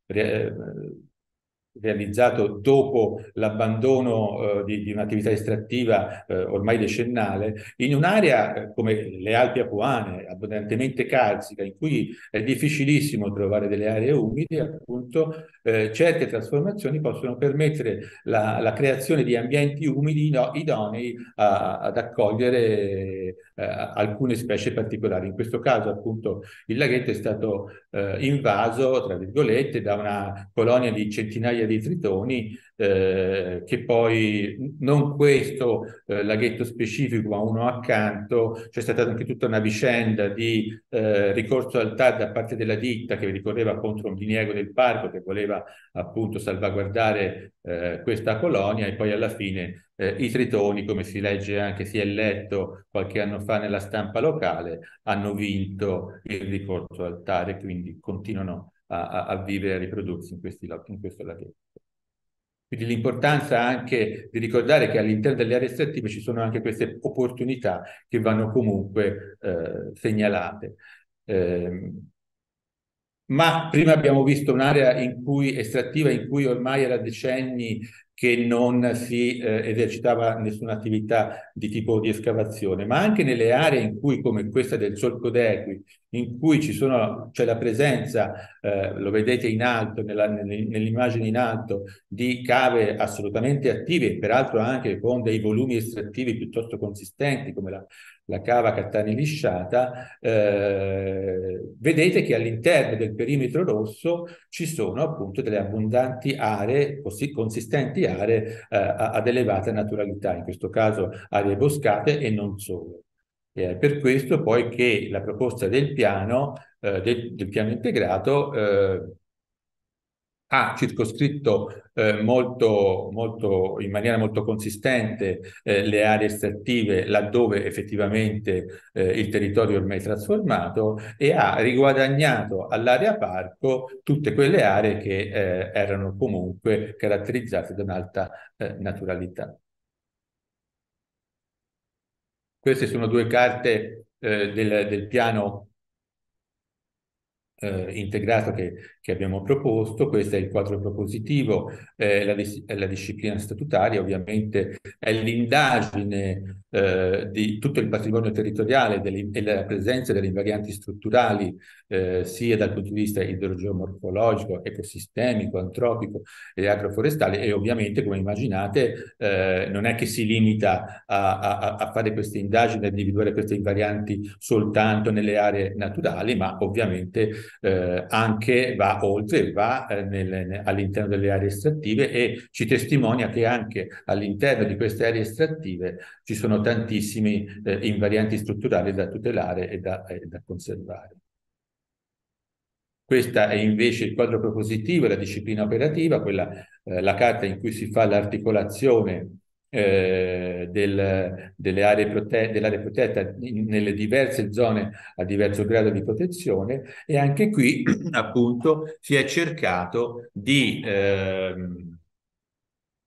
eh, realizzato dopo l'abbandono eh, di, di un'attività estrattiva eh, ormai decennale, in un'area eh, come le Alpi Apuane, abbondantemente calcica, in cui è difficilissimo trovare delle aree umide, appunto, eh, certe trasformazioni possono permettere la, la, creazione di ambienti umidi no, idonei a, ad accogliere eh, alcune specie particolari. In questo caso, appunto, il laghetto è stato eh, invaso, tra virgolette, da una colonia di centinaia di tritoni eh, che poi non questo eh, laghetto specifico ma uno accanto c'è stata anche tutta una vicenda di eh, ricorso al TAR da parte della ditta che ricorreva contro un diniego del parco che voleva appunto salvaguardare eh, questa colonia e poi alla fine eh, i tritoni come si legge anche si è letto qualche anno fa nella stampa locale hanno vinto il ricorso al TAR e quindi continuano a, a, a vivere e a riprodursi in, questi, in questo laghetto. Quindi l'importanza anche di ricordare che all'interno delle aree estrattive ci sono anche queste opportunità che vanno comunque eh, segnalate. Eh, ma prima abbiamo visto un'area in cui, estrattiva in cui ormai era decenni che non si eh, esercitava nessuna attività di tipo di escavazione, ma anche nelle aree in cui, come questa del Solco d'Equi, in cui c'è la presenza, eh, lo vedete in alto, nell'immagine in alto, di cave assolutamente attive, peraltro anche con dei volumi estrattivi piuttosto consistenti, come la, la cava Cattani lisciata, eh, vedete che all'interno del perimetro rosso ci sono appunto delle abbondanti aree, consistenti aree eh, ad elevata naturalità, in questo caso aree boscate e non solo. E è per questo poi che la proposta del piano, eh, del, del, piano integrato eh, ha circoscritto eh, molto, molto, in maniera molto consistente eh, le aree estrattive laddove effettivamente eh, il territorio è ormai trasformato e ha riguadagnato all'area parco tutte quelle aree che eh, erano comunque caratterizzate da un'alta eh, naturalità. queste sono due carte eh, del, del piano eh, integrato che, che, abbiamo proposto, questo è il quadro propositivo, eh, la, la, disciplina statutaria. Ovviamente è l'indagine eh, di tutto il patrimonio territoriale e la presenza delle invarianti strutturali eh, sia dal punto di vista idrogeomorfologico, ecosistemico, antropico e agroforestale. E ovviamente come immaginate eh, non è che si limita a, a, a fare queste indagini, a individuare queste invarianti soltanto nelle aree naturali, ma ovviamente eh, anche va oltre, va eh, all'interno delle aree estrattive e ci testimonia che anche all'interno di queste aree estrattive ci sono tantissimi eh, invarianti strutturali da tutelare e da, da conservare. Questa è invece il quadro propositivo la disciplina operativa, quella, eh, la carta in cui si fa l'articolazione eh, del, delle aree prote dell'area protetta nelle diverse zone a diverso grado di protezione e anche qui appunto si è cercato di ehm,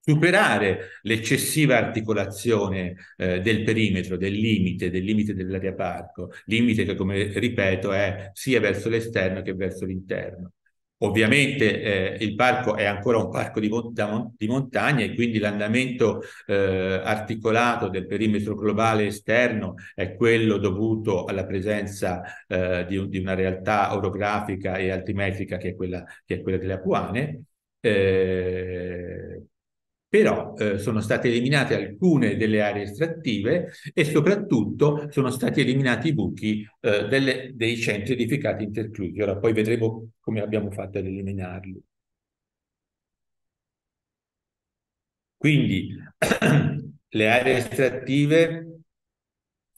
superare l'eccessiva articolazione eh, del perimetro, del limite, del limite dell'area parco, limite che come ripeto è sia verso l'esterno che verso l'interno. Ovviamente eh, il parco è ancora un parco di, mon di montagna e quindi l'andamento eh, articolato del perimetro globale esterno è quello dovuto alla presenza eh, di, di, una realtà orografica e altimetrica che è quella, che è quella delle Apuane. Però eh, sono state eliminate alcune delle aree estrattive e soprattutto sono stati eliminati i buchi eh, delle, dei centri edificati interclusi. Ora poi vedremo come abbiamo fatto ad eliminarli. Quindi le aree estrattive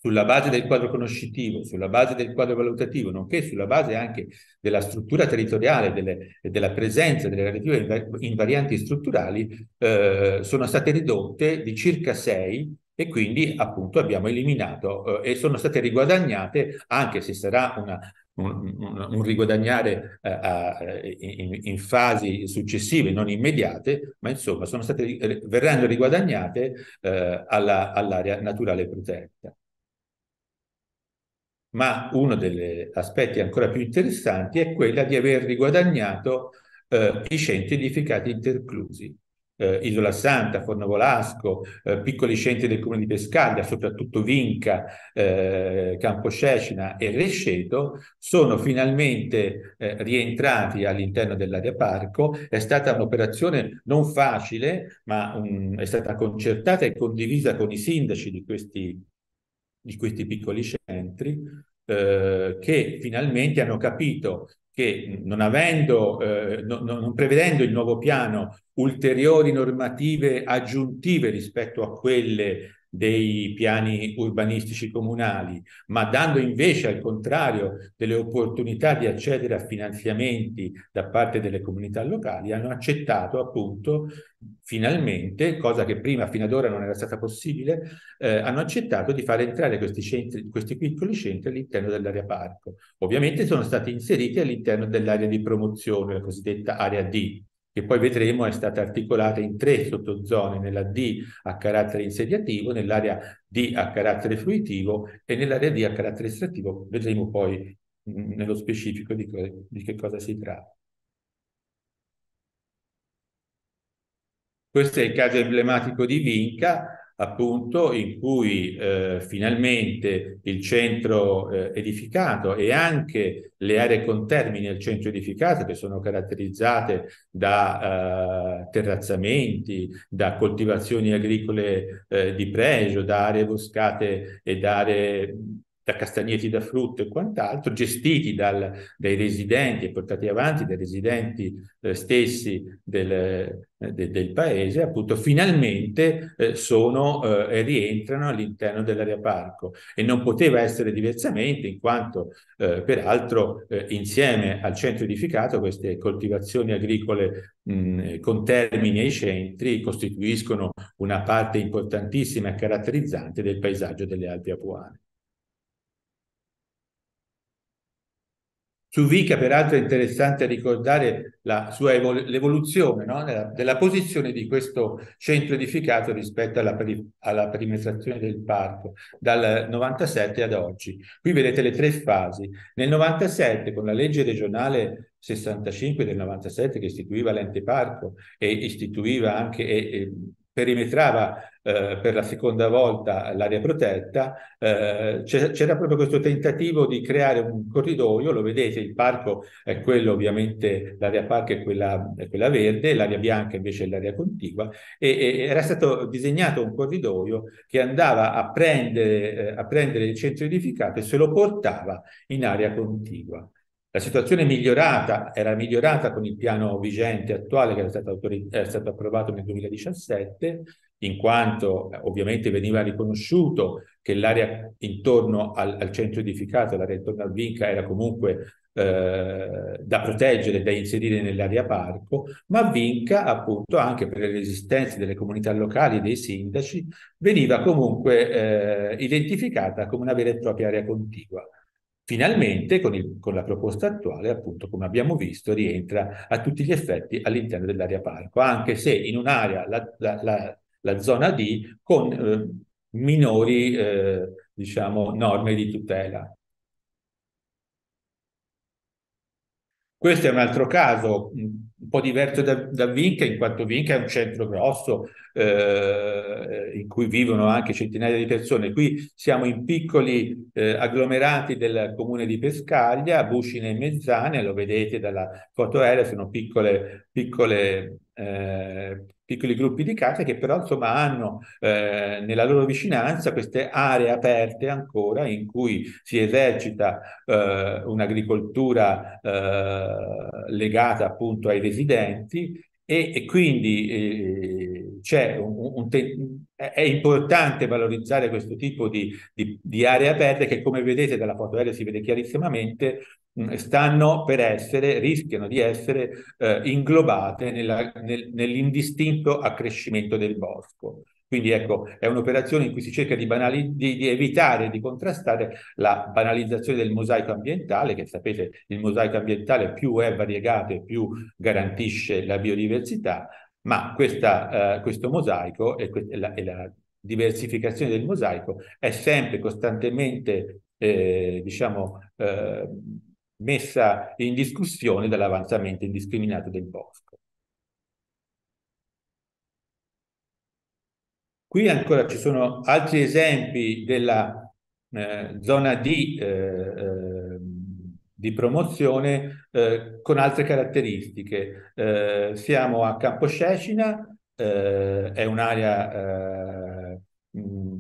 sulla base del quadro conoscitivo, sulla base del quadro valutativo, nonché sulla base anche della struttura territoriale delle, della presenza delle relative invarianti strutturali, eh, sono state ridotte di circa 6 e quindi appunto abbiamo eliminato eh, e sono state riguadagnate, anche se sarà una, un, un, un, riguadagnare eh, in, in, fasi successive, non immediate, ma insomma sono state, verranno riguadagnate eh, all'area all naturale protetta ma uno degli aspetti ancora più interessanti è quella di aver riguadagnato eh, i centri edificati interclusi. Eh, Isola Santa, Fornovolasco, eh, piccoli centri del comune di Pescaglia, soprattutto Vinca, eh, Campo Cecina e Resceto, sono finalmente eh, rientrati all'interno dell'area parco. È stata un'operazione non facile, ma un, è stata concertata e condivisa con i sindaci di questi di questi piccoli centri eh, che finalmente hanno capito che non avendo, eh, no, non prevedendo il nuovo piano ulteriori normative aggiuntive rispetto a quelle dei piani urbanistici comunali, ma dando invece al contrario delle opportunità di accedere a finanziamenti da parte delle comunità locali, hanno accettato appunto finalmente, cosa che prima fino ad ora non era stata possibile, eh, hanno accettato di far entrare questi, centri, questi piccoli centri all'interno dell'area parco. Ovviamente sono stati inseriti all'interno dell'area di promozione, la cosiddetta area D, che poi vedremo è stata articolata in tre sottozone, nella D a carattere insediativo, nell'area D a carattere fruitivo e nell'area D a carattere estrattivo. Vedremo poi mh, nello specifico di, di che cosa si tratta. Questo è il caso emblematico di Vinca, appunto in cui eh, finalmente il centro eh, edificato e anche le aree contermini al centro edificato che sono caratterizzate da eh, terrazzamenti, da coltivazioni agricole eh, di pregio, da aree boscate e da aree da castagneti da frutto e quant'altro, gestiti dal, dai residenti e portati avanti dai residenti eh, stessi del, eh, de, del, paese, appunto finalmente eh, sono eh, rientrano all'interno dell'area parco e non poteva essere diversamente in quanto eh, peraltro eh, insieme al centro edificato queste coltivazioni agricole mh, con termini ai centri costituiscono una parte importantissima e caratterizzante del paesaggio delle Alpi Apuane. Su Vica, peraltro, è interessante ricordare la sua evol- l'evoluzione no? della, della, posizione di questo centro edificato rispetto alla, peri- alla perimetrazione del parco dal 97 ad oggi. Qui vedete le tre fasi. Nel 97, con la legge regionale 65 del 97 che istituiva l'ente parco e istituiva anche e, e perimetrava eh, per la seconda volta l'area protetta, eh, c'era proprio questo tentativo di creare un corridoio, lo vedete, il parco è quello ovviamente, l'area parco è quella, è quella verde, l'area bianca invece è l'area contigua, e, e, era stato disegnato un corridoio che andava a prendere, eh, a prendere il centro edificato e se lo portava in area contigua. La situazione migliorata, era migliorata con il piano vigente attuale che era stato, era stato approvato nel 2017, in quanto eh, ovviamente veniva riconosciuto che l'area intorno al, al, centro edificato, l'area intorno al Vinca, era comunque eh, da proteggere, da inserire nell'area parco, ma Vinca, appunto, anche per le resistenze delle comunità locali e dei sindaci, veniva comunque eh, identificata come una vera e propria area contigua. Finalmente, con, il, con, la proposta attuale, appunto, come abbiamo visto, rientra a tutti gli effetti all'interno dell'area parco, anche se in un'area, la, la, la, la, zona D, con eh, minori, eh, diciamo, norme di tutela. Questo è un altro caso, un po' diverso da, da Vinca, in quanto Vinca è un centro grosso eh, in cui vivono anche centinaia di persone. Qui siamo in piccoli eh, agglomerati del comune di Pescaglia, Buscine e Mezzane, lo vedete dalla foto aerea, sono piccole, piccole eh, piccoli gruppi di case che però insomma hanno eh, nella loro vicinanza queste aree aperte ancora in cui si esercita eh, un'agricoltura eh, legata appunto ai residenti e, e quindi eh, c'è un, un è importante valorizzare questo tipo di, di, di, aree aperte che come vedete dalla foto aerea si vede chiarissimamente mh, stanno per essere, rischiano di essere eh, inglobate nella, nel, nell'indistinto accrescimento del bosco. Quindi ecco, è un'operazione in cui si cerca di, banali- di, di evitare, di contrastare la banalizzazione del mosaico ambientale, che sapete il mosaico ambientale più è variegato e più garantisce la biodiversità, ma questa, uh, questo mosaico e, que- la, e, la, diversificazione del mosaico è sempre costantemente, eh, diciamo, eh, messa in discussione dall'avanzamento indiscriminato del bosco. Qui ancora ci sono altri esempi della eh, zona D eh, eh, di promozione eh, con altre caratteristiche. Eh, siamo a Campo Cecina, eh, è un'area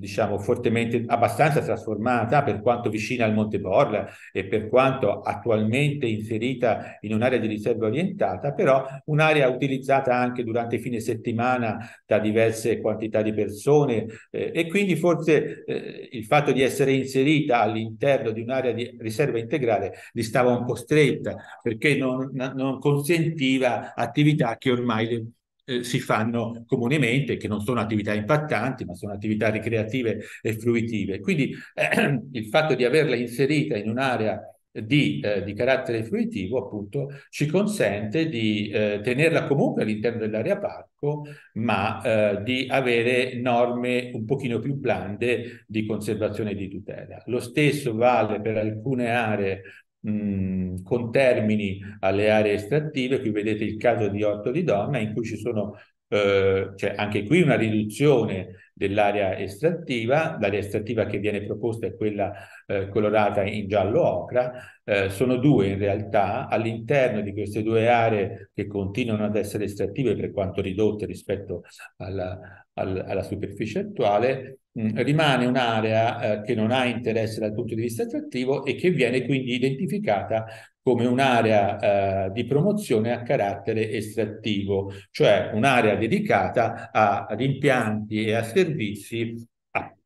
diciamo fortemente abbastanza trasformata per quanto vicina al Monte Porla e per quanto attualmente inserita in un'area di riserva orientata, però un'area utilizzata anche durante fine settimana da diverse quantità di persone eh, e quindi forse eh, il fatto di essere inserita all'interno di un'area di riserva integrale li stava un po' stretta perché non, non consentiva attività che ormai le eh, si fanno comunemente, che non sono attività impattanti, ma sono attività ricreative e fruitive. Quindi eh, il fatto di averla inserita in un'area di, eh, di, carattere fruitivo appunto ci consente di eh, tenerla comunque all'interno dell'area parco ma eh, di avere norme un pochino più blande di conservazione e di tutela. Lo stesso vale per alcune aree mh, con termini alle aree estrattive, qui vedete il caso di Orto di Donna in cui ci sono eh, c'è anche qui una riduzione dell'area estrattiva, l'area estrattiva che viene proposta è quella eh, colorata in giallo ocra, eh, sono due in realtà, all'interno di queste due aree che continuano ad essere estrattive per quanto ridotte rispetto alla, alla, alla superficie attuale, rimane un'area eh, che non ha interesse dal punto di vista attrattivo e che viene quindi identificata come un'area eh, di promozione a carattere estrattivo, cioè un'area dedicata a, ad impianti e a servizi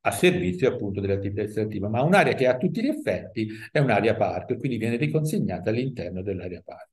a, servizio appunto dell'attività estrattiva, ma un'area che a tutti gli effetti è un'area parco quindi viene riconsegnata all'interno dell'area parco.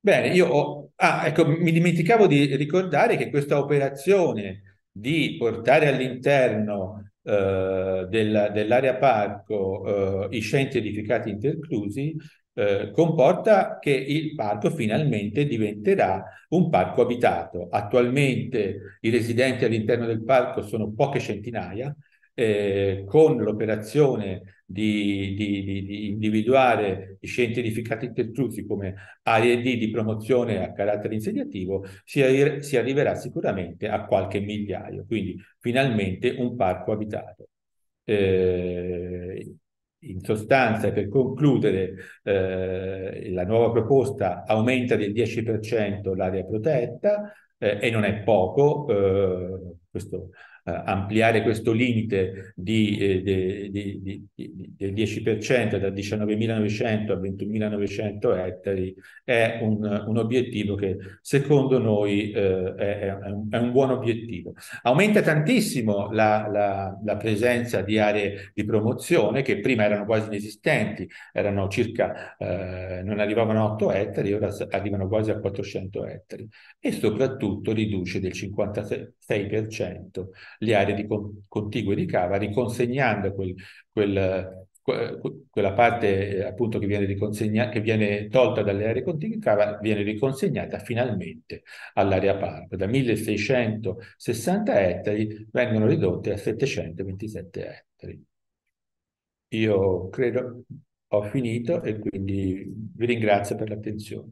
Bene, io ho... Ah, ecco, mi dimenticavo di ricordare che questa operazione di portare all'interno eh, della, dell'area parco eh, i centri edificati interclusi eh, comporta che il parco finalmente diventerà un parco abitato. Attualmente i residenti all'interno del parco sono poche centinaia, eh, con l'operazione di, di, di, di, individuare i centri edificati interclusi come aree di promozione a carattere insediativo, si, si arriverà sicuramente a qualche migliaio, quindi finalmente un parco abitato. Eh, in sostanza, per concludere, eh, la nuova proposta aumenta del 10% l'area protetta eh, e non è poco, eh, questo ampliare questo limite di, eh, de, de, de, del 10% da 19.900 a 21.900 ettari è un, un, obiettivo che secondo noi eh, è, è, un, è, un, buon obiettivo. Aumenta tantissimo la, la, la, presenza di aree di promozione che prima erano quasi inesistenti, erano circa, eh, non arrivavano a 8 ettari, ora arrivano quasi a 400 ettari e soprattutto riduce del 56% le aree di contigue di cava, riconsegnando quel, quel, quella parte appunto che viene, che viene tolta dalle aree contigue di cava, viene riconsegnata finalmente all'area parco. Da 1660 ettari vengono ridotte a 727 ettari. Io credo ho finito e quindi vi ringrazio per l'attenzione.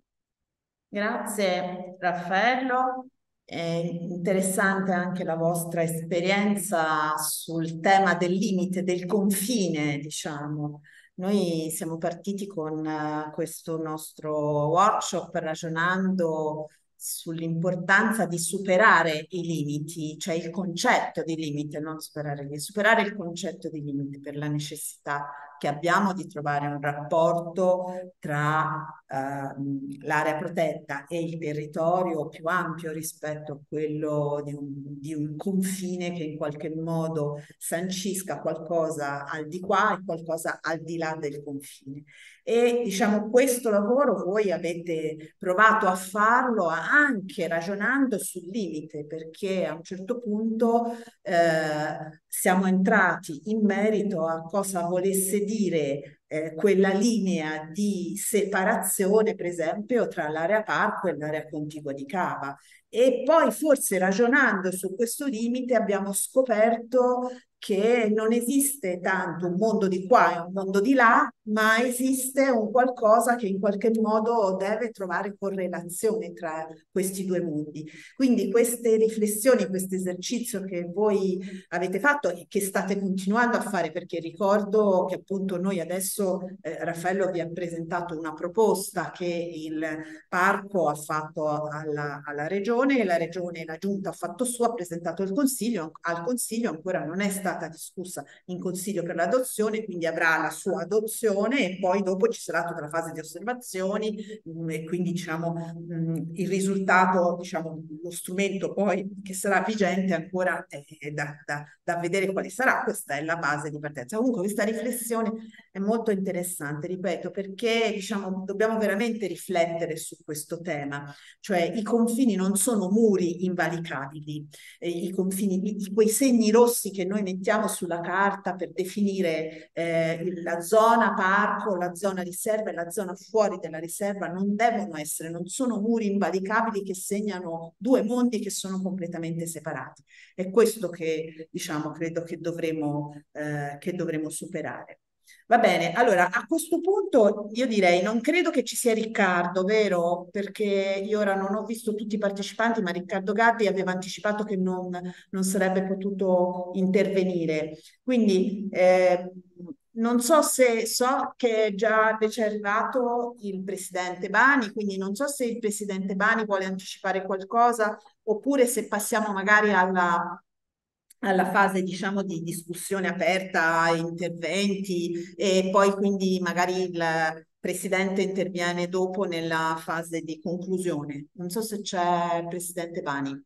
Grazie Raffaello. È interessante anche la vostra esperienza sul tema del limite, del confine, diciamo. Noi siamo partiti con uh, questo nostro workshop ragionando sull'importanza di superare i limiti, cioè il concetto di limite, non superare, superare il concetto di limite per la necessità che abbiamo di trovare un rapporto tra l'area protetta e il territorio più ampio rispetto a quello di un, di un, confine che in qualche modo sancisca qualcosa al di qua e qualcosa al di là del confine. E diciamo questo lavoro voi avete provato a farlo anche ragionando sul limite, perché a un certo punto eh, siamo entrati in merito a cosa volesse dire eh, quella linea di separazione, per esempio, tra l'area parco e l'area contigua di cava. E poi forse ragionando su questo limite abbiamo scoperto che non esiste tanto un mondo di qua e un mondo di là, ma esiste un qualcosa che in qualche modo deve trovare correlazione tra questi due mondi. Quindi queste riflessioni, questo esercizio che voi avete fatto e che state continuando a fare, perché ricordo che appunto noi adesso, eh, Raffaello vi ha presentato una proposta che il parco ha fatto alla, alla regione, la regione, la giunta ha fatto su, ha presentato il consiglio, al consiglio ancora non è stata discussa in consiglio per l'adozione, quindi avrà la sua adozione e poi dopo ci sarà tutta la fase di osservazioni mh, mm, e quindi diciamo mh, mm, il risultato, diciamo lo strumento poi che sarà vigente ancora è da, da, da vedere quale sarà, questa è la base di partenza. Comunque questa riflessione è molto interessante, ripeto, perché diciamo dobbiamo veramente riflettere su questo tema, cioè i confini non sono muri invalicabili, eh, i confini, i, quei segni rossi che noi mettiamo sulla carta per definire eh, la zona parco, la zona riserva e la zona fuori della riserva non devono essere, non sono muri invalicabili che segnano due mondi che sono completamente separati. È questo che diciamo credo che dovremo, eh, che dovremo superare. Va bene, allora a questo punto io direi non credo che ci sia Riccardo, vero? Perché io ora non ho visto tutti i partecipanti, ma Riccardo Gaddi aveva anticipato che non, non sarebbe potuto intervenire. Quindi eh, non so se so che già è arrivato il presidente Bani, quindi non so se il presidente Bani vuole anticipare qualcosa oppure se passiamo magari alla alla fase diciamo di discussione aperta, interventi e poi quindi magari il Presidente interviene dopo nella fase di conclusione. Non so se c'è il Presidente Bani.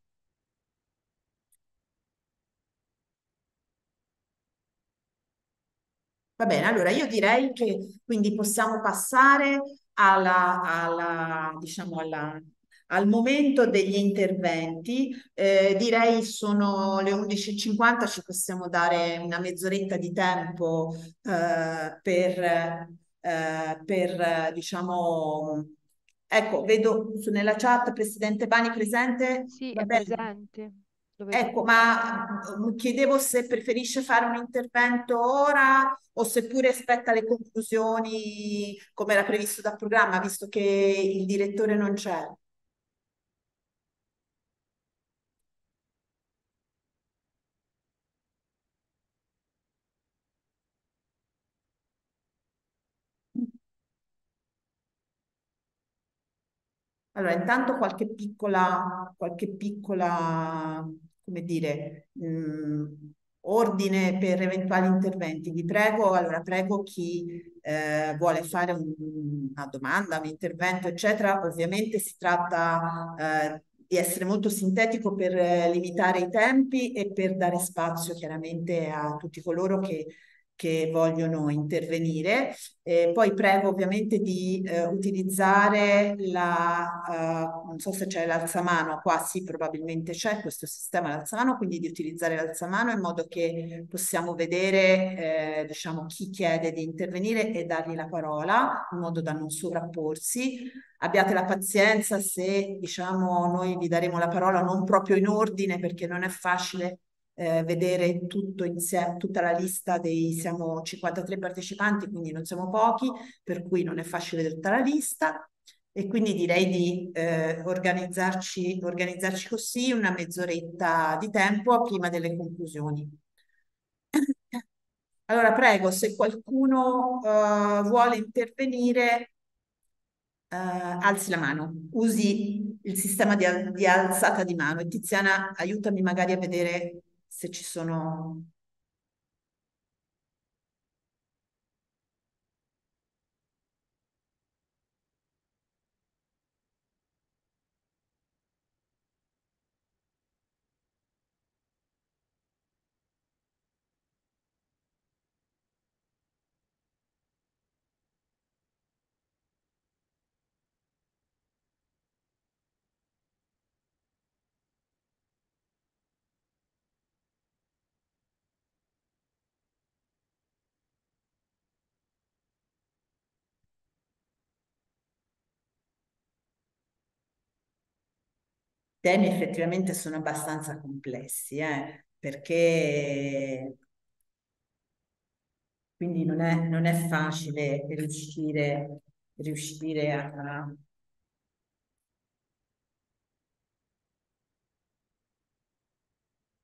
Va bene, allora io direi che quindi possiamo passare alla, alla diciamo alla al momento degli interventi, eh, direi sono le 11.50, ci possiamo dare una mezz'oretta di tempo eh, per, eh, per, diciamo, ecco, vedo nella chat Presidente Bani presente? Sì, è presente. Ecco, ma mm, chiedevo se preferisce fare un intervento ora o seppure aspetta le conclusioni come era previsto dal programma, visto che il direttore non c'è. Allora, intanto qualche piccola, qualche piccola, come dire, mh, mm, ordine per eventuali interventi. Vi prego, allora prego chi eh, vuole fare un, una domanda, un intervento, eccetera. Ovviamente si tratta eh, di essere molto sintetico per eh, limitare i tempi e per dare spazio chiaramente a tutti coloro che che vogliono intervenire. Eh, poi prego ovviamente di eh, utilizzare la, uh, non so se c'è l'alzamano, qua sì probabilmente c'è questo sistema l'alzamano, quindi di utilizzare l'alzamano in modo che possiamo vedere eh, diciamo chi chiede di intervenire e dargli la parola in modo da non sovrapporsi. Abbiate la pazienza se diciamo noi vi daremo la parola non proprio in ordine perché non è facile eh, vedere tutto insieme, tutta la lista dei, siamo 53 partecipanti, quindi non siamo pochi, per cui non è facile tutta la lista. E quindi direi di eh, organizzarci, organizzarci così una mezz'oretta di tempo prima delle conclusioni. Allora prego, se qualcuno uh, vuole intervenire, uh, alzi la mano, usi il sistema di, di alzata di mano. E Tiziana aiutami magari a vedere se ci sono temi effettivamente sono abbastanza complessi, eh, perché quindi non è, non è facile riuscire, riuscire a,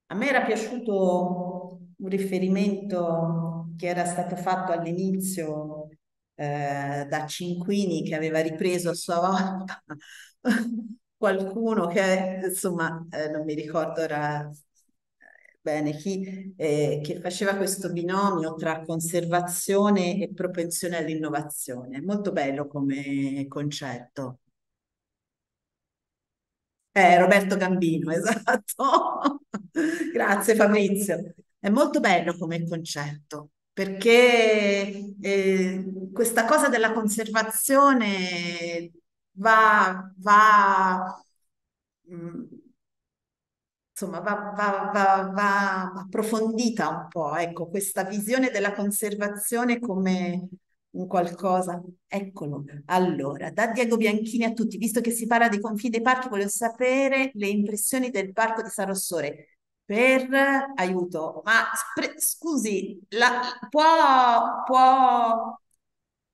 A me era piaciuto un riferimento che era stato fatto all'inizio eh, da Cinquini che aveva ripreso a sua volta qualcuno che, insomma, eh, non mi ricordo ora eh, bene chi, eh, che faceva questo binomio tra conservazione e propensione all'innovazione. Molto bello come concetto. Eh, Roberto Gambino, esatto. Grazie Fabrizio. È molto bello come concetto perché eh, questa cosa della conservazione va, va, mm, insomma, va, va, va, va approfondita un po', ecco, questa visione della conservazione come un qualcosa. Eccolo. Allora, da Diego Bianchini a tutti, visto che si parla di confini dei parchi, voglio sapere le impressioni del parco di San Rossore. Per aiuto, ma scusi, la, può, può,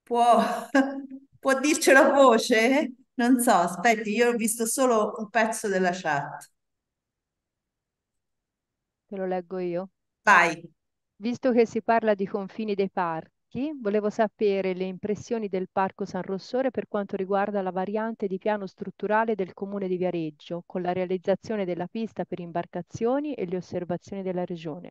può Può dircelo a voce? Non so, aspetti, io ho visto solo un pezzo della chat. Te lo leggo io. Vai. Visto che si parla di confini dei parchi, volevo sapere le impressioni del Parco San Rossore per quanto riguarda la variante di piano strutturale del comune di Viareggio, con la realizzazione della pista per imbarcazioni e le osservazioni della regione.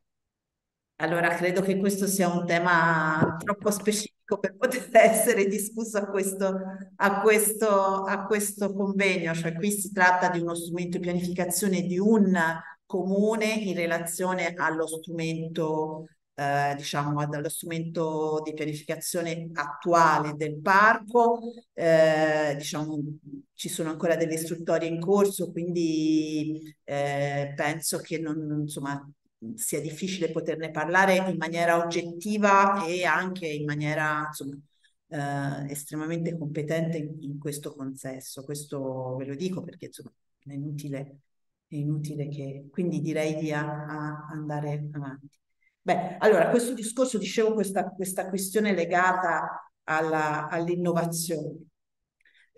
Allora, credo che questo sia un tema troppo specifico per poter essere discusso a questo, a questo, a questo convegno, cioè qui si tratta di uno strumento di pianificazione di un comune in relazione allo strumento eh, diciamo, dallo strumento di pianificazione attuale del parco, eh, diciamo, ci sono ancora delle istruttorie in corso, quindi eh, penso che non, insomma, sia difficile poterne parlare in maniera oggettiva e anche in maniera insomma, eh, estremamente competente in, in, questo consesso. Questo ve lo dico perché insomma, è inutile, è inutile che... Quindi direi di a, a andare avanti. Beh, allora, questo discorso, dicevo, questa, questa questione legata all'innovazione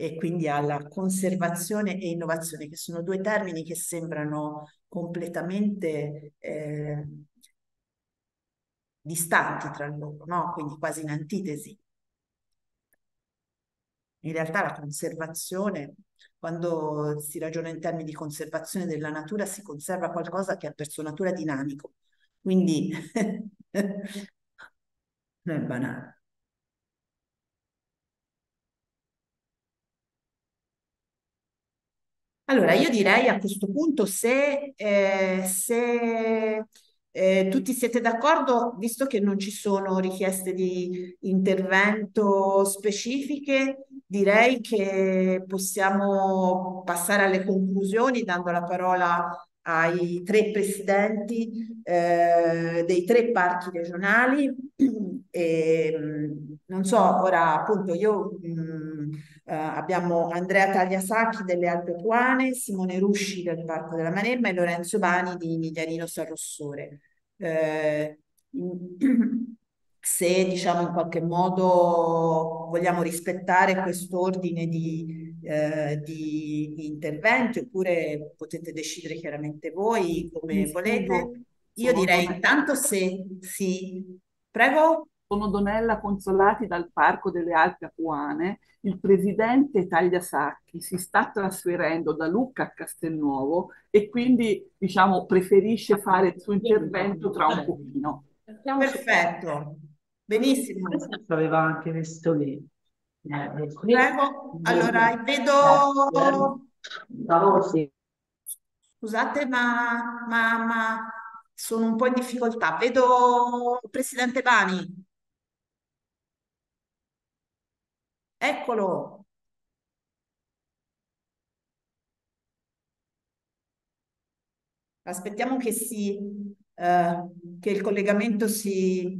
e quindi alla conservazione e innovazione, che sono due termini che sembrano completamente eh, distanti tra loro, no? quindi quasi in antitesi. In realtà la conservazione, quando si ragiona in termini di conservazione della natura, si conserva qualcosa che ha perso natura dinamico, quindi non è banale. Allora, io direi a questo punto se, eh, se eh, tutti siete d'accordo, visto che non ci sono richieste di intervento specifiche, direi che possiamo passare alle conclusioni dando la parola ai tre presidenti eh, dei tre parchi regionali. E, non so, ora appunto io mh, mm, eh, abbiamo Andrea Tagliasacchi delle Alpe Puane, Simone Rusci del Parco della Maremma e Lorenzo Bani di Miglianino San Rossore. Eh, se diciamo in qualche modo vogliamo rispettare quest'ordine di, eh, di, interventi oppure potete decidere chiaramente voi come volete. Io direi intanto se sì, prego. Sono Donella Consolati dal Parco delle Alpi Apuane. Il presidente Tagliasacchi si sta trasferendo da Lucca a Castelnuovo e quindi diciamo preferisce fare il suo intervento tra un pochino. Perfetto. Benissimo. Aveva anche messo lì. Eh, Prego, allora vedo... Scusate, ma, ma, ma sono un po' in difficoltà. Vedo il Presidente Bani. Eccolo. Aspettiamo che, si, eh, che il collegamento si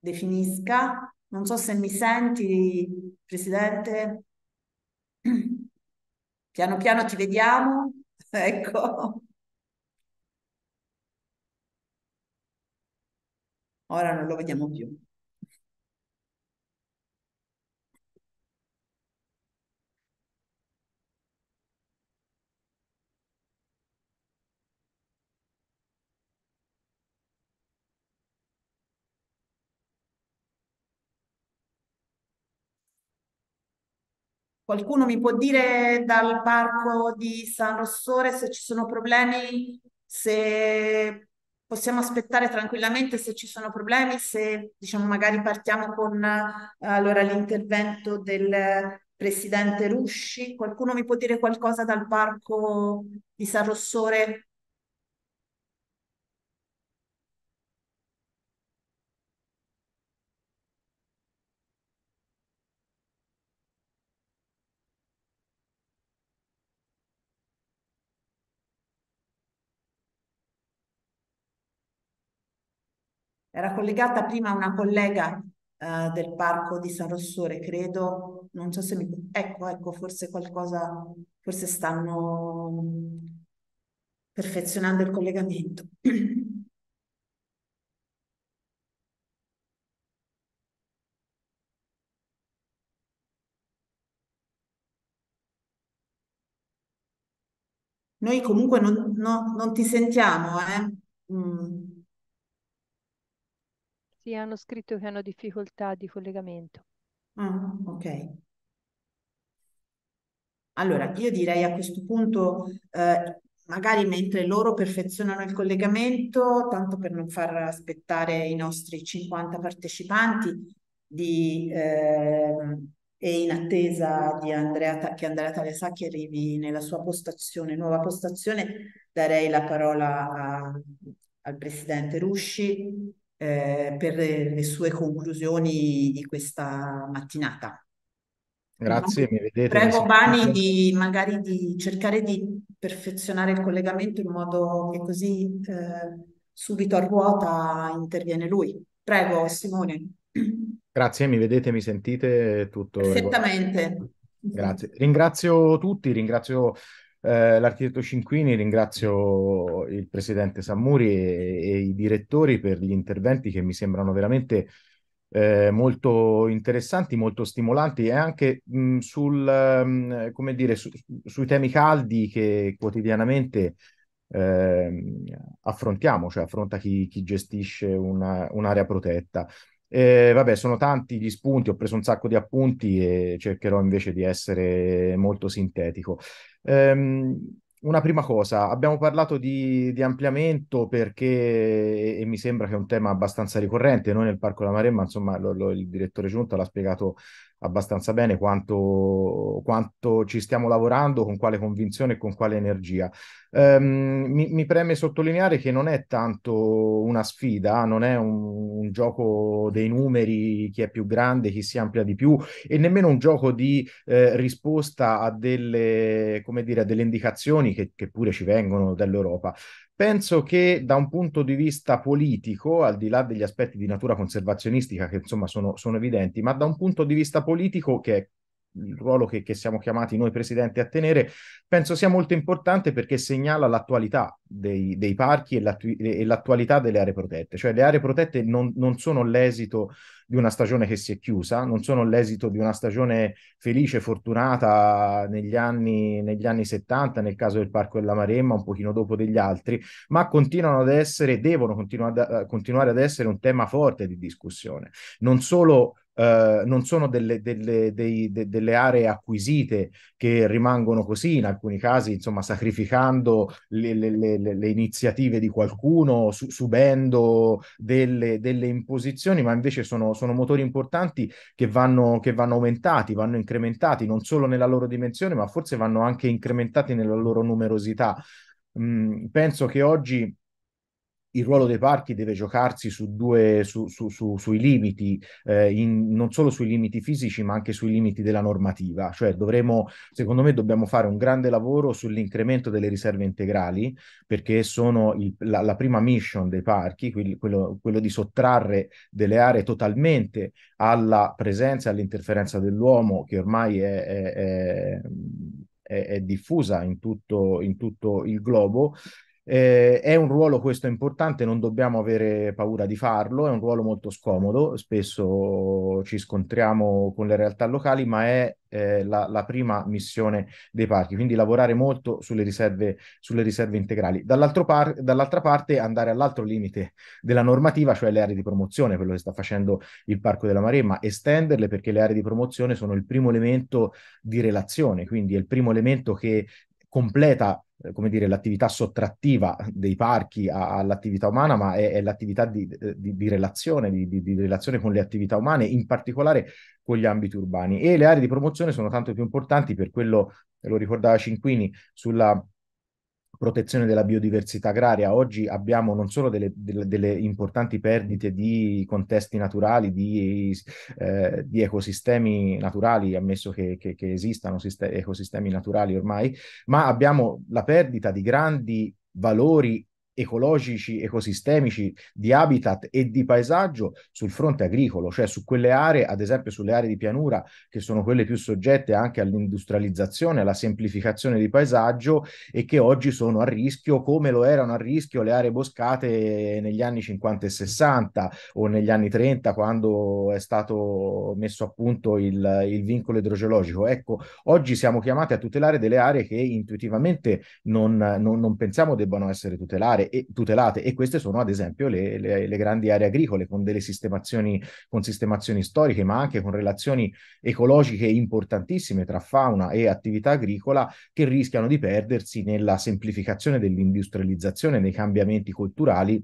definisca. Non so se mi senti, Presidente. Piano piano ti vediamo. ecco. Ora non lo vediamo più. Qualcuno mi può dire dal parco di San Rossore se ci sono problemi, se possiamo aspettare tranquillamente se ci sono problemi, se diciamo magari partiamo con allora, l'intervento del presidente Rusci. Qualcuno mi può dire qualcosa dal parco di San Rossore? Era collegata prima una collega uh, del parco di San Rossore, credo, non so se mi... Ecco, ecco, forse qualcosa, forse stanno perfezionando il collegamento. Noi comunque non, no, non ti sentiamo, eh? Mm. Sì, hanno scritto che hanno difficoltà di collegamento. Ah, ok. Allora, io direi a questo punto, eh, magari mentre loro perfezionano il collegamento, tanto per non far aspettare i nostri 50 partecipanti, di, eh, e in attesa di Andrea, che Andrea Talesacchi arrivi nella sua postazione, nuova postazione, darei la parola a, al Presidente Rusci eh, per le sue conclusioni di questa mattinata. Grazie, mi vedete. Prego Bani di magari di cercare di perfezionare il collegamento in modo che così eh, subito a ruota interviene lui. Prego Simone. Grazie, mi vedete, mi sentite tutto? Perfettamente. Grazie. Ringrazio tutti, ringrazio eh, l'architetto Cinquini, ringrazio il presidente Sammuri e, e, i direttori per gli interventi che mi sembrano veramente eh, molto interessanti, molto stimolanti e anche mh, sul, mh, come dire, su, sui temi caldi che quotidianamente eh, affrontiamo, cioè affronta chi, chi gestisce una, un'area protetta. Eh, vabbè, sono tanti gli spunti, ho preso un sacco di appunti e cercherò invece di essere molto sintetico. Um, una prima cosa, abbiamo parlato di, di ampliamento perché, e mi sembra che è un tema abbastanza ricorrente, noi nel Parco della Maremma, insomma, lo, lo, il direttore Giunta l'ha spiegato abbastanza bene quanto, quanto, ci stiamo lavorando, con quale convinzione e con quale energia. Um, mi, mi, preme sottolineare che non è tanto una sfida, non è un, un, gioco dei numeri, chi è più grande, chi si amplia di più, e nemmeno un gioco di eh, risposta a delle, dire, a delle indicazioni che, che pure ci vengono dall'Europa. Penso che da un punto di vista politico, al di là degli aspetti di natura conservazionistica che insomma sono, sono evidenti, ma da un punto di vista politico che è il ruolo che, che, siamo chiamati noi presidenti a tenere, penso sia molto importante perché segnala l'attualità dei, dei parchi e, l'attu- e, l'attualità delle aree protette. Cioè le aree protette non, non, sono l'esito di una stagione che si è chiusa, non sono l'esito di una stagione felice, fortunata negli anni, negli anni 70, nel caso del Parco della Maremma, un pochino dopo degli altri, ma continuano ad essere, devono continuare, continuare ad essere un tema forte di discussione. Non solo Uh, non sono delle, delle, dei, de, delle, aree acquisite che rimangono così, in alcuni casi, insomma, sacrificando le, le, le, le iniziative di qualcuno, su, subendo delle, delle, imposizioni, ma invece sono, sono motori importanti che vanno, che vanno aumentati, vanno incrementati non solo nella loro dimensione, ma forse vanno anche incrementati nella loro numerosità. Mm, penso che oggi il ruolo dei parchi deve giocarsi su due, su, su, su, sui limiti, eh, in, non solo sui limiti fisici, ma anche sui limiti della normativa. Cioè dovremo, secondo me, dobbiamo fare un grande lavoro sull'incremento delle riserve integrali, perché sono il, la, la, prima mission dei parchi, quello, quello, di sottrarre delle aree totalmente alla presenza e all'interferenza dell'uomo, che ormai è, è, è, è diffusa in tutto, in tutto il globo eh, è un ruolo questo importante, non dobbiamo avere paura di farlo, è un ruolo molto scomodo, spesso ci scontriamo con le realtà locali, ma è eh, la, la, prima missione dei parchi, quindi lavorare molto sulle riserve, sulle riserve integrali. Par- dall'altra parte andare all'altro limite della normativa, cioè le aree di promozione, quello che sta facendo il Parco della Maremma, estenderle perché le aree di promozione sono il primo elemento di relazione, quindi è il primo elemento che completa eh, come dire, l'attività sottrattiva dei parchi all'attività umana, ma è, è l'attività di, di, di relazione, di, di, relazione con le attività umane, in particolare con gli ambiti urbani. E le aree di promozione sono tanto più importanti per quello, lo ricordava Cinquini, sulla protezione della biodiversità agraria. Oggi abbiamo non solo delle, delle, delle importanti perdite di contesti naturali, di, eh, di ecosistemi naturali, ammesso che, che, che esistano ecosistemi naturali ormai, ma abbiamo la perdita di grandi valori ecologici, ecosistemici, di habitat e di paesaggio sul fronte agricolo, cioè su quelle aree, ad esempio sulle aree di pianura, che sono quelle più soggette anche all'industrializzazione, alla semplificazione di paesaggio e che oggi sono a rischio come lo erano a rischio le aree boscate negli anni 50 e 60 o negli anni 30 quando è stato messo a punto il, il vincolo idrogeologico. Ecco, oggi siamo chiamati a tutelare delle aree che intuitivamente non, non, non pensiamo debbano essere tutelate e tutelate e queste sono ad esempio le, le, le grandi aree agricole con delle sistemazioni, con sistemazioni storiche ma anche con relazioni ecologiche importantissime tra fauna e attività agricola che rischiano di perdersi nella semplificazione dell'industrializzazione, nei cambiamenti culturali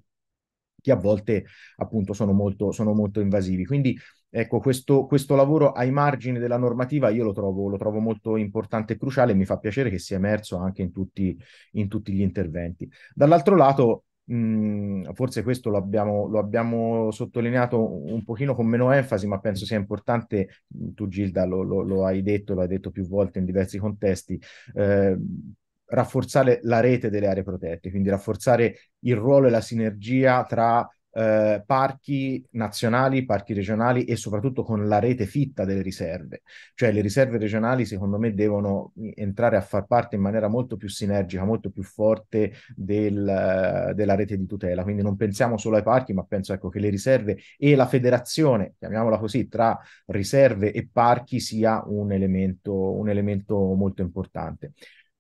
che a volte appunto sono molto, sono molto invasivi. Quindi ecco, questo, questo, lavoro ai margini della normativa io lo trovo, lo trovo, molto importante e cruciale e mi fa piacere che sia emerso anche in tutti, in tutti gli interventi. Dall'altro lato, mh, forse questo lo abbiamo, lo abbiamo, sottolineato un pochino con meno enfasi, ma penso sia importante, tu Gilda lo, lo, hai detto, lo hai detto più volte in diversi contesti, eh, rafforzare la rete delle aree protette, quindi rafforzare il ruolo e la sinergia tra eh, parchi nazionali, parchi regionali e soprattutto con la rete fitta delle riserve. Cioè le riserve regionali secondo me devono entrare a far parte in maniera molto più sinergica, molto più forte del, della rete di tutela. Quindi non pensiamo solo ai parchi, ma penso ecco, che le riserve e la federazione, chiamiamola così, tra riserve e parchi sia un elemento, un elemento molto importante.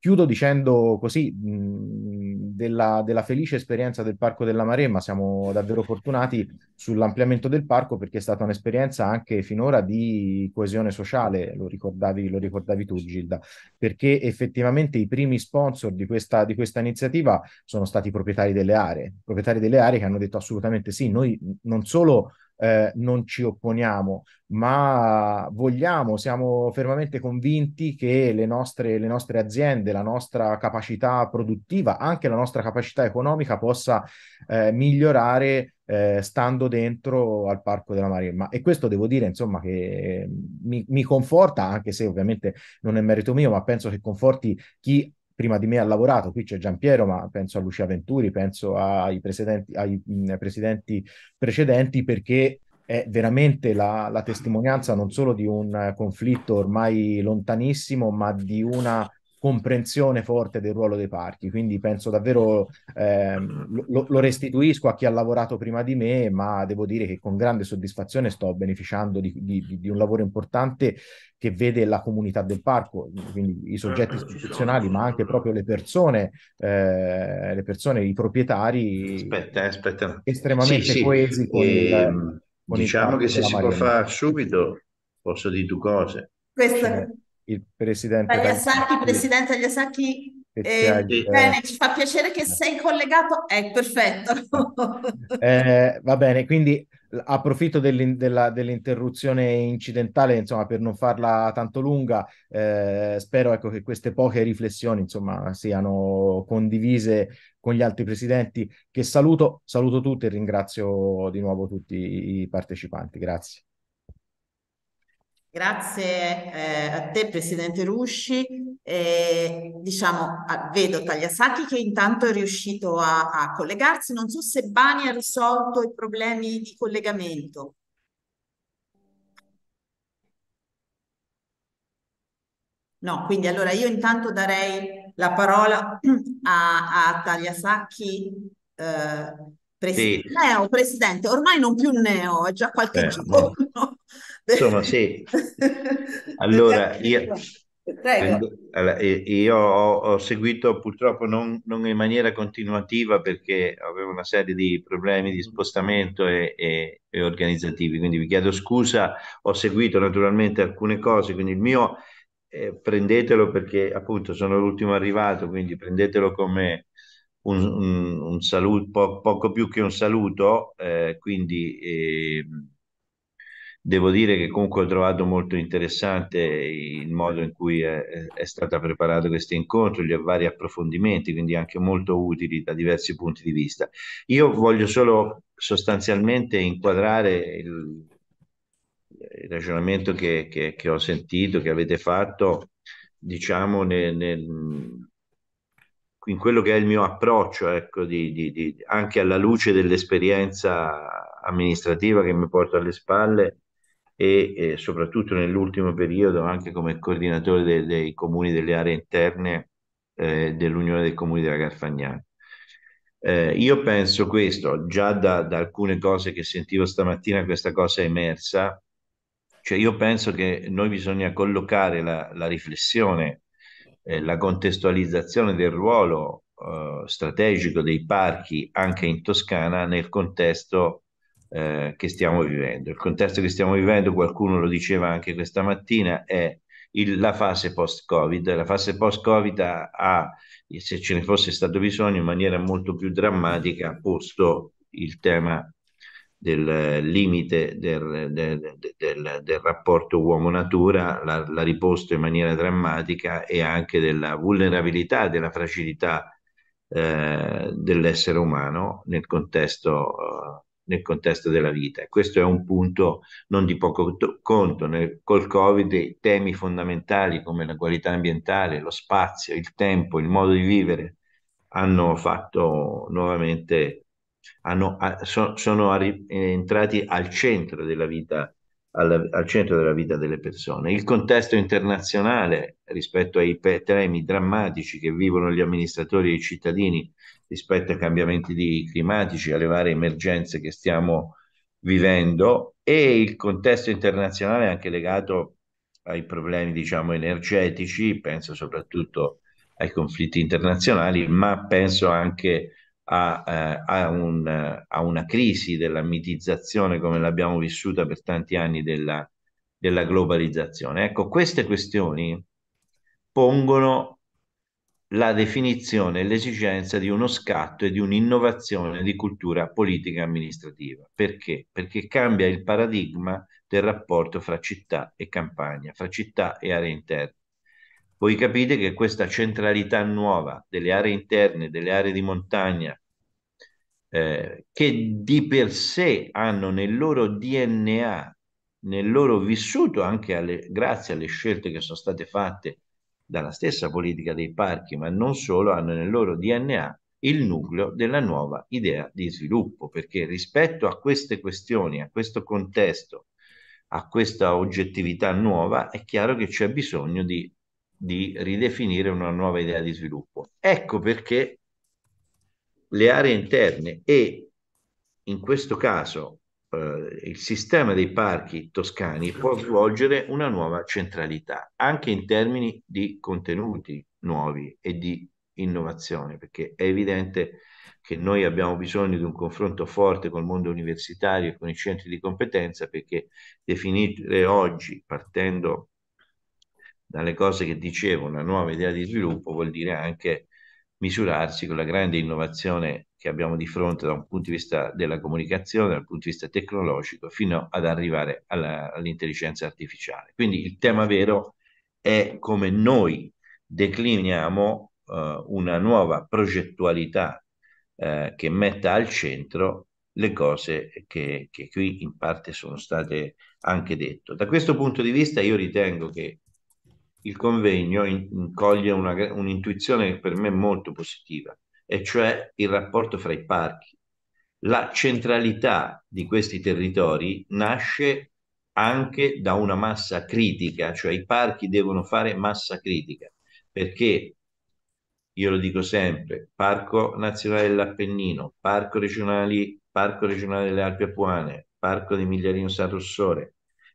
Chiudo dicendo così mh, della, della, felice esperienza del Parco della Maremma, siamo davvero fortunati sull'ampliamento del parco perché è stata un'esperienza anche finora di coesione sociale, lo ricordavi, lo ricordavi tu Gilda, perché effettivamente i primi sponsor di questa, di questa iniziativa sono stati i proprietari delle aree, proprietari delle aree che hanno detto assolutamente sì, noi non solo eh, non ci opponiamo, ma vogliamo, siamo fermamente convinti che le nostre, le nostre aziende, la nostra capacità produttiva, anche la nostra capacità economica possa eh, migliorare eh, stando dentro al Parco della Maremma. E questo devo dire, insomma, che mi, mi conforta, anche se ovviamente non è merito mio, ma penso che conforti chi prima di me ha lavorato, qui c'è Giampiero, ma penso a Lucia Venturi, penso ai, presidenti, ai mh, presidenti precedenti, perché è veramente la, la, testimonianza non solo di un conflitto ormai lontanissimo, ma di una comprensione forte del ruolo dei parchi. Quindi penso davvero, eh, lo, lo, restituisco a chi ha lavorato prima di me, ma devo dire che con grande soddisfazione sto beneficiando di, di, di un lavoro importante che vede la comunità del parco, quindi i soggetti istituzionali, ma anche proprio le persone, eh, le persone, i proprietari aspetta, eh, aspetta. estremamente sì, coesi sì. Con, e, il, ehm, con diciamo che se si può fare subito, posso dire due cose. Questa, il presidente Tagliasacchi, presidente Tagliasacchi, eh, bene, ci fa piacere che sei collegato, è eh, perfetto. eh, va bene, quindi approfitto dell'in, della, dell'interruzione incidentale, insomma, per non farla tanto lunga, eh, spero ecco, che queste poche riflessioni, insomma, siano condivise con gli altri presidenti, che saluto, saluto tutti e ringrazio di nuovo tutti i partecipanti. Grazie. Grazie eh, a te Presidente Rusci. Eh, diciamo, ah, vedo Tagliasacchi che intanto è riuscito a, a, collegarsi. Non so se Bani ha risolto i problemi di collegamento. No, quindi allora io intanto darei la parola a, a Tagliasacchi. Eh, Presi- sì. Neo, Presidente, ormai non più Neo, è già qualche eh, giorno. No. Insomma, sì. Allora, io, allora, io ho, ho, seguito purtroppo non, non, in maniera continuativa perché avevo una serie di problemi di spostamento e, e, e, organizzativi, quindi vi chiedo scusa, ho seguito naturalmente alcune cose, quindi il mio eh, prendetelo perché appunto sono l'ultimo arrivato, quindi prendetelo come un, un, un saluto, po- poco più che un saluto, eh, quindi... Eh, Devo dire che comunque ho trovato molto interessante il modo in cui è, è stata preparato questo incontro, gli vari approfondimenti, quindi anche molto utili da diversi punti di vista. Io voglio solo sostanzialmente inquadrare il, il ragionamento che, che, che, ho sentito, che avete fatto, diciamo, nel, nel, in quello che è il mio approccio, ecco, di, di, di, anche alla luce dell'esperienza amministrativa che mi porto alle spalle e eh, soprattutto nell'ultimo periodo anche come coordinatore de- dei comuni delle aree interne eh, dell'Unione dei Comuni della Garfagnana. Eh, io penso questo, già da, da, alcune cose che sentivo stamattina questa cosa è emersa, cioè io penso che noi bisogna collocare la, la riflessione, eh, la contestualizzazione del ruolo eh, strategico dei parchi anche in Toscana nel contesto eh, che stiamo vivendo. Il contesto che stiamo vivendo, qualcuno lo diceva anche questa mattina, è il, la fase post-Covid. La fase post-Covid ha, se ce ne fosse stato bisogno, in maniera molto più drammatica, posto il tema del limite del, del, del, del rapporto uomo-natura, l'ha riposto in maniera drammatica e anche della vulnerabilità, della fragilità eh, dell'essere umano nel contesto, uh, nel contesto della vita. Questo è un punto non di poco conto. Nel, col Covid i temi fondamentali come la qualità ambientale, lo spazio, il tempo, il modo di vivere hanno fatto nuovamente, hanno, so, sono arri- entrati al centro della vita al, al, centro della vita delle persone. Il contesto internazionale rispetto ai temi drammatici che vivono gli amministratori e i cittadini rispetto ai cambiamenti climatici, alle varie emergenze che stiamo vivendo e il contesto internazionale anche legato ai problemi, diciamo, energetici, penso soprattutto ai conflitti internazionali, ma penso anche a, eh, a, un, a, una crisi della mitizzazione come l'abbiamo vissuta per tanti anni della, della globalizzazione. Ecco, queste questioni pongono la definizione e l'esigenza di uno scatto e di un'innovazione di cultura politica e amministrativa. Perché? Perché cambia il paradigma del rapporto fra città e campagna, fra città e aree interne. Voi capite che questa centralità nuova delle aree interne, delle aree di montagna, eh, che di per sé hanno nel loro DNA, nel loro vissuto, anche alle, grazie alle scelte che sono state fatte dalla stessa politica dei parchi, ma non solo, hanno nel loro DNA il nucleo della nuova idea di sviluppo, perché rispetto a queste questioni, a questo contesto, a questa oggettività nuova, è chiaro che c'è bisogno di, di ridefinire una nuova idea di sviluppo. Ecco perché le aree interne e in questo caso eh, il sistema dei parchi toscani può svolgere una nuova centralità anche in termini di contenuti nuovi e di innovazione, perché è evidente che noi abbiamo bisogno di un confronto forte col mondo universitario e con i centri di competenza, perché definire oggi, partendo dalle cose che dicevo, una nuova idea di sviluppo vuol dire anche misurarsi con la grande innovazione che abbiamo di fronte da un punto di vista della comunicazione, dal punto di vista tecnologico, fino ad arrivare alla, all'intelligenza artificiale. Quindi il tema vero è come noi decliniamo uh, una nuova progettualità uh, che metta al centro le cose che, che qui in parte sono state anche dette. Da questo punto di vista io ritengo che il convegno in, coglie una, un'intuizione che per me è molto positiva, e cioè il rapporto fra i parchi. La centralità di questi territori nasce anche da una massa critica, cioè i parchi devono fare massa critica, perché io lo dico sempre, Parco Nazionale dell'Appennino, Parco, regionali, Parco Regionale delle Alpi Apuane, Parco di Migliarino San Rossore,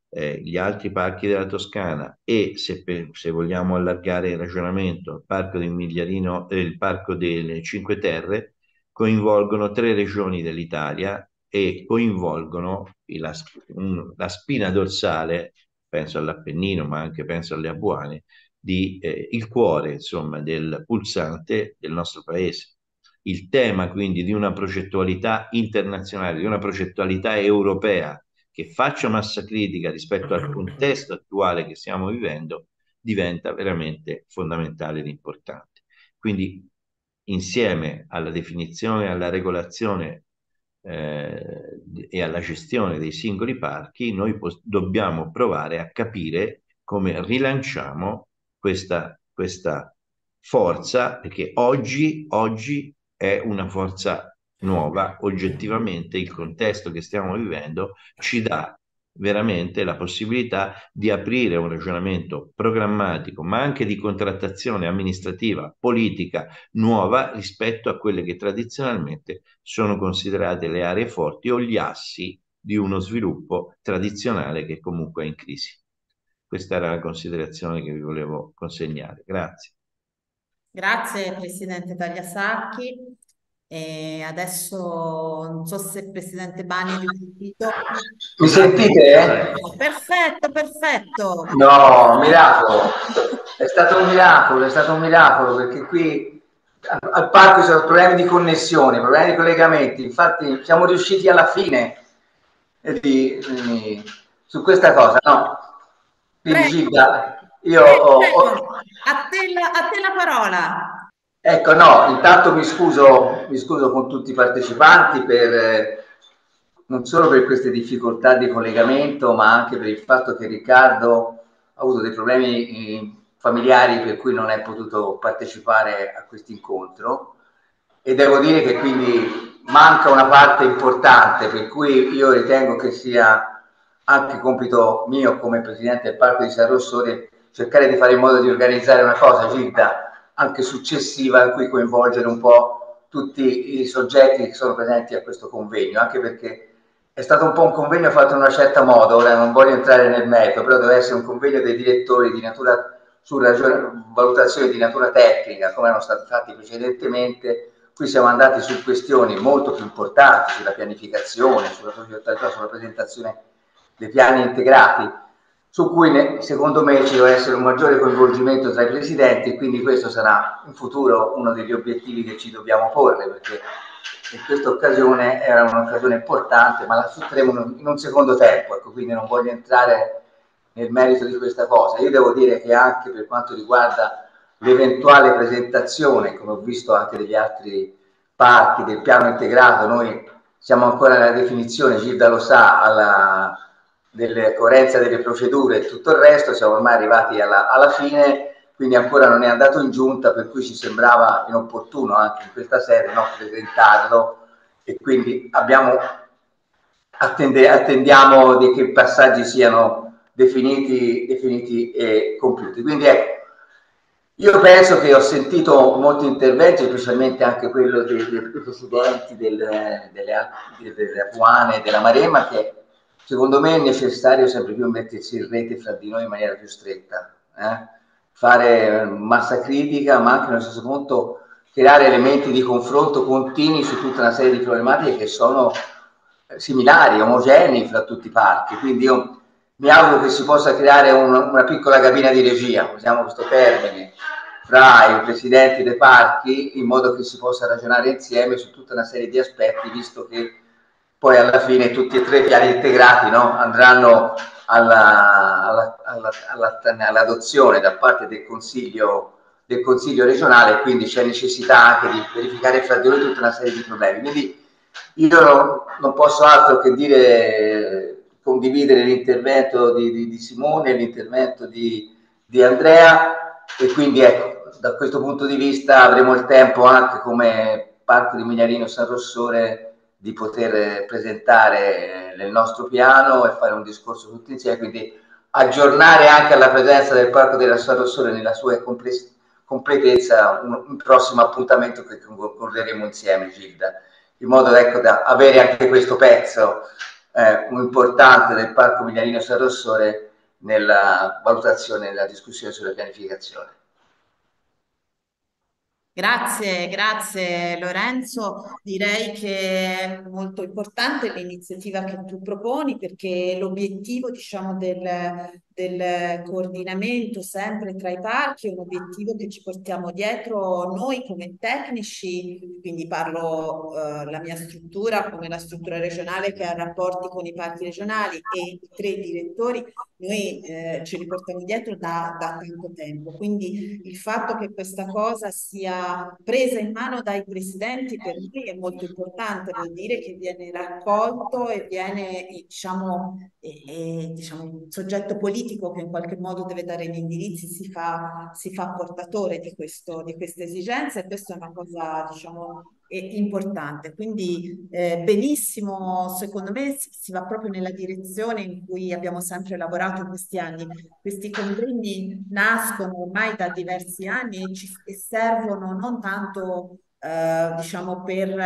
eh, gli altri parchi della Toscana e se, se, vogliamo allargare il ragionamento, il parco di Migliarino, eh, il parco delle Cinque Terre, coinvolgono tre regioni dell'Italia e coinvolgono la, un, la spina dorsale, penso all'Appennino, ma anche penso alle Abuane, di eh, il cuore, insomma, del pulsante del nostro paese. Il tema quindi di una progettualità internazionale, di una progettualità europea che faccia massa critica rispetto al contesto attuale che stiamo vivendo diventa veramente fondamentale ed importante. Quindi insieme alla definizione, alla regolazione eh, e alla gestione dei singoli parchi, noi dobbiamo provare a capire come rilanciamo questa, questa forza, perché oggi, oggi è una forza nuova, oggettivamente il contesto che stiamo vivendo ci dà veramente la possibilità di aprire un ragionamento programmatico, ma anche di contrattazione amministrativa, politica nuova rispetto a quelle che tradizionalmente sono considerate le aree forti o gli assi di uno sviluppo tradizionale che comunque è in crisi. Questa era la considerazione che vi volevo consegnare. Grazie. Grazie Presidente Tagliasacchi. E adesso non so se il Presidente Bani è sentito. Mi sentite? Perfetto, perfetto. No, miracolo. È stato un miracolo, è stato un miracolo perché qui al parco ci sono problemi di connessione, problemi di collegamenti. Infatti siamo riusciti alla fine di, di, su questa cosa, no? Quindi io ho, ho... A, te la, a te la parola. Ecco, no, intanto mi scuso, mi scuso con tutti i partecipanti per, non solo per queste difficoltà di collegamento, ma anche per il fatto che Riccardo ha avuto dei problemi eh, familiari per cui non è potuto partecipare a questo incontro. E devo dire che quindi manca una parte importante per cui io ritengo che sia anche compito mio come presidente del Parco di San Rossore cercare di fare in modo di organizzare una cosa, Gilda, anche successiva in cui coinvolgere un po' tutti i soggetti che sono presenti a questo convegno, anche perché è stato un po' un convegno fatto in una certa modo, ora non voglio entrare nel merito, però deve essere un convegno dei direttori di natura su ragione, di natura tecnica, come erano stati fatti precedentemente. Qui siamo andati su questioni molto più importanti, sulla pianificazione, sulla progettualità, sulla presentazione dei piani integrati su cui secondo me ci deve essere un maggiore coinvolgimento tra i presidenti e quindi questo sarà in futuro uno degli obiettivi che ci dobbiamo porre perché in questa occasione era un'occasione importante ma la affronteremo in un secondo tempo ecco, quindi non voglio entrare nel merito di questa cosa. Io devo dire che anche per quanto riguarda l'eventuale presentazione come ho visto anche degli altri parchi del piano integrato noi siamo ancora nella definizione Gilda lo sa alla delle coerenza delle procedure e tutto il resto, siamo ormai arrivati alla, alla, fine, quindi ancora non è andato in giunta, per cui ci sembrava inopportuno anche in questa sede no, presentarlo e quindi abbiamo, attende, attendiamo di che i passaggi siano definiti, definiti e compiuti. Quindi ecco, io penso che ho sentito molti interventi, specialmente anche quello dei, dei presidenti del, delle, delle Apuane e della Marema, che secondo me è necessario sempre più mettersi in rete fra di noi in maniera più stretta, eh? fare massa critica, ma anche nello stesso punto creare elementi di confronto continui su tutta una serie di problematiche che sono similari, omogenei fra tutti i parchi. Quindi io mi auguro che si possa creare un, una piccola cabina di regia, usiamo questo termine, fra i presidenti dei parchi in modo che si possa ragionare insieme su tutta una serie di aspetti, visto che poi alla fine tutti e tre i piani integrati no? andranno alla, alla, alla, all'adozione da parte del Consiglio, del Consiglio regionale, quindi c'è necessità anche di verificare fra di noi tutta una serie di problemi. Quindi io non, non posso altro che dire, condividere l'intervento di, di, di Simone, l'intervento di, di Andrea e quindi ecco, da questo punto di vista avremo il tempo anche come parte di Migliarino San Rossore di poter presentare nel nostro piano e fare un discorso tutti insieme, quindi aggiornare anche alla presenza del Parco della San Rossore nella sua completezza un, un, prossimo appuntamento che concorreremo insieme, Gilda, in modo ecco, da avere anche questo pezzo eh, importante del Parco Migliarino San Rossore nella valutazione e nella discussione sulla pianificazione. Grazie, grazie Lorenzo. Direi che è molto importante l'iniziativa che tu proponi perché l'obiettivo diciamo, del, del coordinamento sempre tra i parchi è un obiettivo che ci portiamo dietro noi come tecnici, quindi parlo eh, la mia struttura come la struttura regionale che ha rapporti con i parchi regionali e i tre direttori, noi eh, ce li portiamo dietro da, da tanto tempo. Quindi il fatto che questa cosa sia presa in mano dai presidenti per noi è molto importante, vuol dire che viene raccolto e viene diciamo, eh, diciamo un soggetto politico politico che in qualche modo deve dare gli indirizzi si fa, si fa portatore di, questo, di queste esigenze e questa è una cosa diciamo importante. Quindi eh, benissimo, secondo me si, si, va proprio nella direzione in cui abbiamo sempre lavorato in questi anni. Questi convegni nascono ormai da diversi anni e, ci, e servono non tanto eh, diciamo per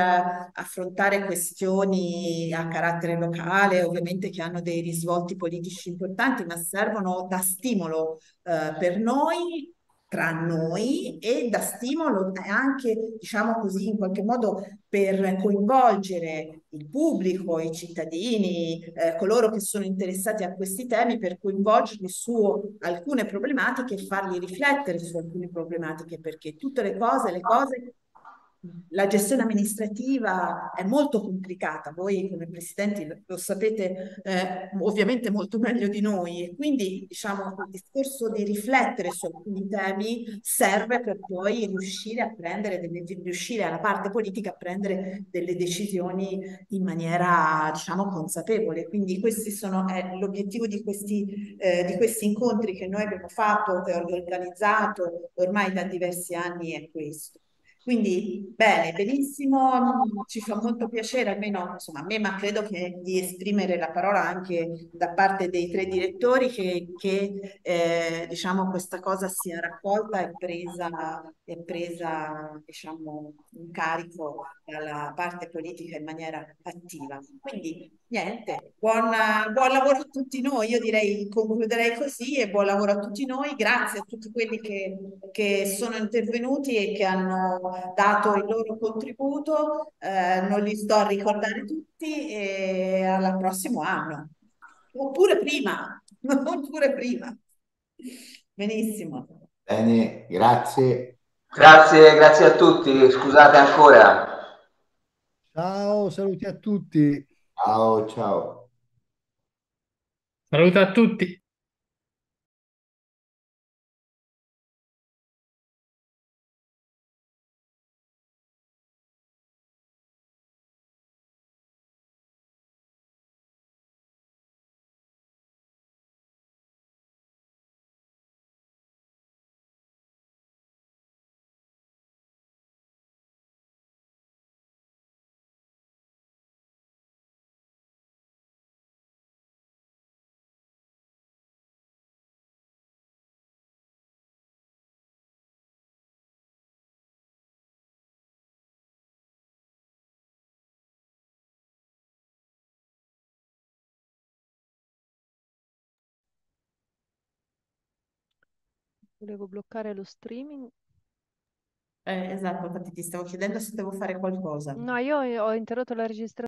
affrontare questioni a carattere locale, ovviamente che hanno dei risvolti politici importanti, ma servono da stimolo eh, per noi tra noi e da stimolo anche, diciamo così, in qualche modo per coinvolgere il pubblico, i cittadini, eh, coloro che sono interessati a questi temi, per coinvolgerli su alcune problematiche e farli riflettere su alcune problematiche, perché tutte le cose, le cose la gestione amministrativa è molto complicata, voi come presidenti lo, sapete eh, ovviamente molto meglio di noi e quindi diciamo il discorso di riflettere su alcuni temi serve per poi riuscire a prendere delle, riuscire alla parte politica a prendere delle decisioni in maniera diciamo consapevole. Quindi questi sono l'obiettivo di questi, eh, di questi incontri che noi abbiamo fatto e organizzato ormai da diversi anni è questo. Quindi bene, benissimo, ci fa molto piacere, almeno insomma, a me, ma credo che di esprimere la parola anche da parte dei tre direttori che, che eh, diciamo questa cosa sia raccolta e presa, e presa diciamo, in carico dalla parte politica in maniera attiva. Quindi niente, buon, buon lavoro a tutti noi, io direi concluderei così e buon lavoro a tutti noi, grazie a tutti quelli che, che sono intervenuti e che hanno dato il loro contributo, eh, non li sto a ricordare tutti e al prossimo anno, oppure prima, oppure prima. Benissimo. Bene, grazie. Grazie, grazie a tutti, scusate ancora. Ciao, saluti a tutti. Ciao, ciao. Saluto a tutti. Volevo bloccare lo streaming. Eh, esatto, infatti ti stavo chiedendo se devo fare qualcosa. No, io ho interrotto la registrazione.